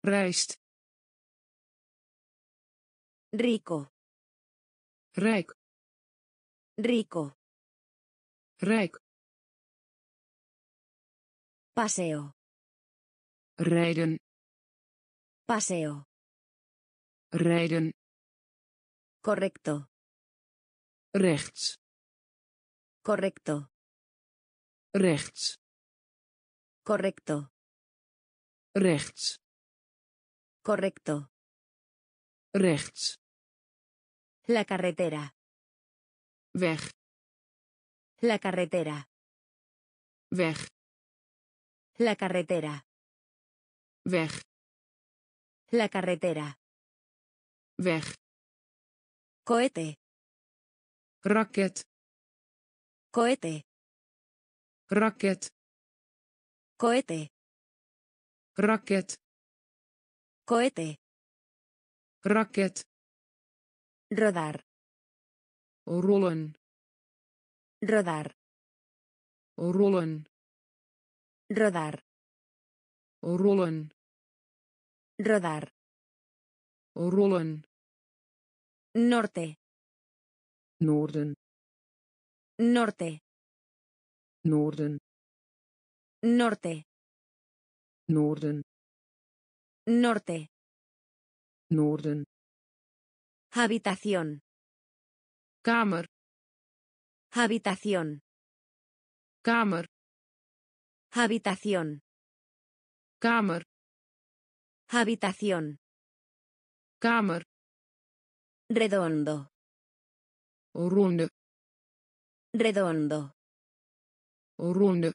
rijst Rico. rijk Rico. rijk Paseo. rijden Paseo. rijden Correcto. rechts Correcto. rechts Correcto. rechts Correcto. rechts La carretera. weg La carretera. weg La carretera. weg La carretera. weg Cohete. raket Cohete. raket Cohete. raket Cohete. raket Rodar. rollen Rodar. rollen Rodar. rollen Rodar. rollen Norte. noorden Norte. noorden Norte. noorden Norte. noorden Habitación. kamer Habitación. kamer Habitación. kamer Habitación. kamer Redondo. ronde Redondo. ronde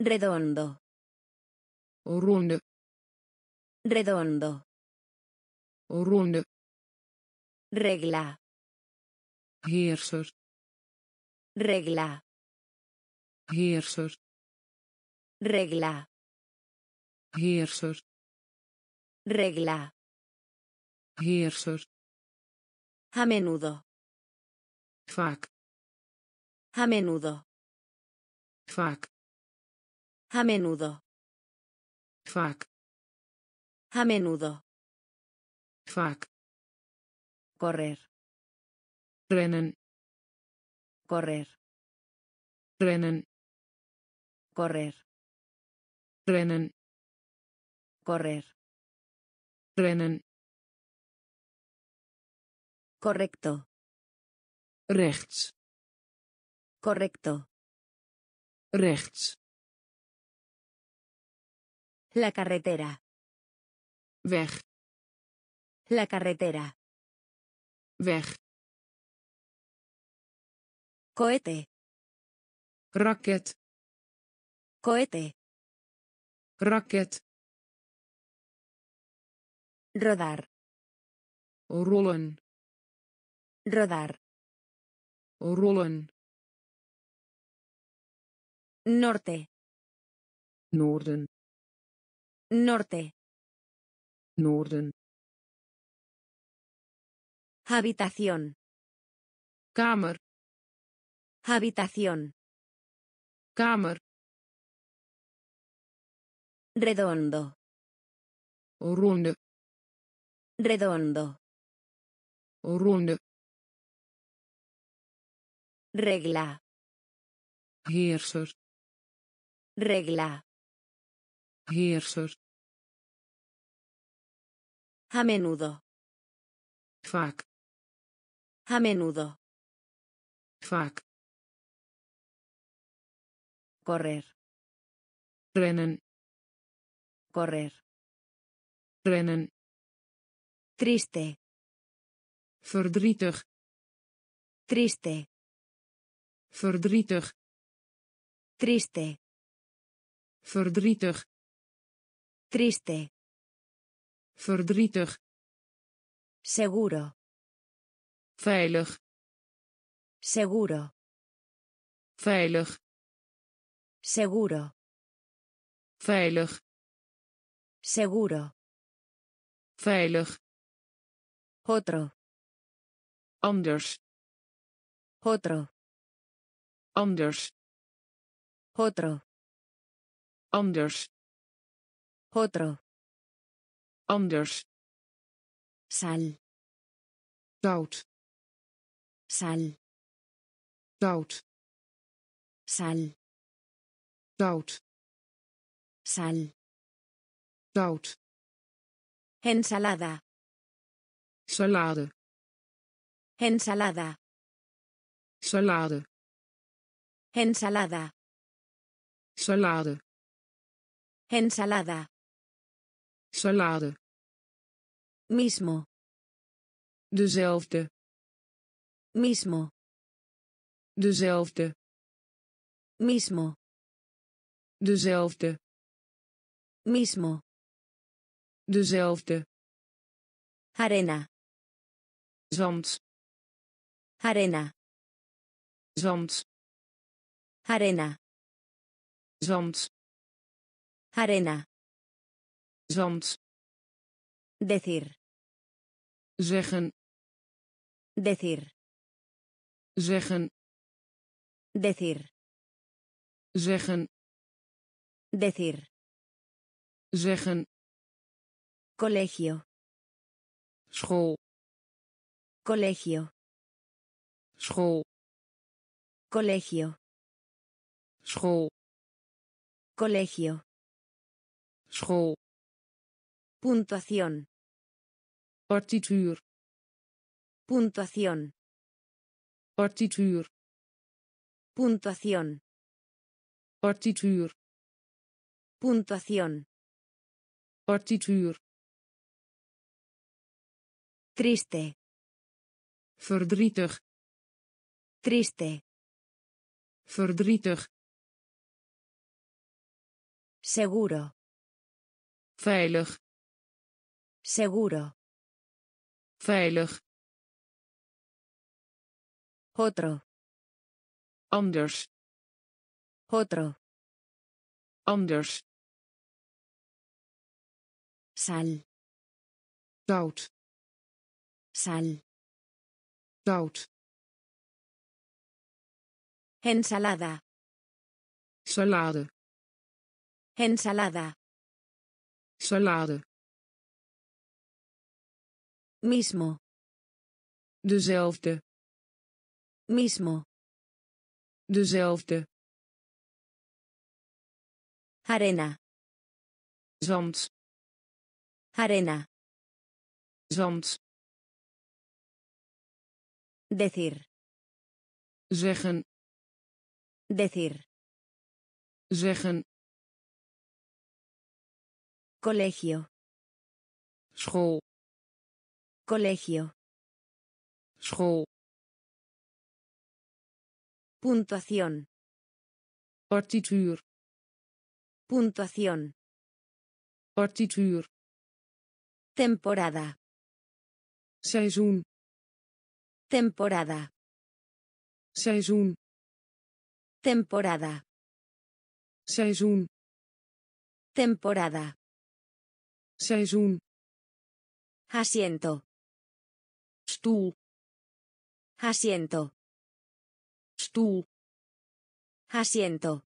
Redondo. ronde Redondo. ronde Regla. heerser Regla. heerser Regla. heerser Regla. heerser A menudo. vaak A menudo. vaak A menudo. vaak A menudo. vaak Correr. rennen Correr. rennen Correr. rennen Correr. rennen Correcto. rechts Correcto. rechts La carretera. weg La carretera. weg Cohete. raket Cohete. raket Rodar. rollen Rodar. rollen Norte. noorden Norte. noorden Habitación. kamer Habitación. kamer Redondo. ronde Redondo. ronde Regla. heerser Regla. heerser A menudo. vaak A menudo. vaak Correr. rennen Correr. rennen Triste. verdrietig Triste. Verdrietig Triste. verdrietig Triste. verdrietig Seguro. veilig Seguro. veilig Seguro. veilig Seguro. veilig Otro. anders Otro. Anders Otro. anders Otro. anders Sal. zout Sal. zout Sal. zout Sal. zout Ensalada. salade Ensalada. salade Ensalada. salade Ensalada. salade Mismo. dezelfde Mismo. dezelfde Mismo. dezelfde Mismo. dezelfde Arena. zand Arena. zand Arena. zand Arena. zand Decir. zeggen Decir. zeggen Decir. zeggen Decir. zeggen Colegio. school Colegio. school Colegio. School Colegio. school Puntuación. partituur Puntuación. partituur Puntuación. partituur Puntuación. partituur Triste. verdrietig Triste. verdrietig Seguro. veilig Seguro. veilig Otro. anders Otro. anders Sal. zout Sal. zout Ensalada. salade Ensalada. salade Mismo. dezelfde Mismo. dezelfde Arena. zand Arena. zand Decir. zeggen Decir. zeggen Colegio. school Colegio. school Puntuación. partituur Puntuación. partituur Temporada. seizoen Temporada. seizoen Temporada. seizoen Temporada. Seizoen Asiento. stoel Asiento. stoel Asiento.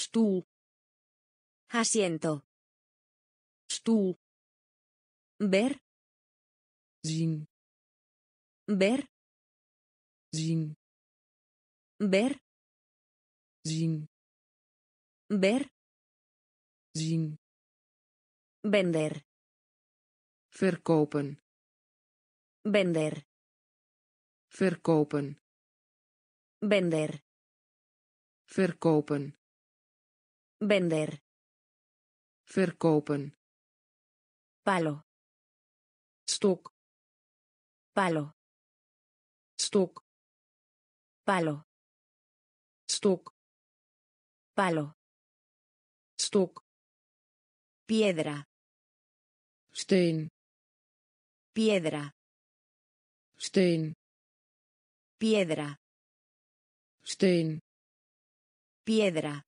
stoel Asiento. stoel Ver. zien Ver. zien Ver. zien Ver. zien Vender. verkopen Vender. verkopen Vender. verkopen Vender. verkopen Palo. stok Palo. stok Palo. stok Palo. stok Piedra. Steen Piedra. steen Piedra. steen Piedra.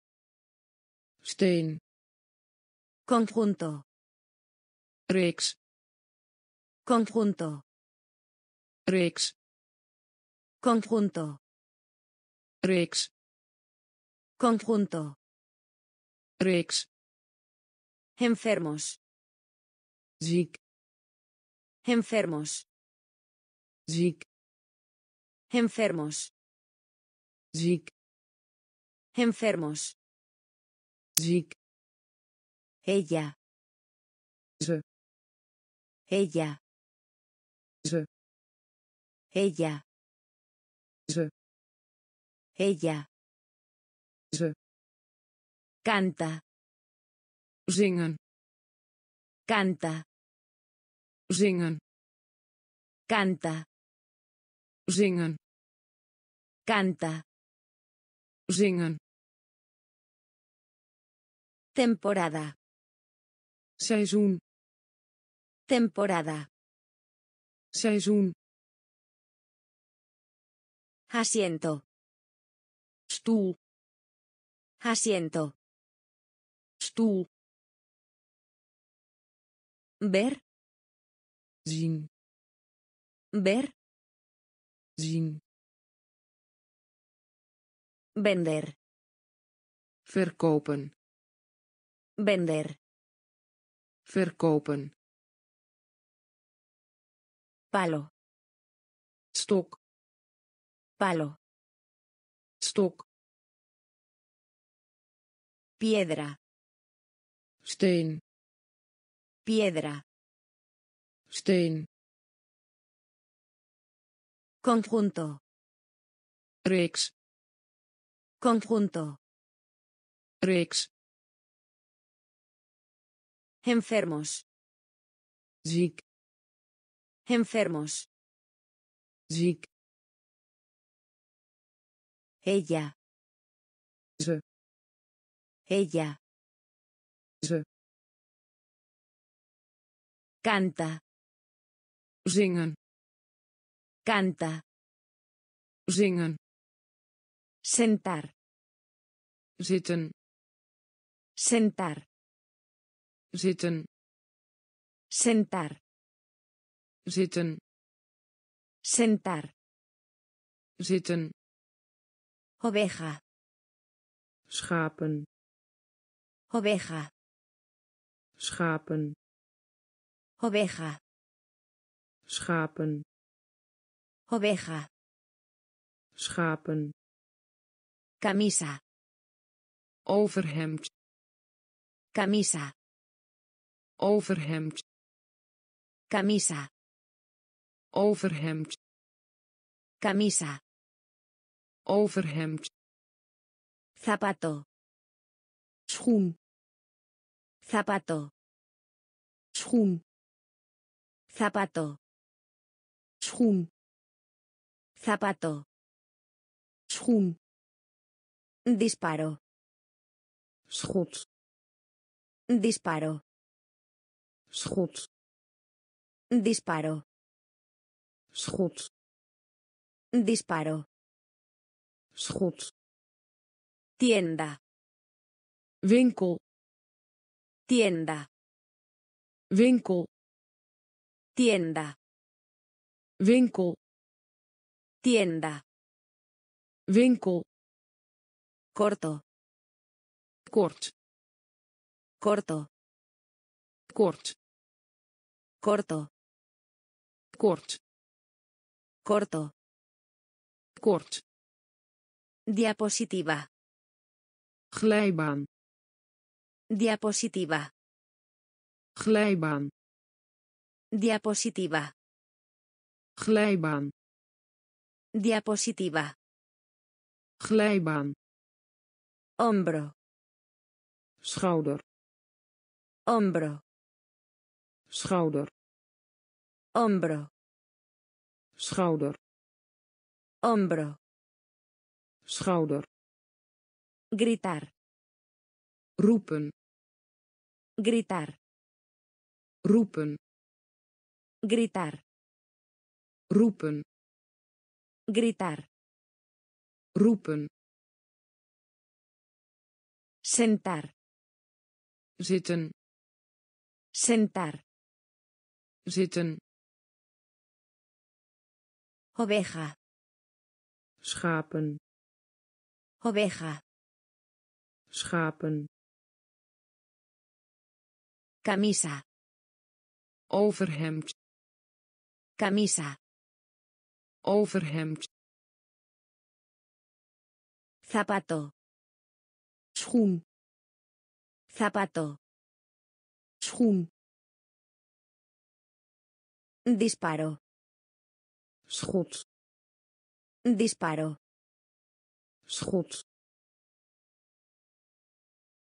steen Conjunto. reeks Conjunto. reeks Conjunto. reeks Conjunto. reeks Enfermos. Ziek Enfermos. ziek Enfermos. ziek Enfermos. ziek Ella. ze Ella. ze Ella. ze Ella. ze Canta. zingen Canta. zingen Canta. zingen Canta. zingen Temporada. seizoen Temporada. seizoen Asiento. stoel Asiento. stoel Ver. zien Ver. zien Vender. verkopen Vender. verkopen Palo. stok Palo. stok Piedra. steen Piedra. steen Conjunto. reeks Conjunto. reeks Enfermos. ziek Enfermos. ziek Ella. ze Ella. ze Canta. zingen Canta. zingen Sentar. zitten Sentar. zitten Sentar. zitten Sentar. zitten Oveja. schapen Oveja. schapen Oveja. schapen Oveja. schapen Camisa. overhemd Camisa. overhemd Camisa. overhemd Camisa. overhemd Zapato. schoen Zapato. schoen Zapato. schoen Zapato. schoen Disparo. schot Disparo. schot Disparo. schot Disparo. schot Tienda. winkel Tienda. winkel Tienda. winkel Tienda. winkel Corto. kort Corto. kort Corto. kort Corto. kort Diapositiva. glijbaan Diapositiva. glijbaan Diapositiva. glijbaan Diapositiva. glijbaan Hombro. schouder Hombro. schouder Hombro. schouder Hombro. schouder Gritar. roepen Gritar. roepen Gritar. roepen Gritar. roepen Sentar. zitten Sentar. zitten Oveja. schapen Oveja. schapen Camisa. overhemd Camisa. overhemd Zapato. schoen Zapato. schoen Disparo. schot Disparo. schot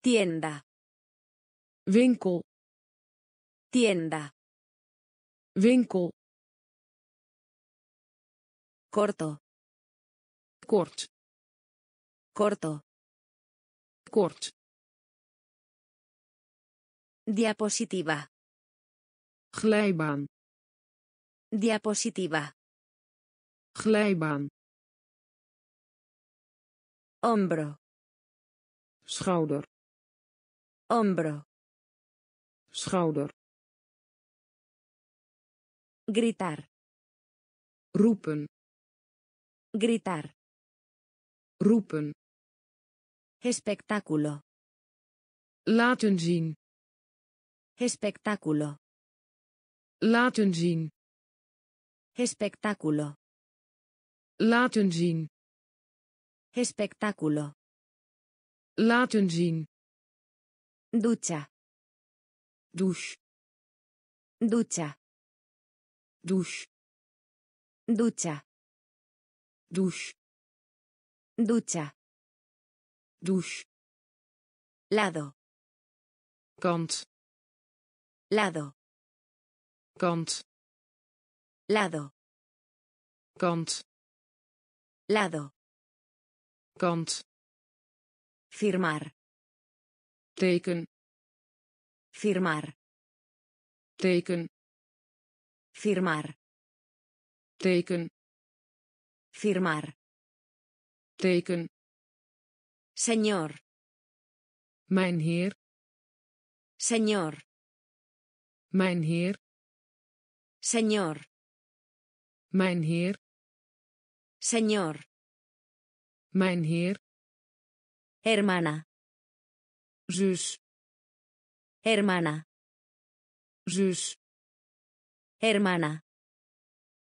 Tienda. winkel Tienda. winkel Corto. kort Corto. kort Diapositiva. glijbaan Diapositiva. glijbaan Hombro. schouder Hombro. schouder Gritar. roepen Gritar. roepen Espectáculo. laten zien Espectáculo. laten zien Espectáculo. laten zien Espectáculo. laten zien Ducha. douche Ducha. douche Ducha. Douche Ducha. douche Lado. kant Lado. kant Lado. kant Lado. kant Firmar. teken Firmar. teken Firmar. teken Firmar. teken Señor. mijn heer Señor. mijn heer Señor. mijn heer Señor. mijn heer Hermana. zus Hermana. zus Hermana.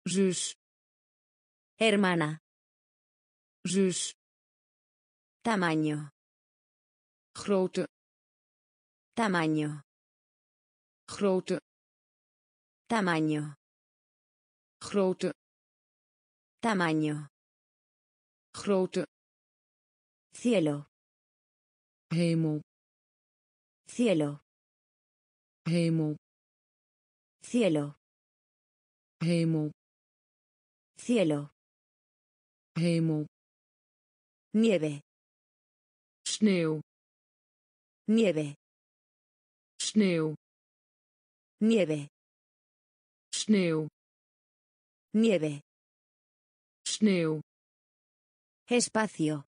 zus Hermana. zus Tamaño. grote Tamaño. grote Tamaño. grote Tamaño. grote Cielo. hemel Cielo. hemel Cielo. hemel Cielo. Hemel Nieve. sneeuw Nieve. sneeuw Nieve. sneeuw Nieve. sneeuw Espacio.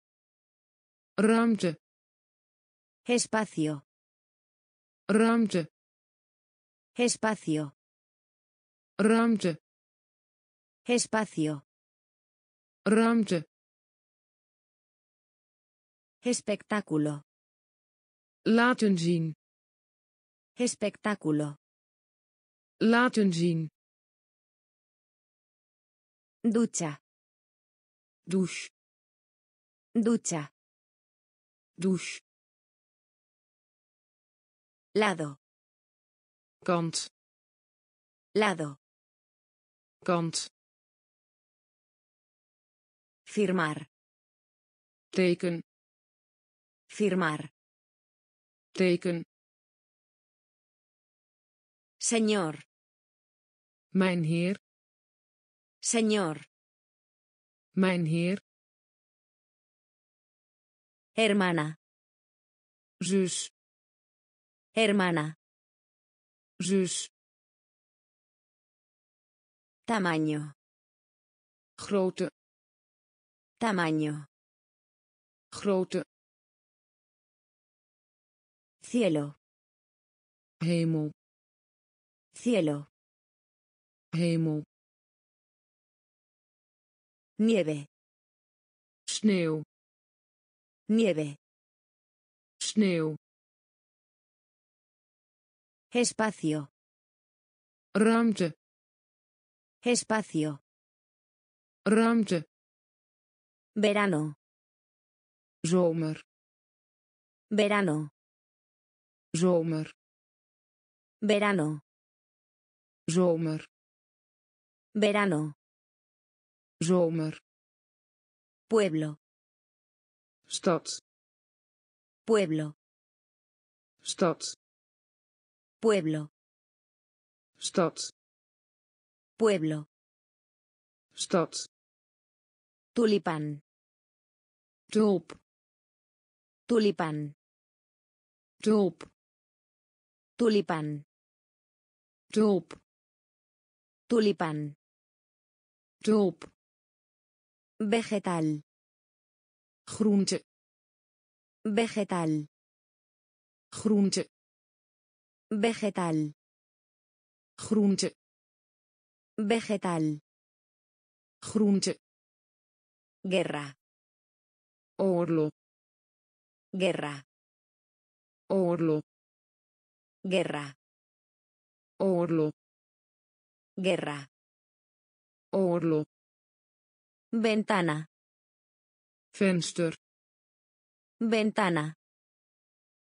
ruimte Espacio. ruimte Espacio. ruimte Espacio. Ruimte Espectáculo. laten zien Espectáculo. laten zien Ducha. douche Ducha. douche Lado. kant Lado. kant Firmar. teken Firmar. teken Señor. mijn heer Señor. mijn heer Hermana. zus Hermana. zus Tamaño. grootte Tamaño. grootte Cielo. hemel Cielo. hemel Nieve. sneeuw Nieve. sneeuw Espacio. ruimte Espacio. ruimte Verano. zomer Verano. zomer Verano. zomer Verano. zomer Pueblo. stad Pueblo. stad Pueblo. stad Pueblo. stad Tulipán. Tulp Tulipán. tulp Tulipán. tulp Tulipán. tulp Vegetal. groente Vegetal. groente Vegetal. groente Vegetal. groente Guerra. Oorlog Guerra. oorlog Guerra. oorlog Guerra. oorlog Ventana. venster Ventana.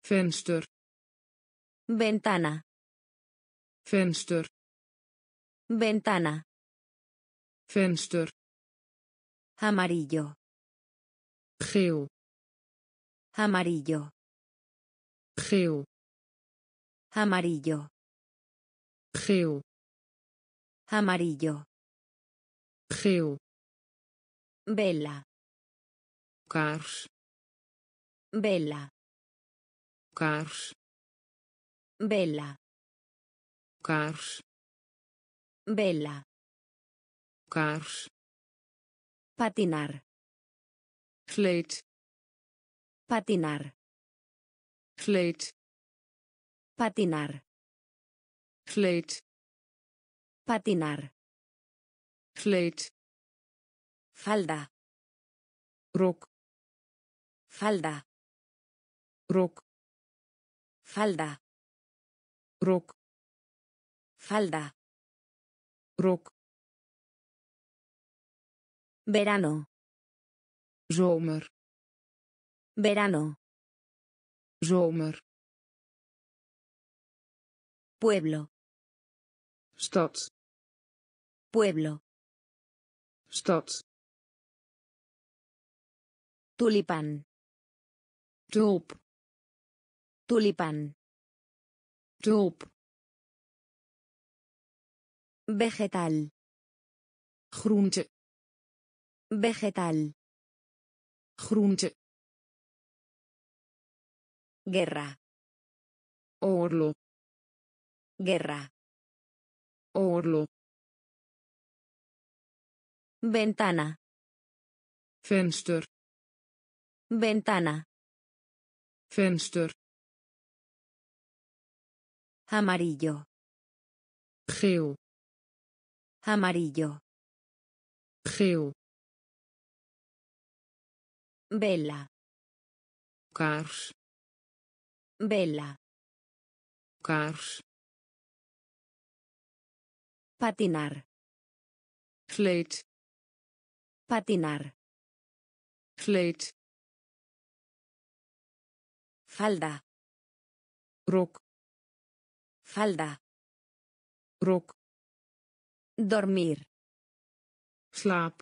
venster Ventana. venster Ventana. venster Amarillo. Geel Amarillo. geel Amarillo. geel Amarillo. geel Vela. kaars Vela. kaars Vela. kaars Vela. kaars Patinar. Kleed Patinar. kleed Patinar. kleed Patinar. kleed Falda. rok Falda. rok Falda. rok Falda. rok Verano. Zomer Verano. zomer Pueblo. stad Pueblo. stad Tulipán. tulp Tulipán. tulp Vegetal. groente Vegetal. Groente Guerra. oorlog Guerra. oorlog Ventana. venster Ventana. venster Amarillo. geel Amarillo. geel Vela. kaars Vela. kaars Patinar. kleed Patinar. kleed Falda. rok Falda. rok Dormir. slaap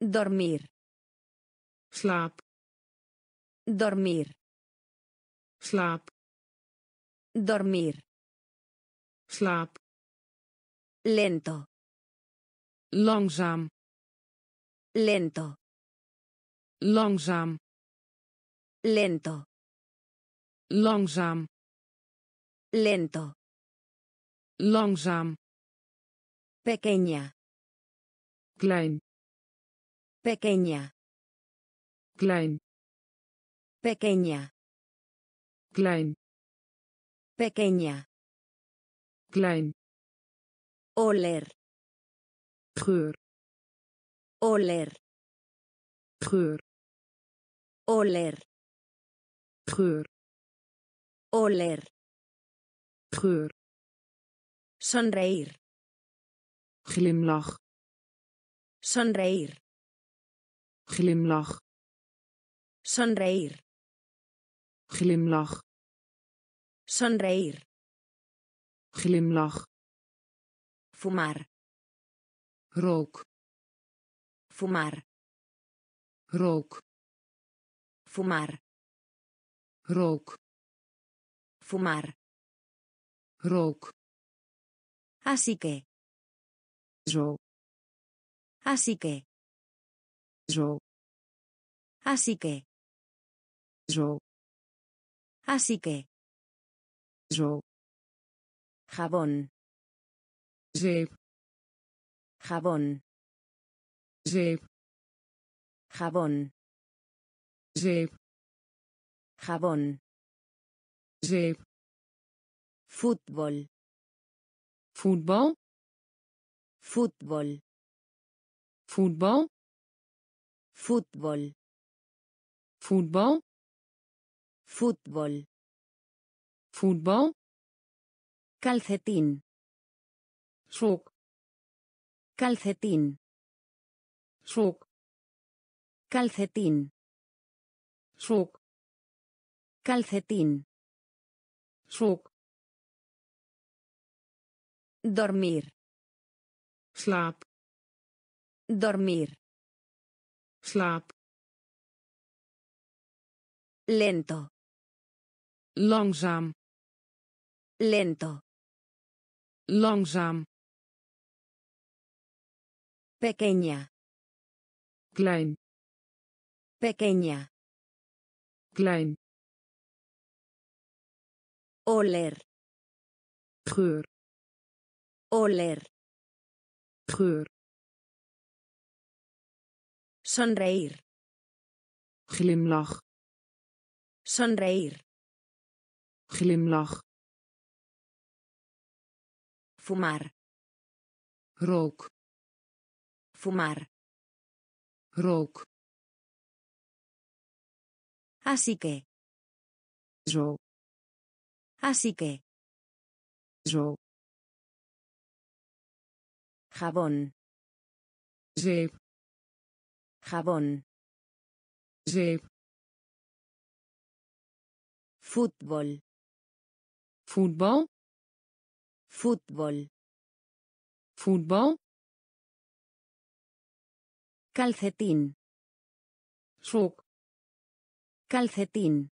Dormir. Slaap Dormir. slaap Dormir. slaap Lento. langzaam Lento. langzaam Lento. langzaam Lento. langzaam Pequeña. klein Pequeña. Klein Pequeña. klein Pequeña. klein Oler. geur Oler. geur Oler. geur Oler. geur Sonreír. glimlach Sonreír. glimlach Sonreír. glimlach Sonreír. glimlach Fumar. rook Fumar. rook Fumar. rook Fumar. rook Así que. zo Así que. zo Así que. Zo Así que. zo Jabón. zeep Jabón. zeep Jabón. zeep Jabón. zeep Fútbol. voetbal Fútbol. voetbal Fútbol. voetbal Fútbol. voetbal Calcetín. sok Calcetín. sok Calcetín. sok Calcetín. sok Dormir. slaap Dormir. slaap Lento. Langzaam Lento. langzaam Pequeña. klein Pequeña. klein Oler. geur Oler. geur Sonreír. glimlach Sonreír. Glimlach Fumar. rook Fumar. rook Así que. zo Así que. zo Jabón. zeep Jabón. zeep Fútbol. Voetbal Fútbol. voetbal Calcetín. sok Calcetín.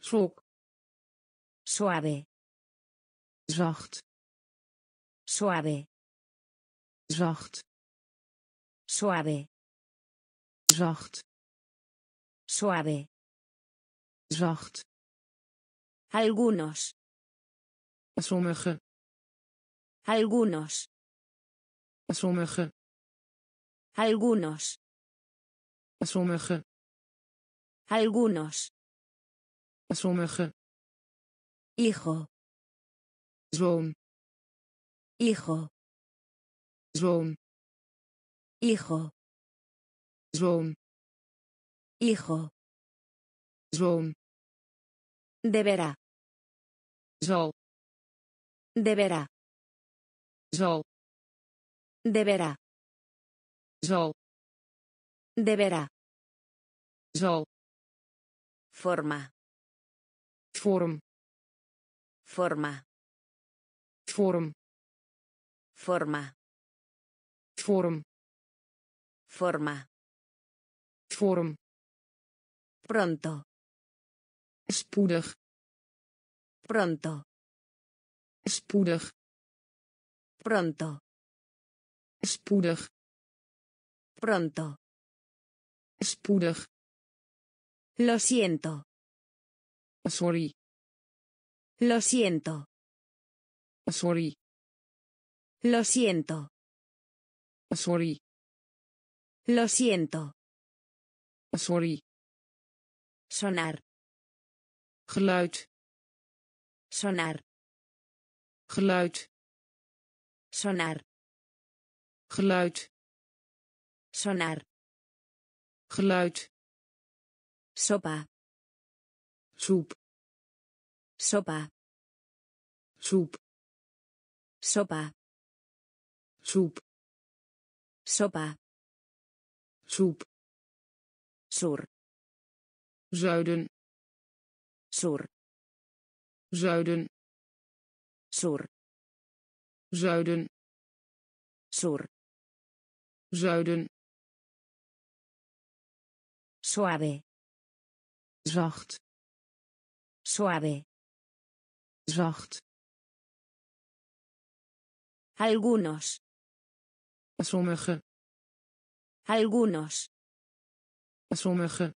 sok Suave. zacht Suave. zacht Suave. zacht Suave. zacht Algunos. sommige Algunos. sommige Algunos. sommige Algunos. sommige Hijo. zoon Hijo. zoon Hijo. zoon Hijo. zoon Deberá. Zal Deberá. zal Deberá. zal Deberá. zal Forma. vorm Forma. vorm Forma. vorm Forma. vorm Pronto. spoedig Pronto. spoedig Pronto. spoedig Pronto. spoedig Lo siento. sorry Lo siento. sorry Lo siento. Sorry. Lo siento. Sorry. Sonar. Geluid. Sonar. Geluid. Sonar. Geluid. Sonar. Geluid. Sopa. Soep. Sopa. Soep. Sopa. Soep. Sopa. Soep. Sur. Zuiden. Sur. Zuiden. Sur. Zuiden. Sur. Zuiden. Suave. Zacht. Suave. Zacht. Algunos. Sommige. Algunos. Sommige.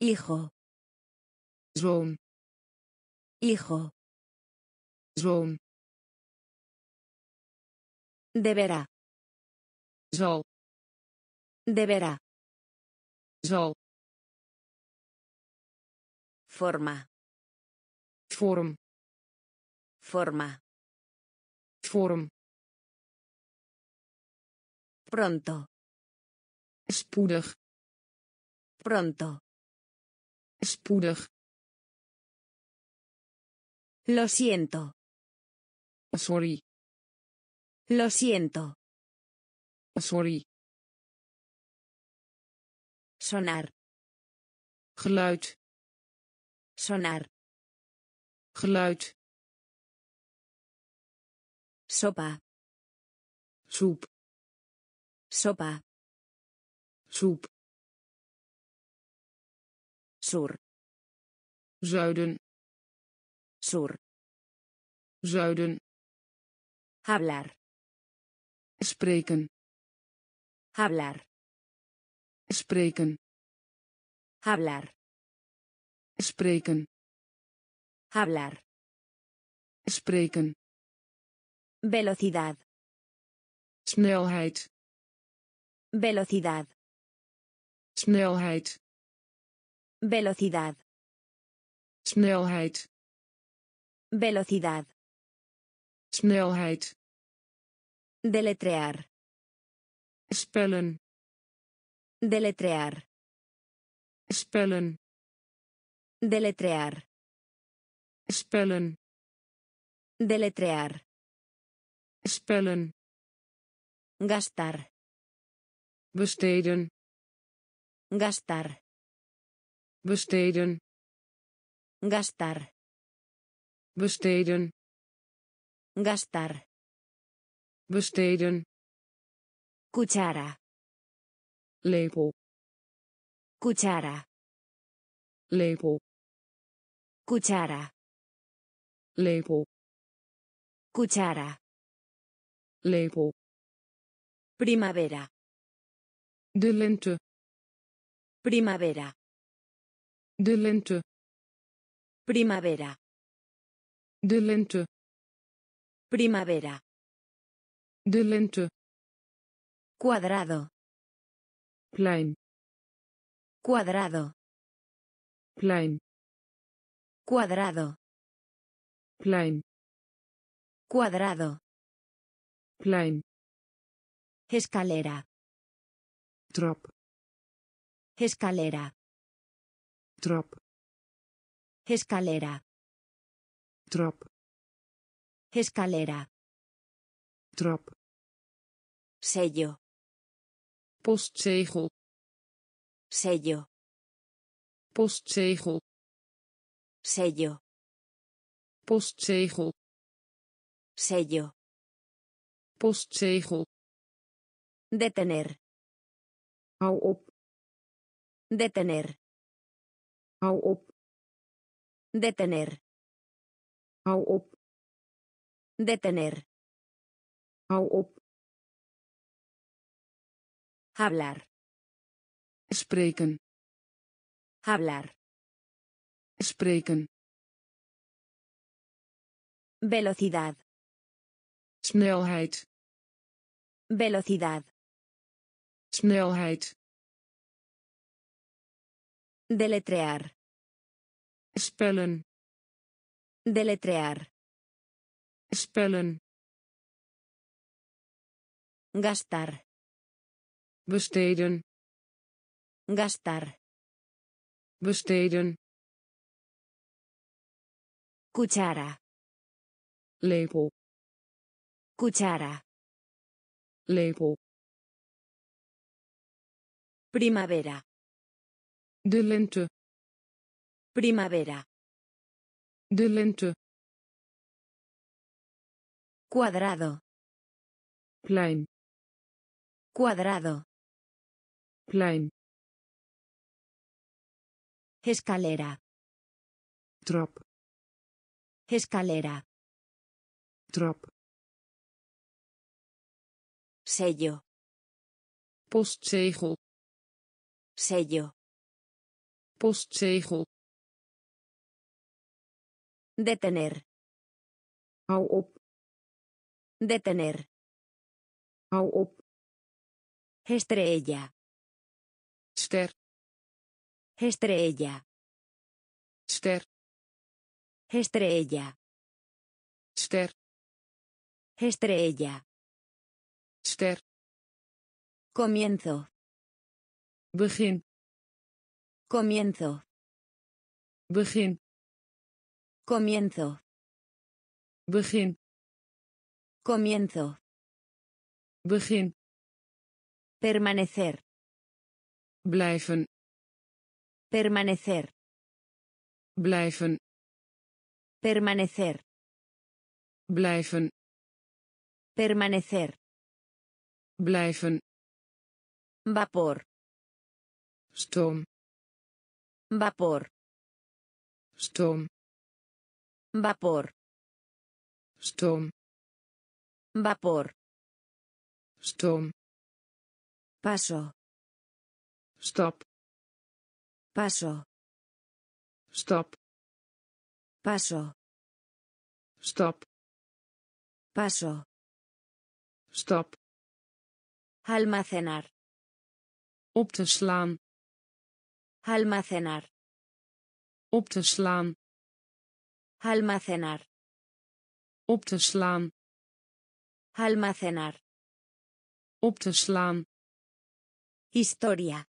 Hijo. Zoon. Hijo. Zoon. Deberá. Zal. Deberá. Zal. Forma. Vorm. Forma. Vorm. Pronto. Spoedig. Pronto. Spoedig. Lo siento. Sorry. Lo siento. Sorry. Sonar. Geluid. Sonar. Geluid. Sopa. Soep. Sopa. Soep. Sur. Zuiden. Sur. Zuiden. Hablar. Spreken. Hablar. Spreken. Hablar. Spreken. Hablar. Spreken. Velocidad. Snelheid. Velocidad. Snelheid. Velocidad. Snelheid. Velocidad. Snelheid. Deletrear. Spellen. Deletrear. Spellen. Deletrear. Spellen. Deletrear. Spellen. Gastar. Besteden. Gastar. Besteden. Gastar. Besteden. Gastar. Besteden. Cuchara. Lepel. Cuchara. Lepel. Cuchara. Lepel. Cuchara. Lepel. Primavera. De lente. Primavera. De lente. Primavera. De lente. Primavera. De lente. Cuadrado. Plein. Cuadrado. Plein. Cuadrado. Plein. Cuadrado. Plein. Escalera. Trap. Escalera. Trap. Escalera. Trap. Escalera. Trap. Sello. Postzegel. Sello. Postzegel. Sello. Postzegel. Sello. Postzegel. Detener. Hou op. Detener. Hou op. Detener. Hou op. Detener. Hou op. Hablar. Spreken. Hablar. Spreken. Velocidad. snelheid Velocidad. snelheid Deletrear. spellen Deletrear. spellen Gastar. besteden Gastar. besteden Cuchara. lepel Cuchara. lepel Primavera. de lente Primavera. De lente Cuadrado. plein Cuadrado. plein Escalera. trap Escalera. trap Sello. postzegel Sello. postzegel Detener. hou op Detener. hou op Estrella. ster Estrella. ster Estrella. ster Estrella. ster Comienzo. begin Comienzo. begin Comienzo. begin Comienzo. begin Permanecer. blijven Permanecer. blijven Permanecer. blijven Permanecer. blijven Vapor. stoom Vapor. stoom Vapor. stoom Vapor. stoom Paso. stap Paso. stap Paso. stap Paso. stap Almacenar. op te slaan Almacenar. op te slaan Almacenar. op te slaan Almacenar. op te slaan Historia.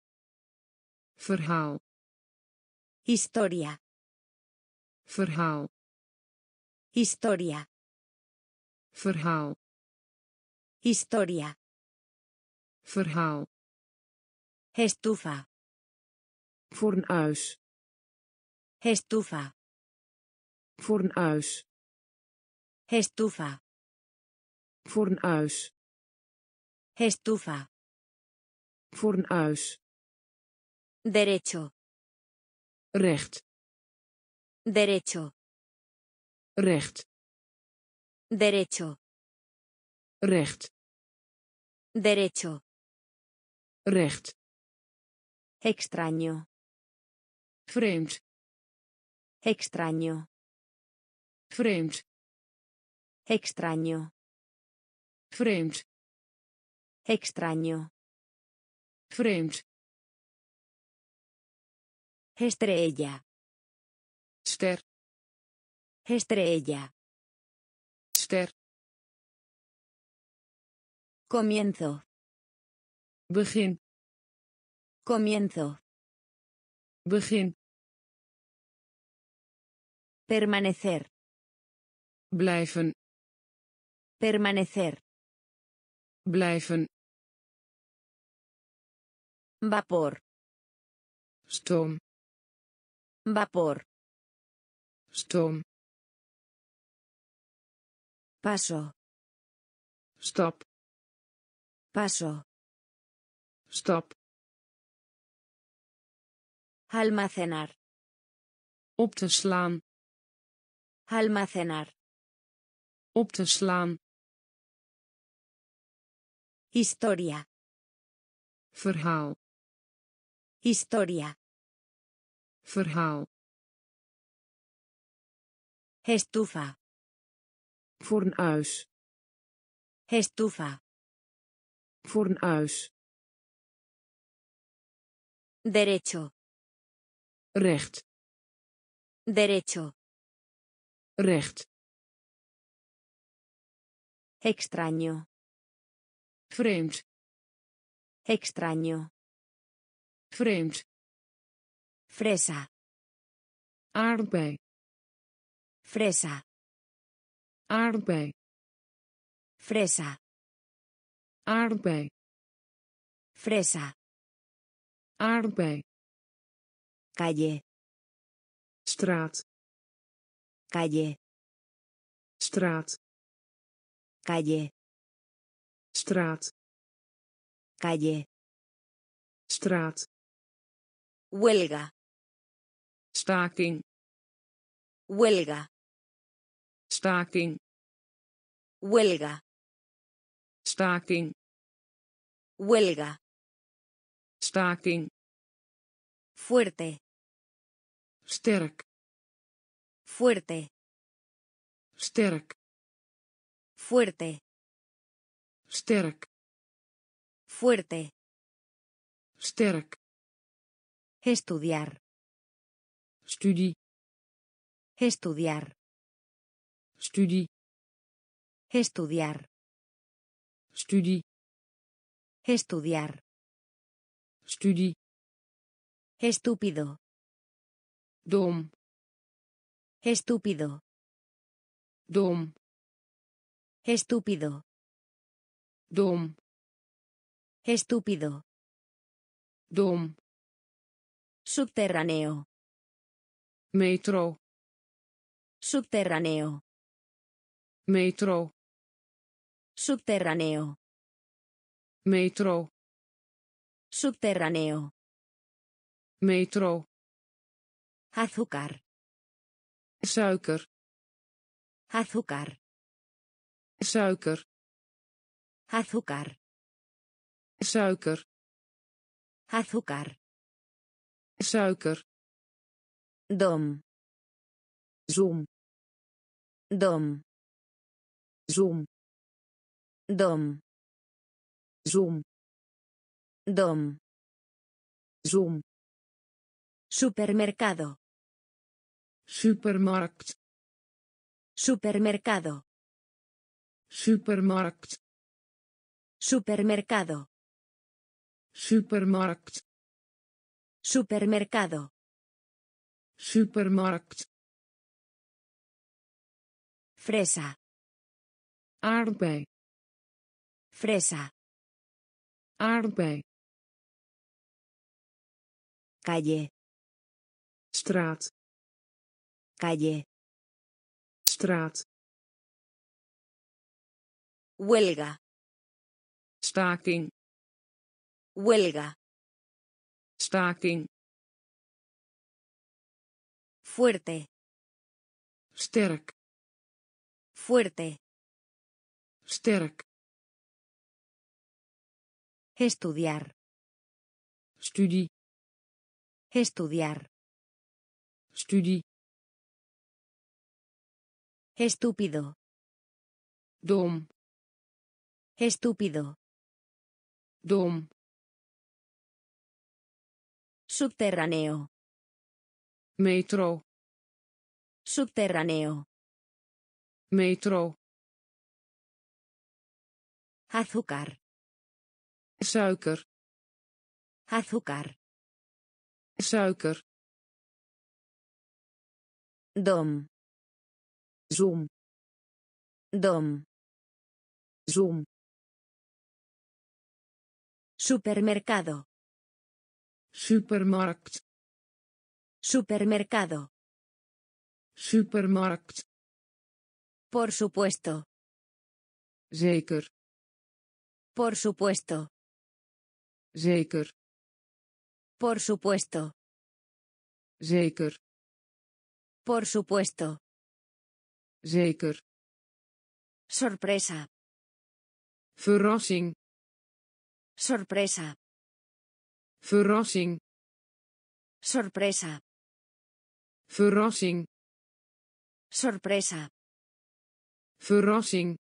verhaal Historia. verhaal Historia. verhaal Historia. verhaal Estufa. fornuis Estufa. Fornuis Estufa. fornuis Estufa. fornuis Derecho. recht Derecho. recht Derecho. recht Derecho. recht Extraño. vreemd Extraño. Vreemd Extraño. vreemd Extraño. vreemd Estrella. ster Estrella. ster Comienzo. begin Comienzo. begin Permanecer. Blijven Permanecer. blijven Vapor. stoom Vapor. stoom Paso. stap Paso. stap Almacenar. op te slaan Almacenar. Op te slaan Historia. verhaal Historia. verhaal Estufa. fornuis Estufa. Fornuis. Derecho. Recht. Derecho. Recht. Extraño. Vreemd. Extraño. Vreemd. Fresa. Aardbei. Fresa. Aardbei. Fresa. Aardbei. Fresa. Calle. Straat. Calle. Straat. Calle. Straat. Calle. Straat. Huelga. Staking. Huelga. Staking. Huelga. Staking. Huelga. Staking. Fuerte. Sterk. Fuerte. Sterk. Fuerte. Sterk. Fuerte. Sterk. Estudiar. Studie. Estudiar. Studie. Estudiar. Studie. Estudiar. Studie. Estúpido. Dom. Estúpido. Dom. Estúpido. Dom. Estúpido. Dom. Subterráneo. Metro. Subterráneo. Metro. Subterráneo. Metro. Subterráneo. Metro. Azúcar. Suiker. Azúcar. Suiker. Azúcar. Suiker. Azúcar. Suiker. Dom. Zon. Dom. Zon. Dom. Zon. Dom. Zon. Supermercado. Supermarkt. Supermercado. Supermarkt. Supermercado. Supermarkt. Supermercado. Supermarkt. Fresa. Aardbei. Fresa. Aardbei. Calle. Straat. Calle. Straat. Huelga. Staking. Huelga. Staking. Fuerte. Sterk. Fuerte. Sterk. Estudiar. Studie. Estudiar. Studie. Estúpido. Dom. Estúpido. Dom. Subterráneo. Metro. Subterráneo. Metro. Azúcar. Suiker. Azúcar. Suiker. Dom. Zon. Dom. Zon. Supermercado. Supermarkt. Supermercado. Supermarkt. Por supuesto. Zeker. Por supuesto. Zeker. Por supuesto. Zeker. Por supuesto. Zeker. Sorpresa. Verrassing. Sorpresa. Verrassing. Sorpresa. Verrassing. Sorpresa. Verrassing.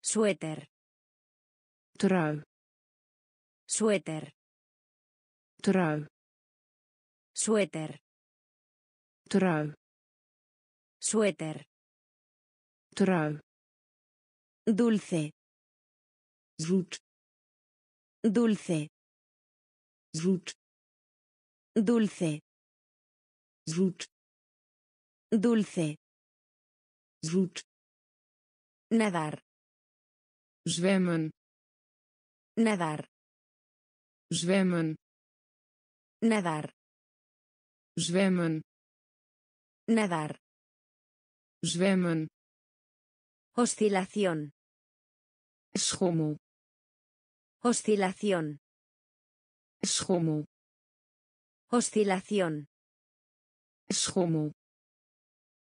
Suéter. trui Suéter. trui Suéter. trui Suéter. trui Dulce. zoet Dulce. zoet Dulce. zoet Dulce. zoet Nadar. zwemmen Nadar. zwemmen Nadar. zwemmen Nadar. zwemmen Oscilación. schommel Oscilación. schommel Oscilación. schommel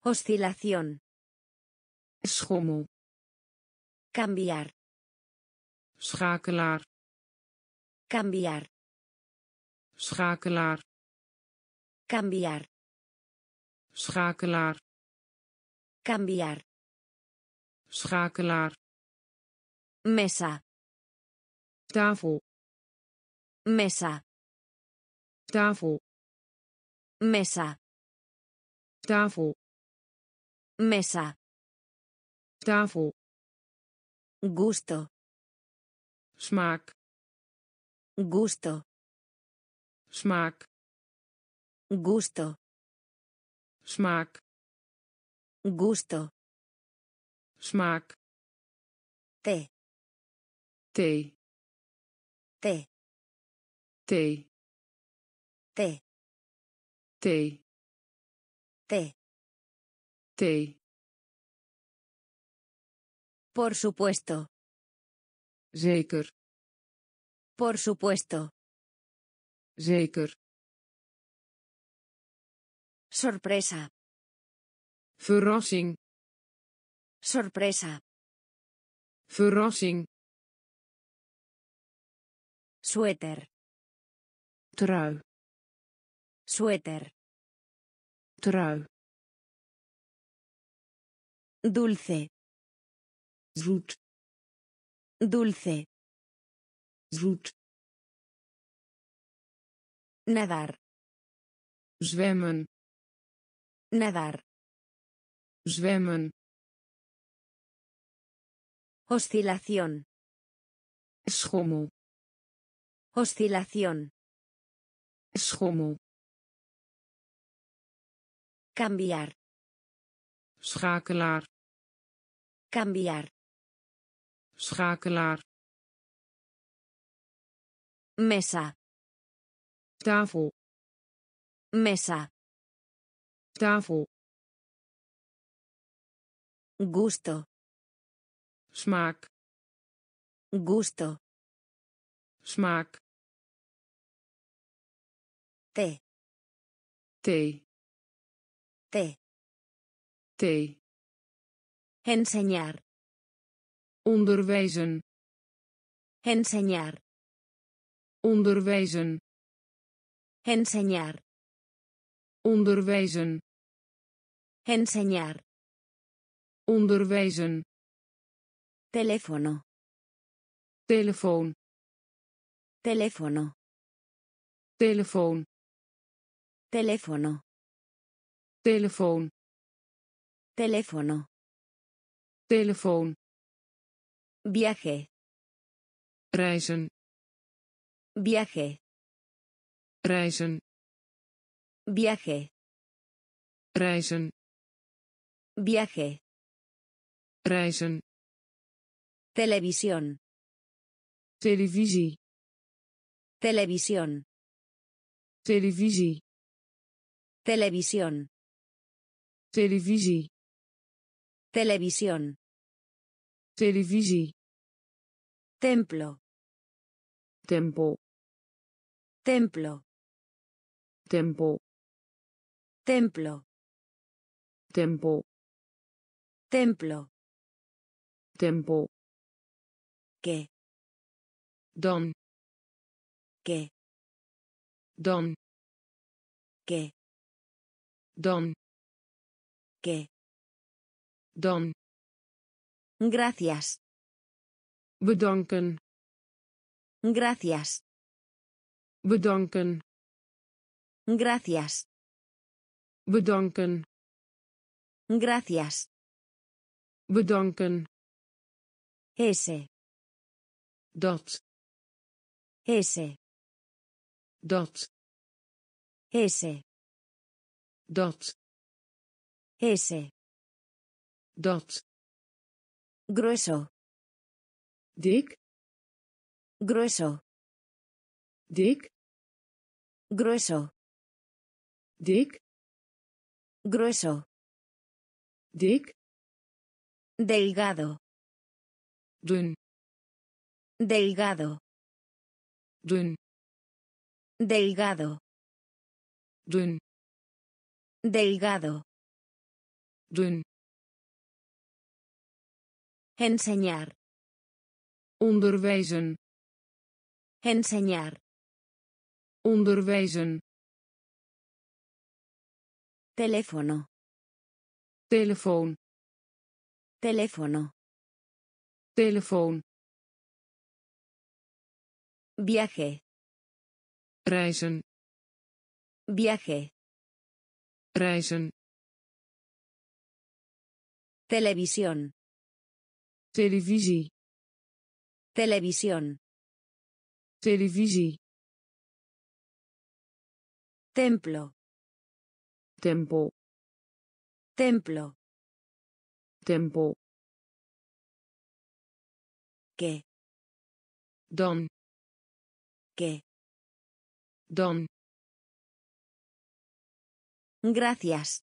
Oscilación. schommel Cambiar. schakelaar Cambiar. schakelaar Cambiar. schakelaar Cambiar. schakelaar Mesa. Tafel Mesa. tafel Mesa. tafel Mesa. tafel Gusto. smaak Gusto. smaak Gusto. smaak Gusto. smaak Té. thee Té. thee Té. thee Té. thee Por supuesto. zeker Por supuesto. zeker Sorpresa. verrassing Sorpresa. verrassing Suéter. trui Suéter. trui Dulce. zoet Dulce. zoet Nadar. zwemmen Nadar. zwemmen Oscilación. schommel Oscilación. schommel Cambiar. schakelaar Cambiar. schakelaar Mesa. tafel Mesa. tafel Gusto. smaak Gusto. smaak Té. thee Té. thee Enseñar. onderwijzen Enseñar. onderwijzen Enseñar. onderwijzen Enseñar. onderwijzen Teléfono. telefoon Teléfono. telefoon Teléfono. telefoon Teléfono. telefoon Viaje. reizen Viaje. reizen Viaje. reizen Viaje. reizen Televisión. televisie Televisión. televisie Televisión. televisie Televisión. televisie Templo. tempel Templo. tempel Templo. tempel Templo. tempel ¿Qué? dan ¿Qué? dan ¿Qué? Dan ¿Qué? dan Gracias. bedanken Gracias. bedanken Gracias. bedanken Gracias. bedanken Ese. dat Ese. dat Ese. Dat Ese. dat Grueso. dik Grueso. dik Grueso. dik Grueso. dik Delgado. dun Delgado. dun Delgado. dun Delgado. dun Enseñar. onderwijzen Enseñar. onderwijzen Teléfono. telefoon Teléfono. telefoon Viaje. reizen Viaje. Reizen Televisión. televisie Televisión. televisie Templo. tempel Templo. tempel ¿Qué? dan ¿Qué? dan Gracias.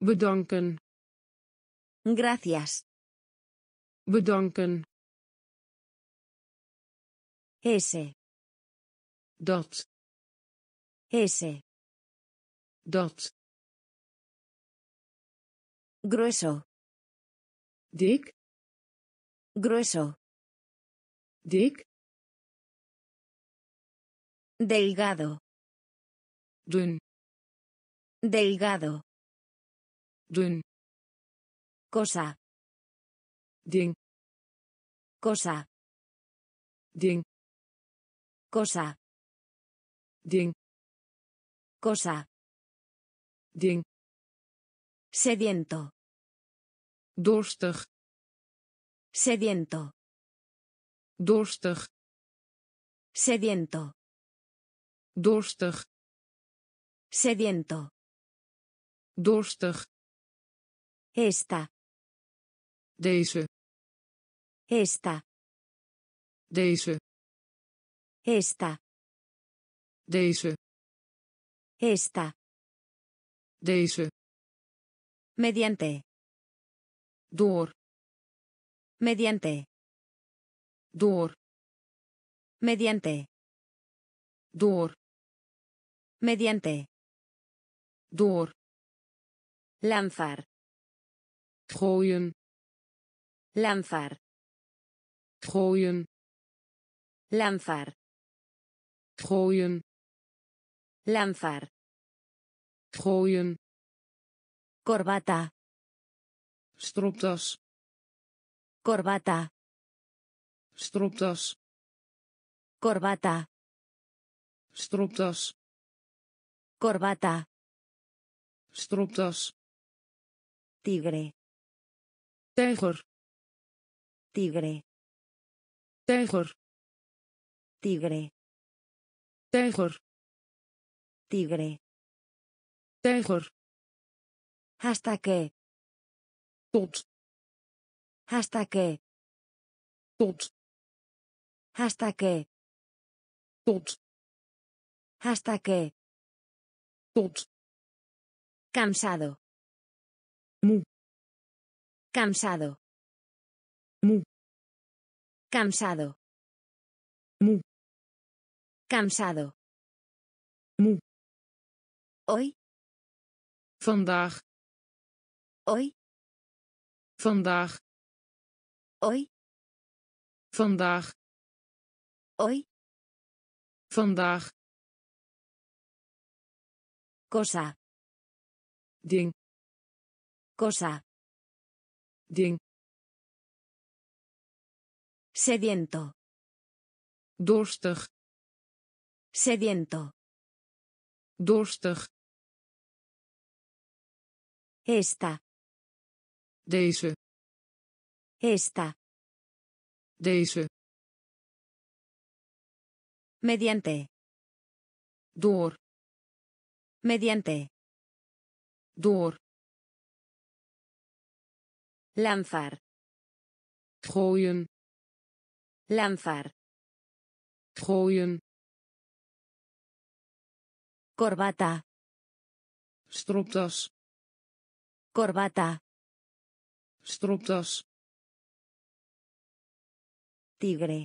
bedanken Gracias. bedanken Ese. dat Ese. dat Grueso. dik Grueso. dik Delgado. dun Delgado. dun Cosa. ding Cosa. ding Cosa. ding Cosa. ding Sediento. dorstig Sediento. dorstig Sediento. dorstig Sediento. Dorstig Esta. deze Esta. deze Esta. deze Esta. deze Mediante. door Mediante. door Mediante. door Mediante. door Lanzar. gooien Lanzar. gooien Lanzar. gooien Lanzar. gooien Corbata. stropdas Corbata. stropdas Corbata. stropdas Corbata. stropdas Tigre. tijger Tigre. tijger Tigre. tijger Tigre. tijger Hasta que. tot Hasta que. tot Hasta que. tot Hasta que. tot Cansado. Moe. Cansado. Moe. Cansado. Moe. Cansado. Moe. Hoy. vandaag Hoy. vandaag Hoy. vandaag Hoy. vandaag Cosa. ding Cosa. ding Sediento. dorstig Sediento. dorstig Esta. deze Esta. deze Mediante. door Mediante. door Lanzar. gooien Lanzar. gooien Corbata. stropdas Corbata. stropdas Tigre.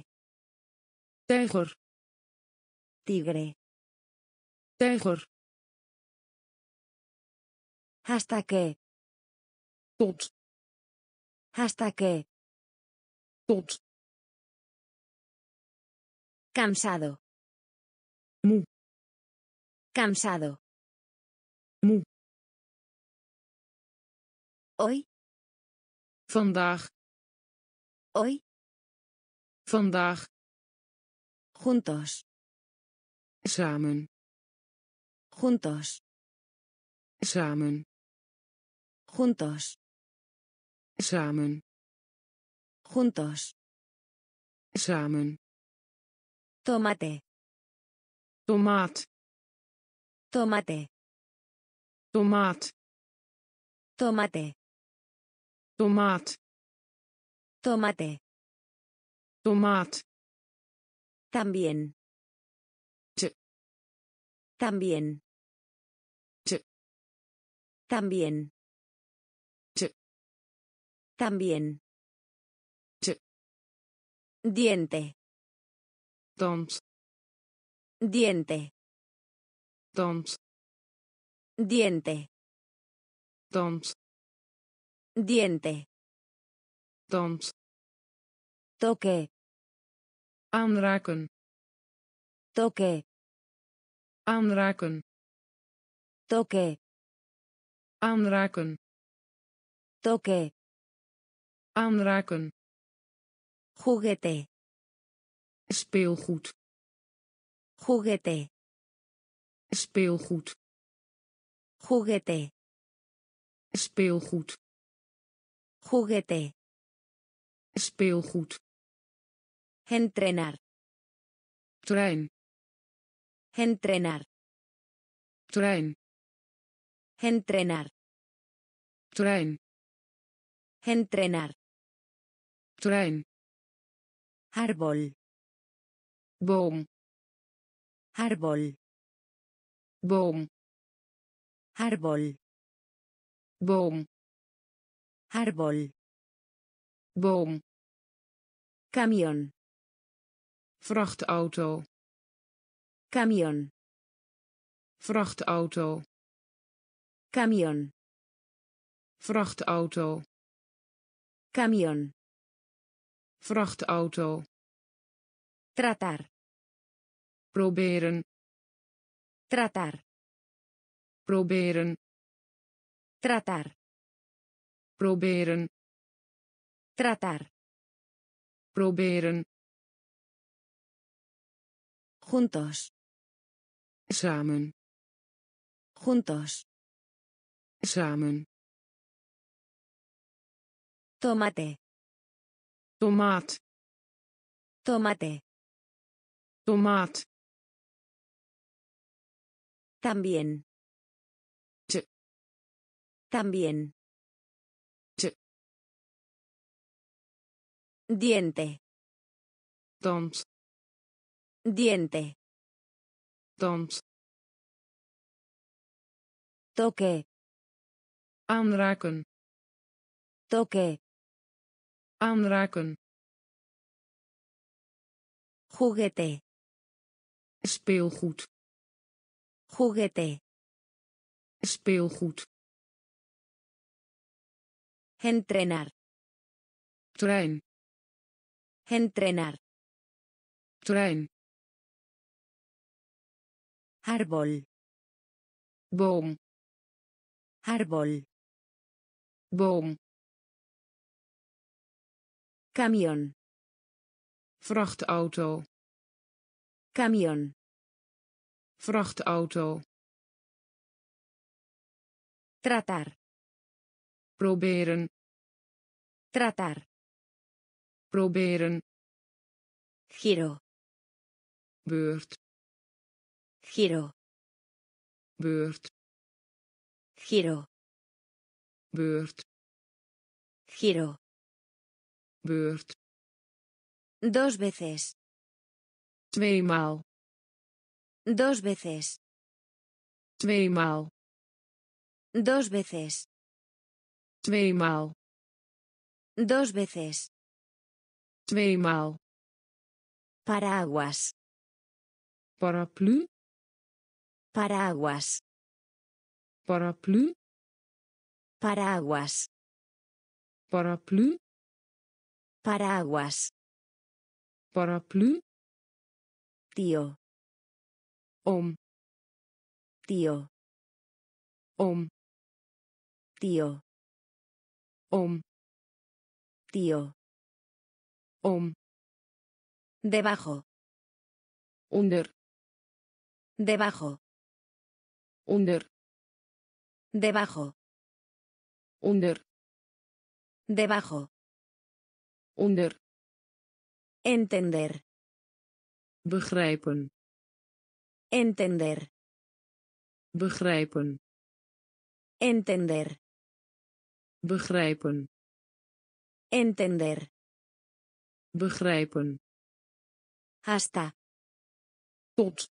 tijger Tigre. tijger Hasta que. tot Hasta que. tot Cansado. Moe. Cansado. Moe. Hoy. vandaag Hoy. vandaag Juntos. samen Juntos. samen Juntos. Samen Juntos. samen Tomate. tomaat Tomate. tomaat Tomate. tomaat Tomate. tomaat También. Te. También. Te. También. También. Te. Diente. tand Diente. Diente. tand Diente. tand Toque. aanraken Toque. aanraken Toque. aanraken Toque. Aanraken Juguete. speelgoed Juguete. speelgoed Juguete. speelgoed Juguete. speelgoed Entrenar. trein Entrenar. trein Entrenar. trein Entrenar. Trein Árbol. boom Árbol. boom Árbol. boom Árbol. boom Camión. vrachtauto Camión. vrachtauto Camión. vrachtauto Camión. Vrachtauto Tratar. proberen Tratar. proberen Tratar. proberen Tratar. proberen Juntos. samen Juntos. samen Tomate. Tomaat Tomate. tomaat También. Te. También. Te. Diente. tand Diente. tand Toque. aanraken Toque. Aanraken Juguete. speelgoed Juguete. speelgoed Entrenar. trein Entrenar. trein Árbol. boom Árbol. boom Camión. vrachtauto Camión. vrachtauto Tratar. proberen Tratar. proberen Giro. beurt Giro. beurt Giro. beurt Giro. Beurt Dos veces. tweemaal Dos veces. tweemaal Dos veces. tweemaal Dos veces. tweemaal Paraguas. paraplu Paraguas. paraplu Paraguas. paraplu Paraguas. paraplu Tío. om Tío. om Tío. om Tío. om Debajo. onder Debajo. onder Debajo. onder Debajo. Onder Entender. begrijpen Entender. begrijpen Entender. begrijpen Entender. begrijpen Hasta. tot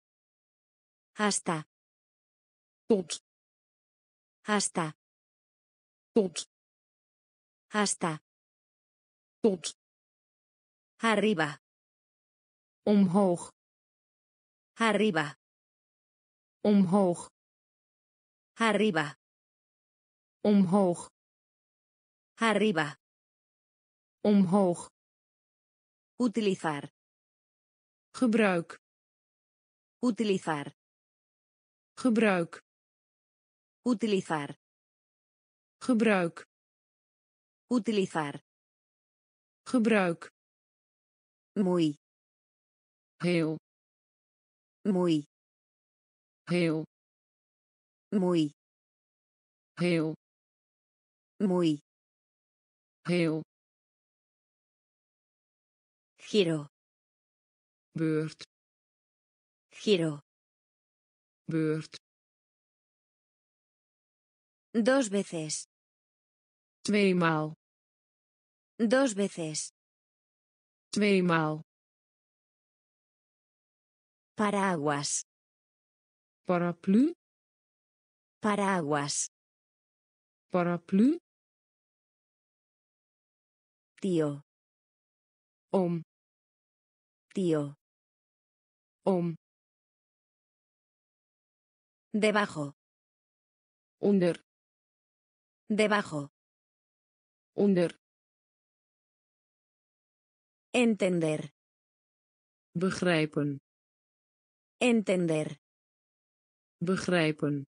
Hasta. tot Hasta. tot Hasta. Tot Arriba. omhoog Arriba. omhoog Arriba. omhoog Arriba. omhoog Utilizar. gebruik Utilizar. gebruik Utilizar. gebruik Utilizar. Gebruik Muy. heel Muy. heel Muy. heel Muy. heel Giro. beurt Giro. beurt Dos veces. tweemaal Dos veces. tweemaal Paraguas. paraplu Paraguas. paraplu Tío. om Tío. om Debajo. onder Debajo. onder Entender. begrijpen Entender. begrijpen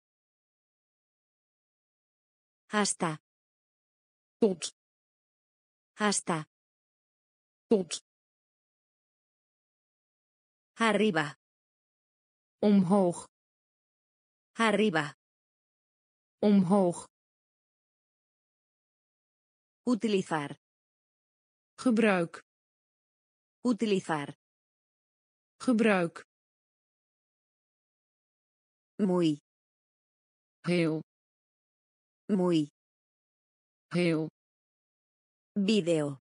Hasta. tot Hasta. tot Arriba. omhoog Arriba. omhoog Utilizar. gebruik Utilizar. gebruik Muy. heel Muy. heel Video.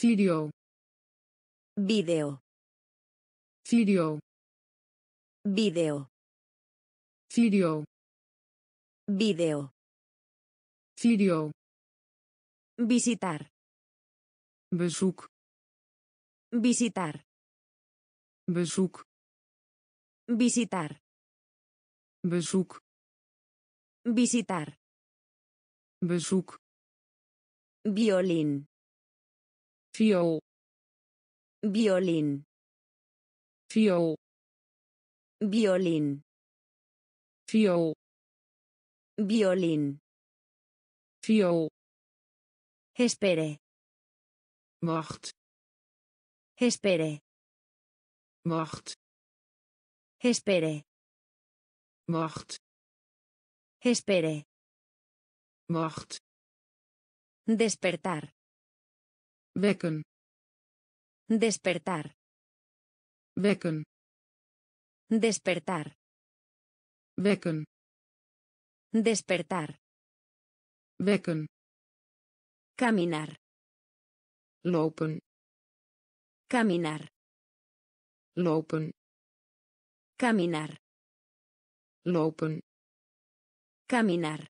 video Video. video Video. video Video. video Visitar. bezoek Visitar. bezoek Visitar. bezoek Visitar. bezoek Violín. viool Violín. viool Violín. viool Violín. viool Espere. wacht Espere. Wacht. Espere. Wacht. Espere. Wacht. Despertar. Wekken. Despertar. Wekken. Despertar. Wekken. Despertar. Wekken. Caminar. Lopen. Caminar. Lopen. Caminar. Lopen. Caminar.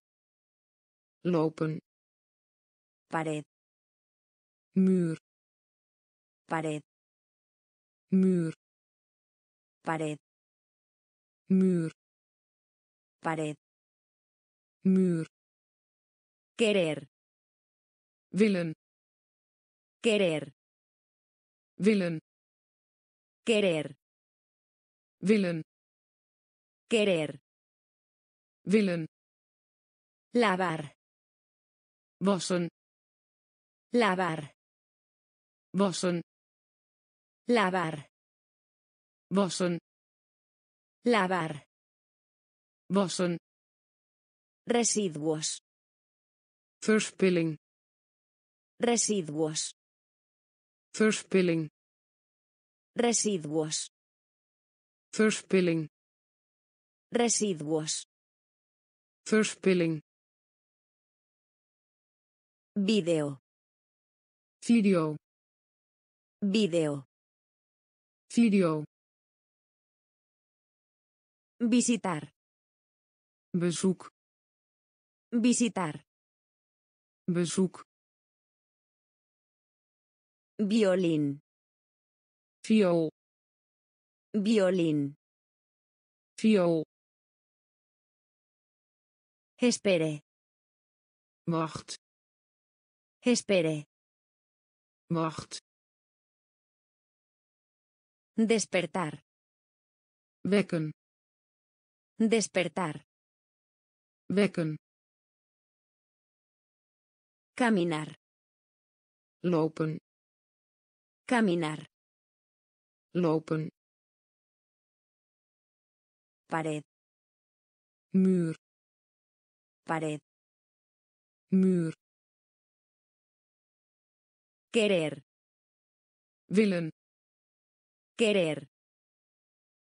Lopen. Pared. Muur. Pared. Muur. Pared. Muur. Pared. Muur. Querer. Willen. Querer. Willen. Querer. Willen. Querer. Willen. Lavar. Wassen. Lavar. Wassen. Lavar. Wassen. Lavar. Wassen. Residuos. Verspilling. Residuos. Verspilling. Residuos. Verspilling. Residuos. Verspilling. Video. Video. Video. Video. Visitar. Bezoek. Visitar. Bezoek. Violín. Viool. Violín. Viool. Espere. Wacht. Espere. Wacht. Despertar. Wekken. Despertar. Wekken. Caminar. Lopen. Caminar. Lopen. Pared. Muur. Pared. Muur. Querer. Willen. Querer.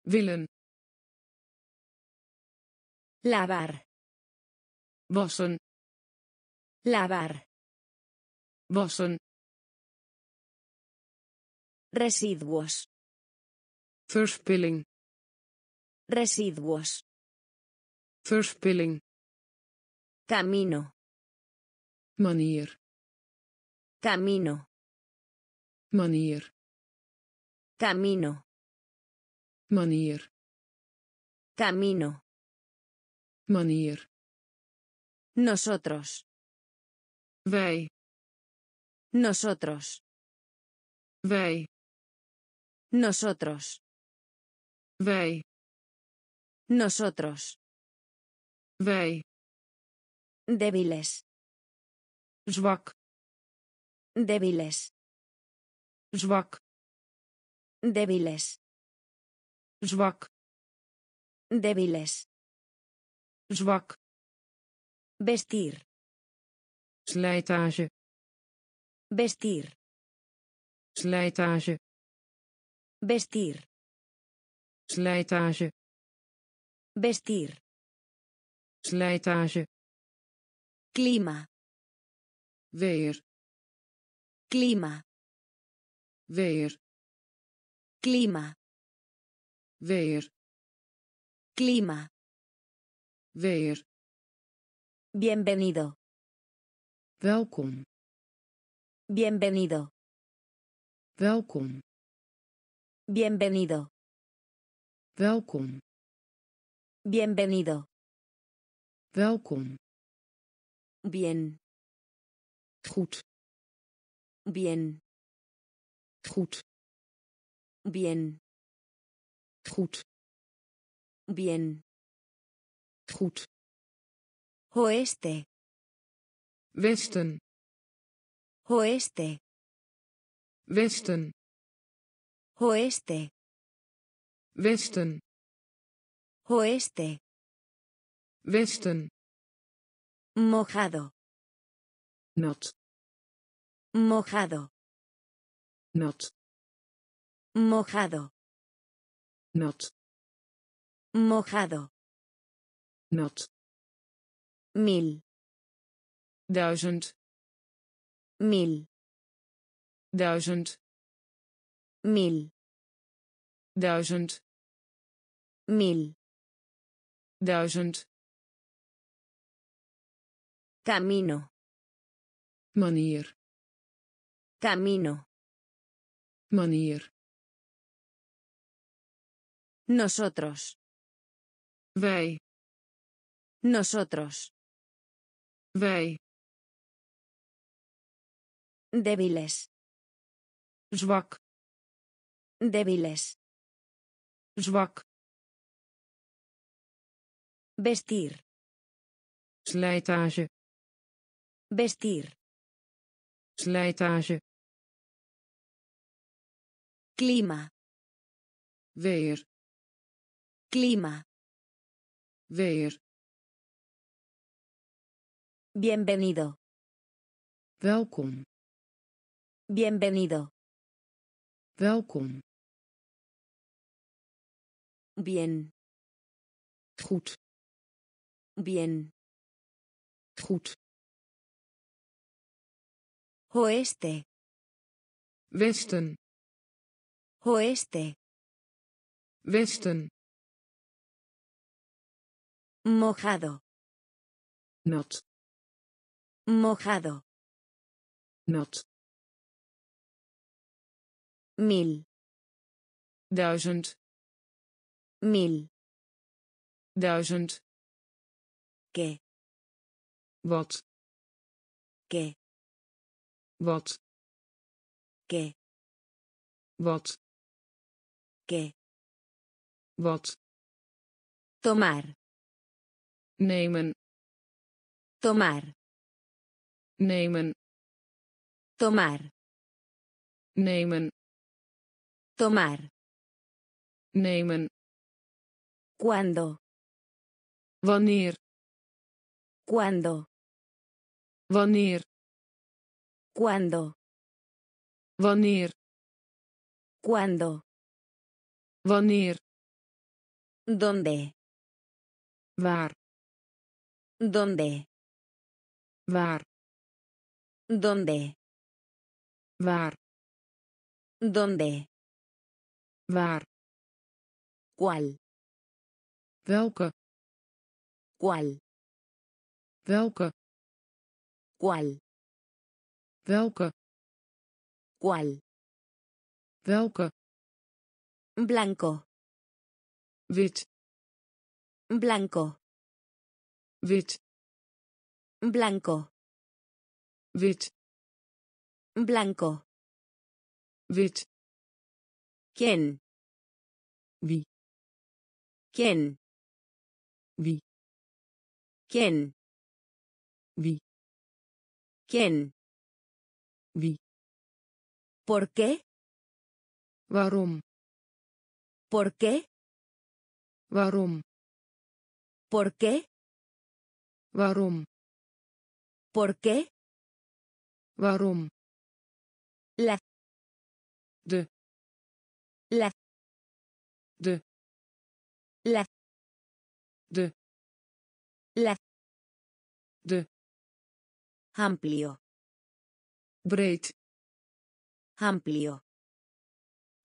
Willen. Lavar. Wassen. Lavar. Wassen. Residuos. Verspilling. Residuos. Verspilling. Camino. Manier. Camino. Manier. Camino. Manier. Camino. Manier. Nosotros. Wij. Nosotros. Wij. Nosotros. Wij. Nosotros. Wij. Débiles. Zwak. Débiles. Zwak. Débiles. Zwak. Débiles. Zwak. Vestir. Slijtage. Vestir. Slijtage. Vestir. Slijtage. Vestir. Slijtage. Clima. Weer. Clima. Weer. Clima. Weer. Clima. Weer. Bienvenido. Welkom. Bienvenido. Welkom. Bienvenido. Welkom. Bienvenido. Welkom. Bien. Goed. Bien. Goed. Bien. Goed. Bien. Goed. Oeste. Westen. Oeste. Westen. Oeste. Westen. Oeste. Westen. Mojado. Nat. Mojado. Nat. Mojado. Nat. Mojado. Nat. Mil. Duizend. Mil. Duizend. Mil. Duizend. Mil. Duizend. Camino. Manier. Camino. Manier. Nosotros. Wij. Nosotros. Wij. Débiles. Zwak. Débiles. Zwak. Vestir. Slijtage. Vestir. Slijtage. Clima. Weer. Clima. Weer. Bienvenido. Welkom. Bienvenido. Welkom. Bien. Goed. Bien. Goed. Oeste. Westen. Oeste. Westen. Mojado. Nat. Mojado. Nat. Mil. Duizend. Mil. Duizend. ¿Qué? Wat. ¿Qué? Wat. ¿Qué? Wat. ¿Qué? Wat. Tomar. Nemen. Tomar. Nemen. Tomar. Nemen. Tomar. Nemen. ¿Cuándo? Wanneer. ¿Cuándo? Wanneer. ¿Cuándo? Wanneer. ¿Cuándo? Wanneer. ¿Dónde? Waar. ¿Dónde? Waar. ¿Dónde? Waar. ¿Dónde? Waar. ¿Cuál? Welke. ¿Cuál? Welke. ¿Cuál? Welke. ¿Cuál? Welke. Blanco. Wit. Blanco. Wit. Blanco. Wit. Blanco. Wit. ¿Quién? Wie. ¿Quién? Wie. ¿Quién? Wie. ¿Quién? Wie. ¿Por qué? Waarom. ¿Por qué? Waarom. ¿Por qué? Waarom. ¿Por qué? Waarom. La. De. La. De. La. De. Amplio. Breed. Amplio.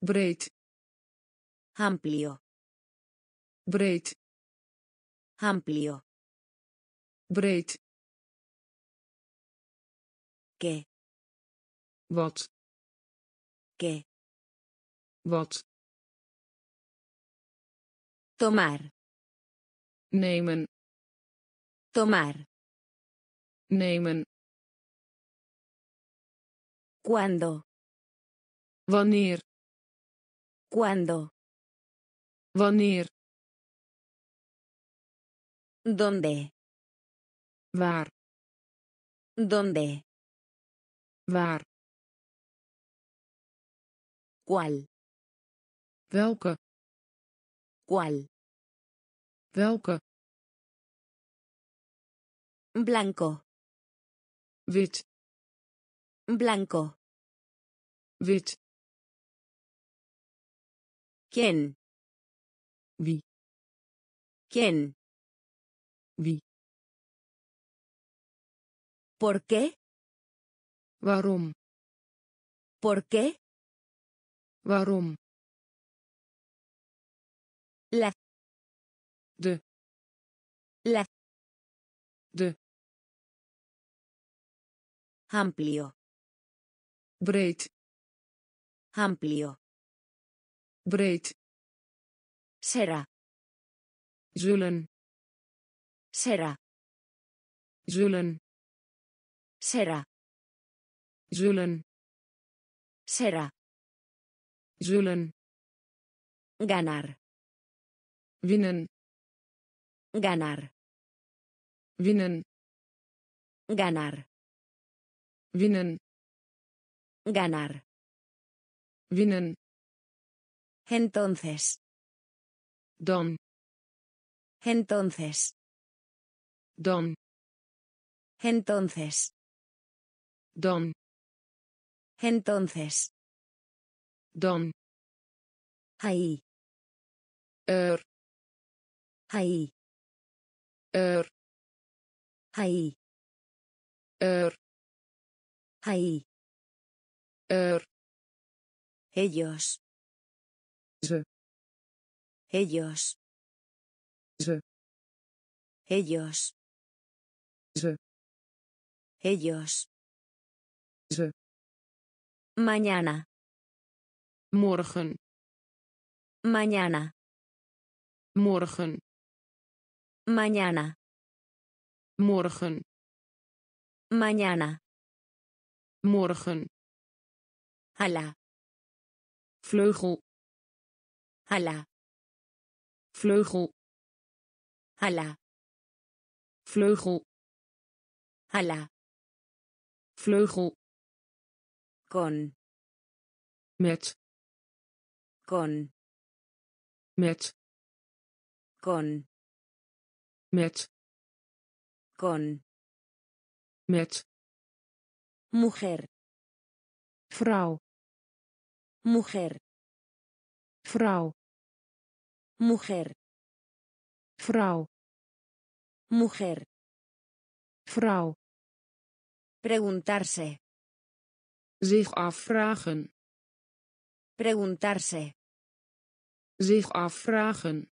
Breed. Amplio. Breed. Amplio. Breed. ¿Qué? Wat. ¿Qué? Wat. Tomar. Nemen. Tomar. Nemen. ¿Cuándo? Wanneer. ¿Cuándo? Wanneer. ¿Dónde? Waar. ¿Dónde? Waar. ¿Cuál? welke ¿Cuál? Welke Blanco. wit Blanco. wit ¿Quién? wie ¿Quién? wie ¿Por qué? waarom ¿Por qué? waarom de La. de Amplio. breed Amplio. breed Será. zullen Será. zullen Será. zullen Será. zullen Ganar. winnen Ganar. winnen Ganar. winnen Ganar. winnen Entonces. dan Entonces. dan Entonces. dan Entonces. dan Ahí. er Ahí. Er Ahí. er Ahí. er Ellos. ze Ellos. ze Ellos. ze Ellos. ze Mañana. morgen Mañana. morgen Mañana. morgen Mañana. morgen Ala. vleugel Ala. vleugel Ala. vleugel Ala. vleugel Con. met Con. met Con. Met Con. met Mujer. vrouw Mujer. vrouw Mujer. vrouw Mujer. vrouw Preguntarse. zich afvragen Preguntarse. zich afvragen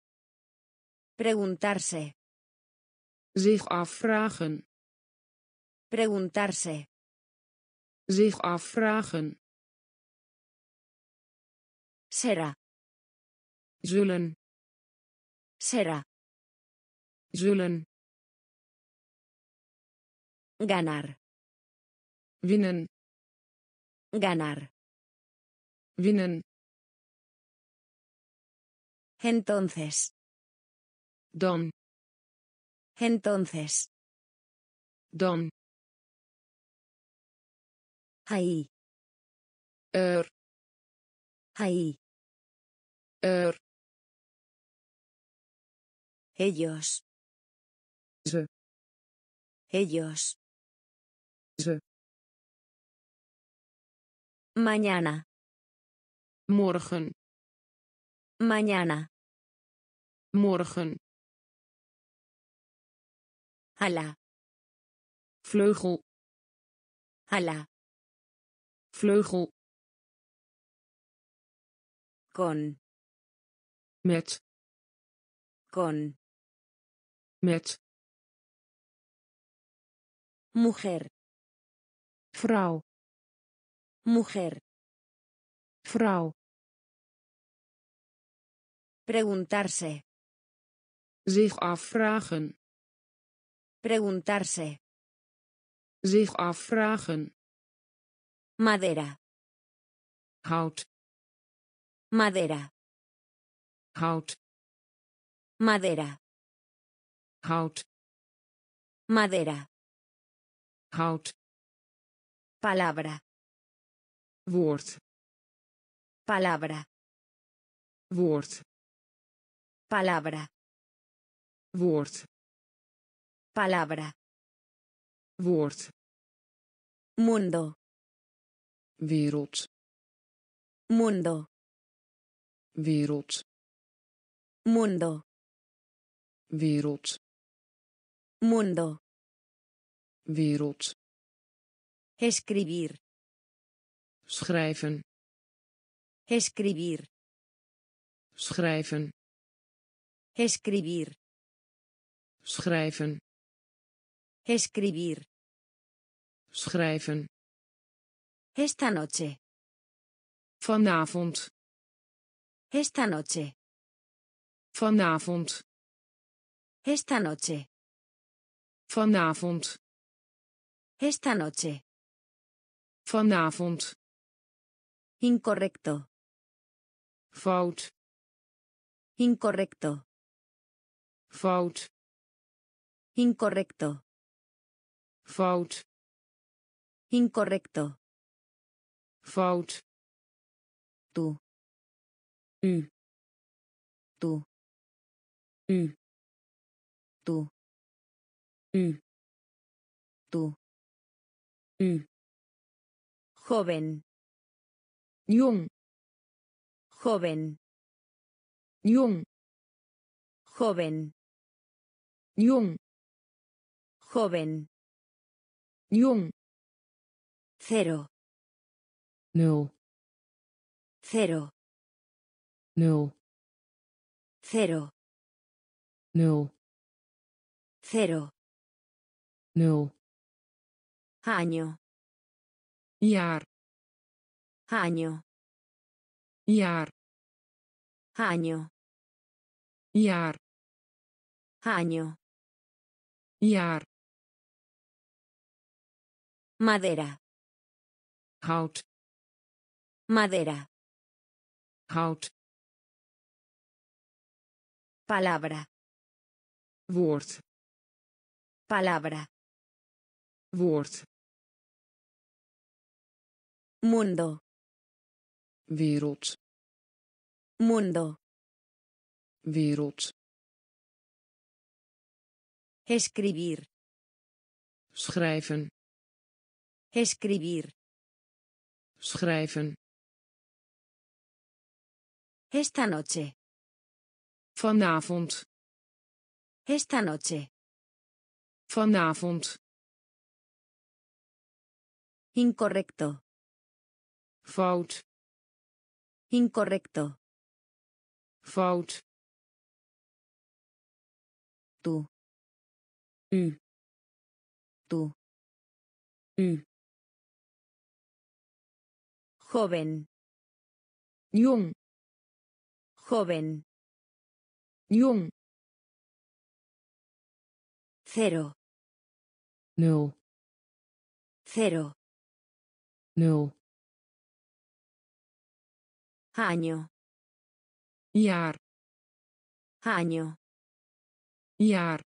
Preguntarse. Zich afvragen Preguntarse. zich afvragen Será. zullen Será. zullen Ganar. winnen Ganar. winnen Entonces. dan Entonces. dan Ahí. er Ahí. er Ellos. ze Ellos. ze Mañana. morgen Mañana. morgen Ala. vleugel Ala. vleugel Con. met Con. met Mujer. vrouw Mujer. vrouw Preguntarse. zich afvragen Preguntarse. zich afvragen Madera. hout Madera. hout Madera. hout Madera. hout Palabra. woord Palabra. woord Palabra. woord Palabra. woord Mundo. wereld Mundo. wereld Mundo. wereld Mundo. wereld Escribir. schrijven Escribir. schrijven Escribir. schrijven Escribir. schrijven Esta noche. vanavond Esta noche. vanavond Esta noche. vanavond Esta noche. vanavond Incorrecto. fout Incorrecto. fout Incorrecto. Fout Incorrecto. fout Tú. U. Tú. U. Tú. U. Tú. U. Joven. jong Joven. jong Joven. jong Joven. Jong Cero. Nul. Cero. Nul. Cero. Nul. Cero. Nul. Año. jaar Año. jaar Año. jaar Año. jaar Madera. hout Madera. hout Palabra. woord Palabra. woord Mundo. wereld Mundo. wereld Escribir. schrijven Escribir. schrijven Esta noche. vanavond Esta noche. vanavond Incorrecto. fout Incorrecto. fout Tú. U. Tú. U. Joven. jong Joven. jong Cero. Nul. Cero. Nul. Año. jaar Año. jaar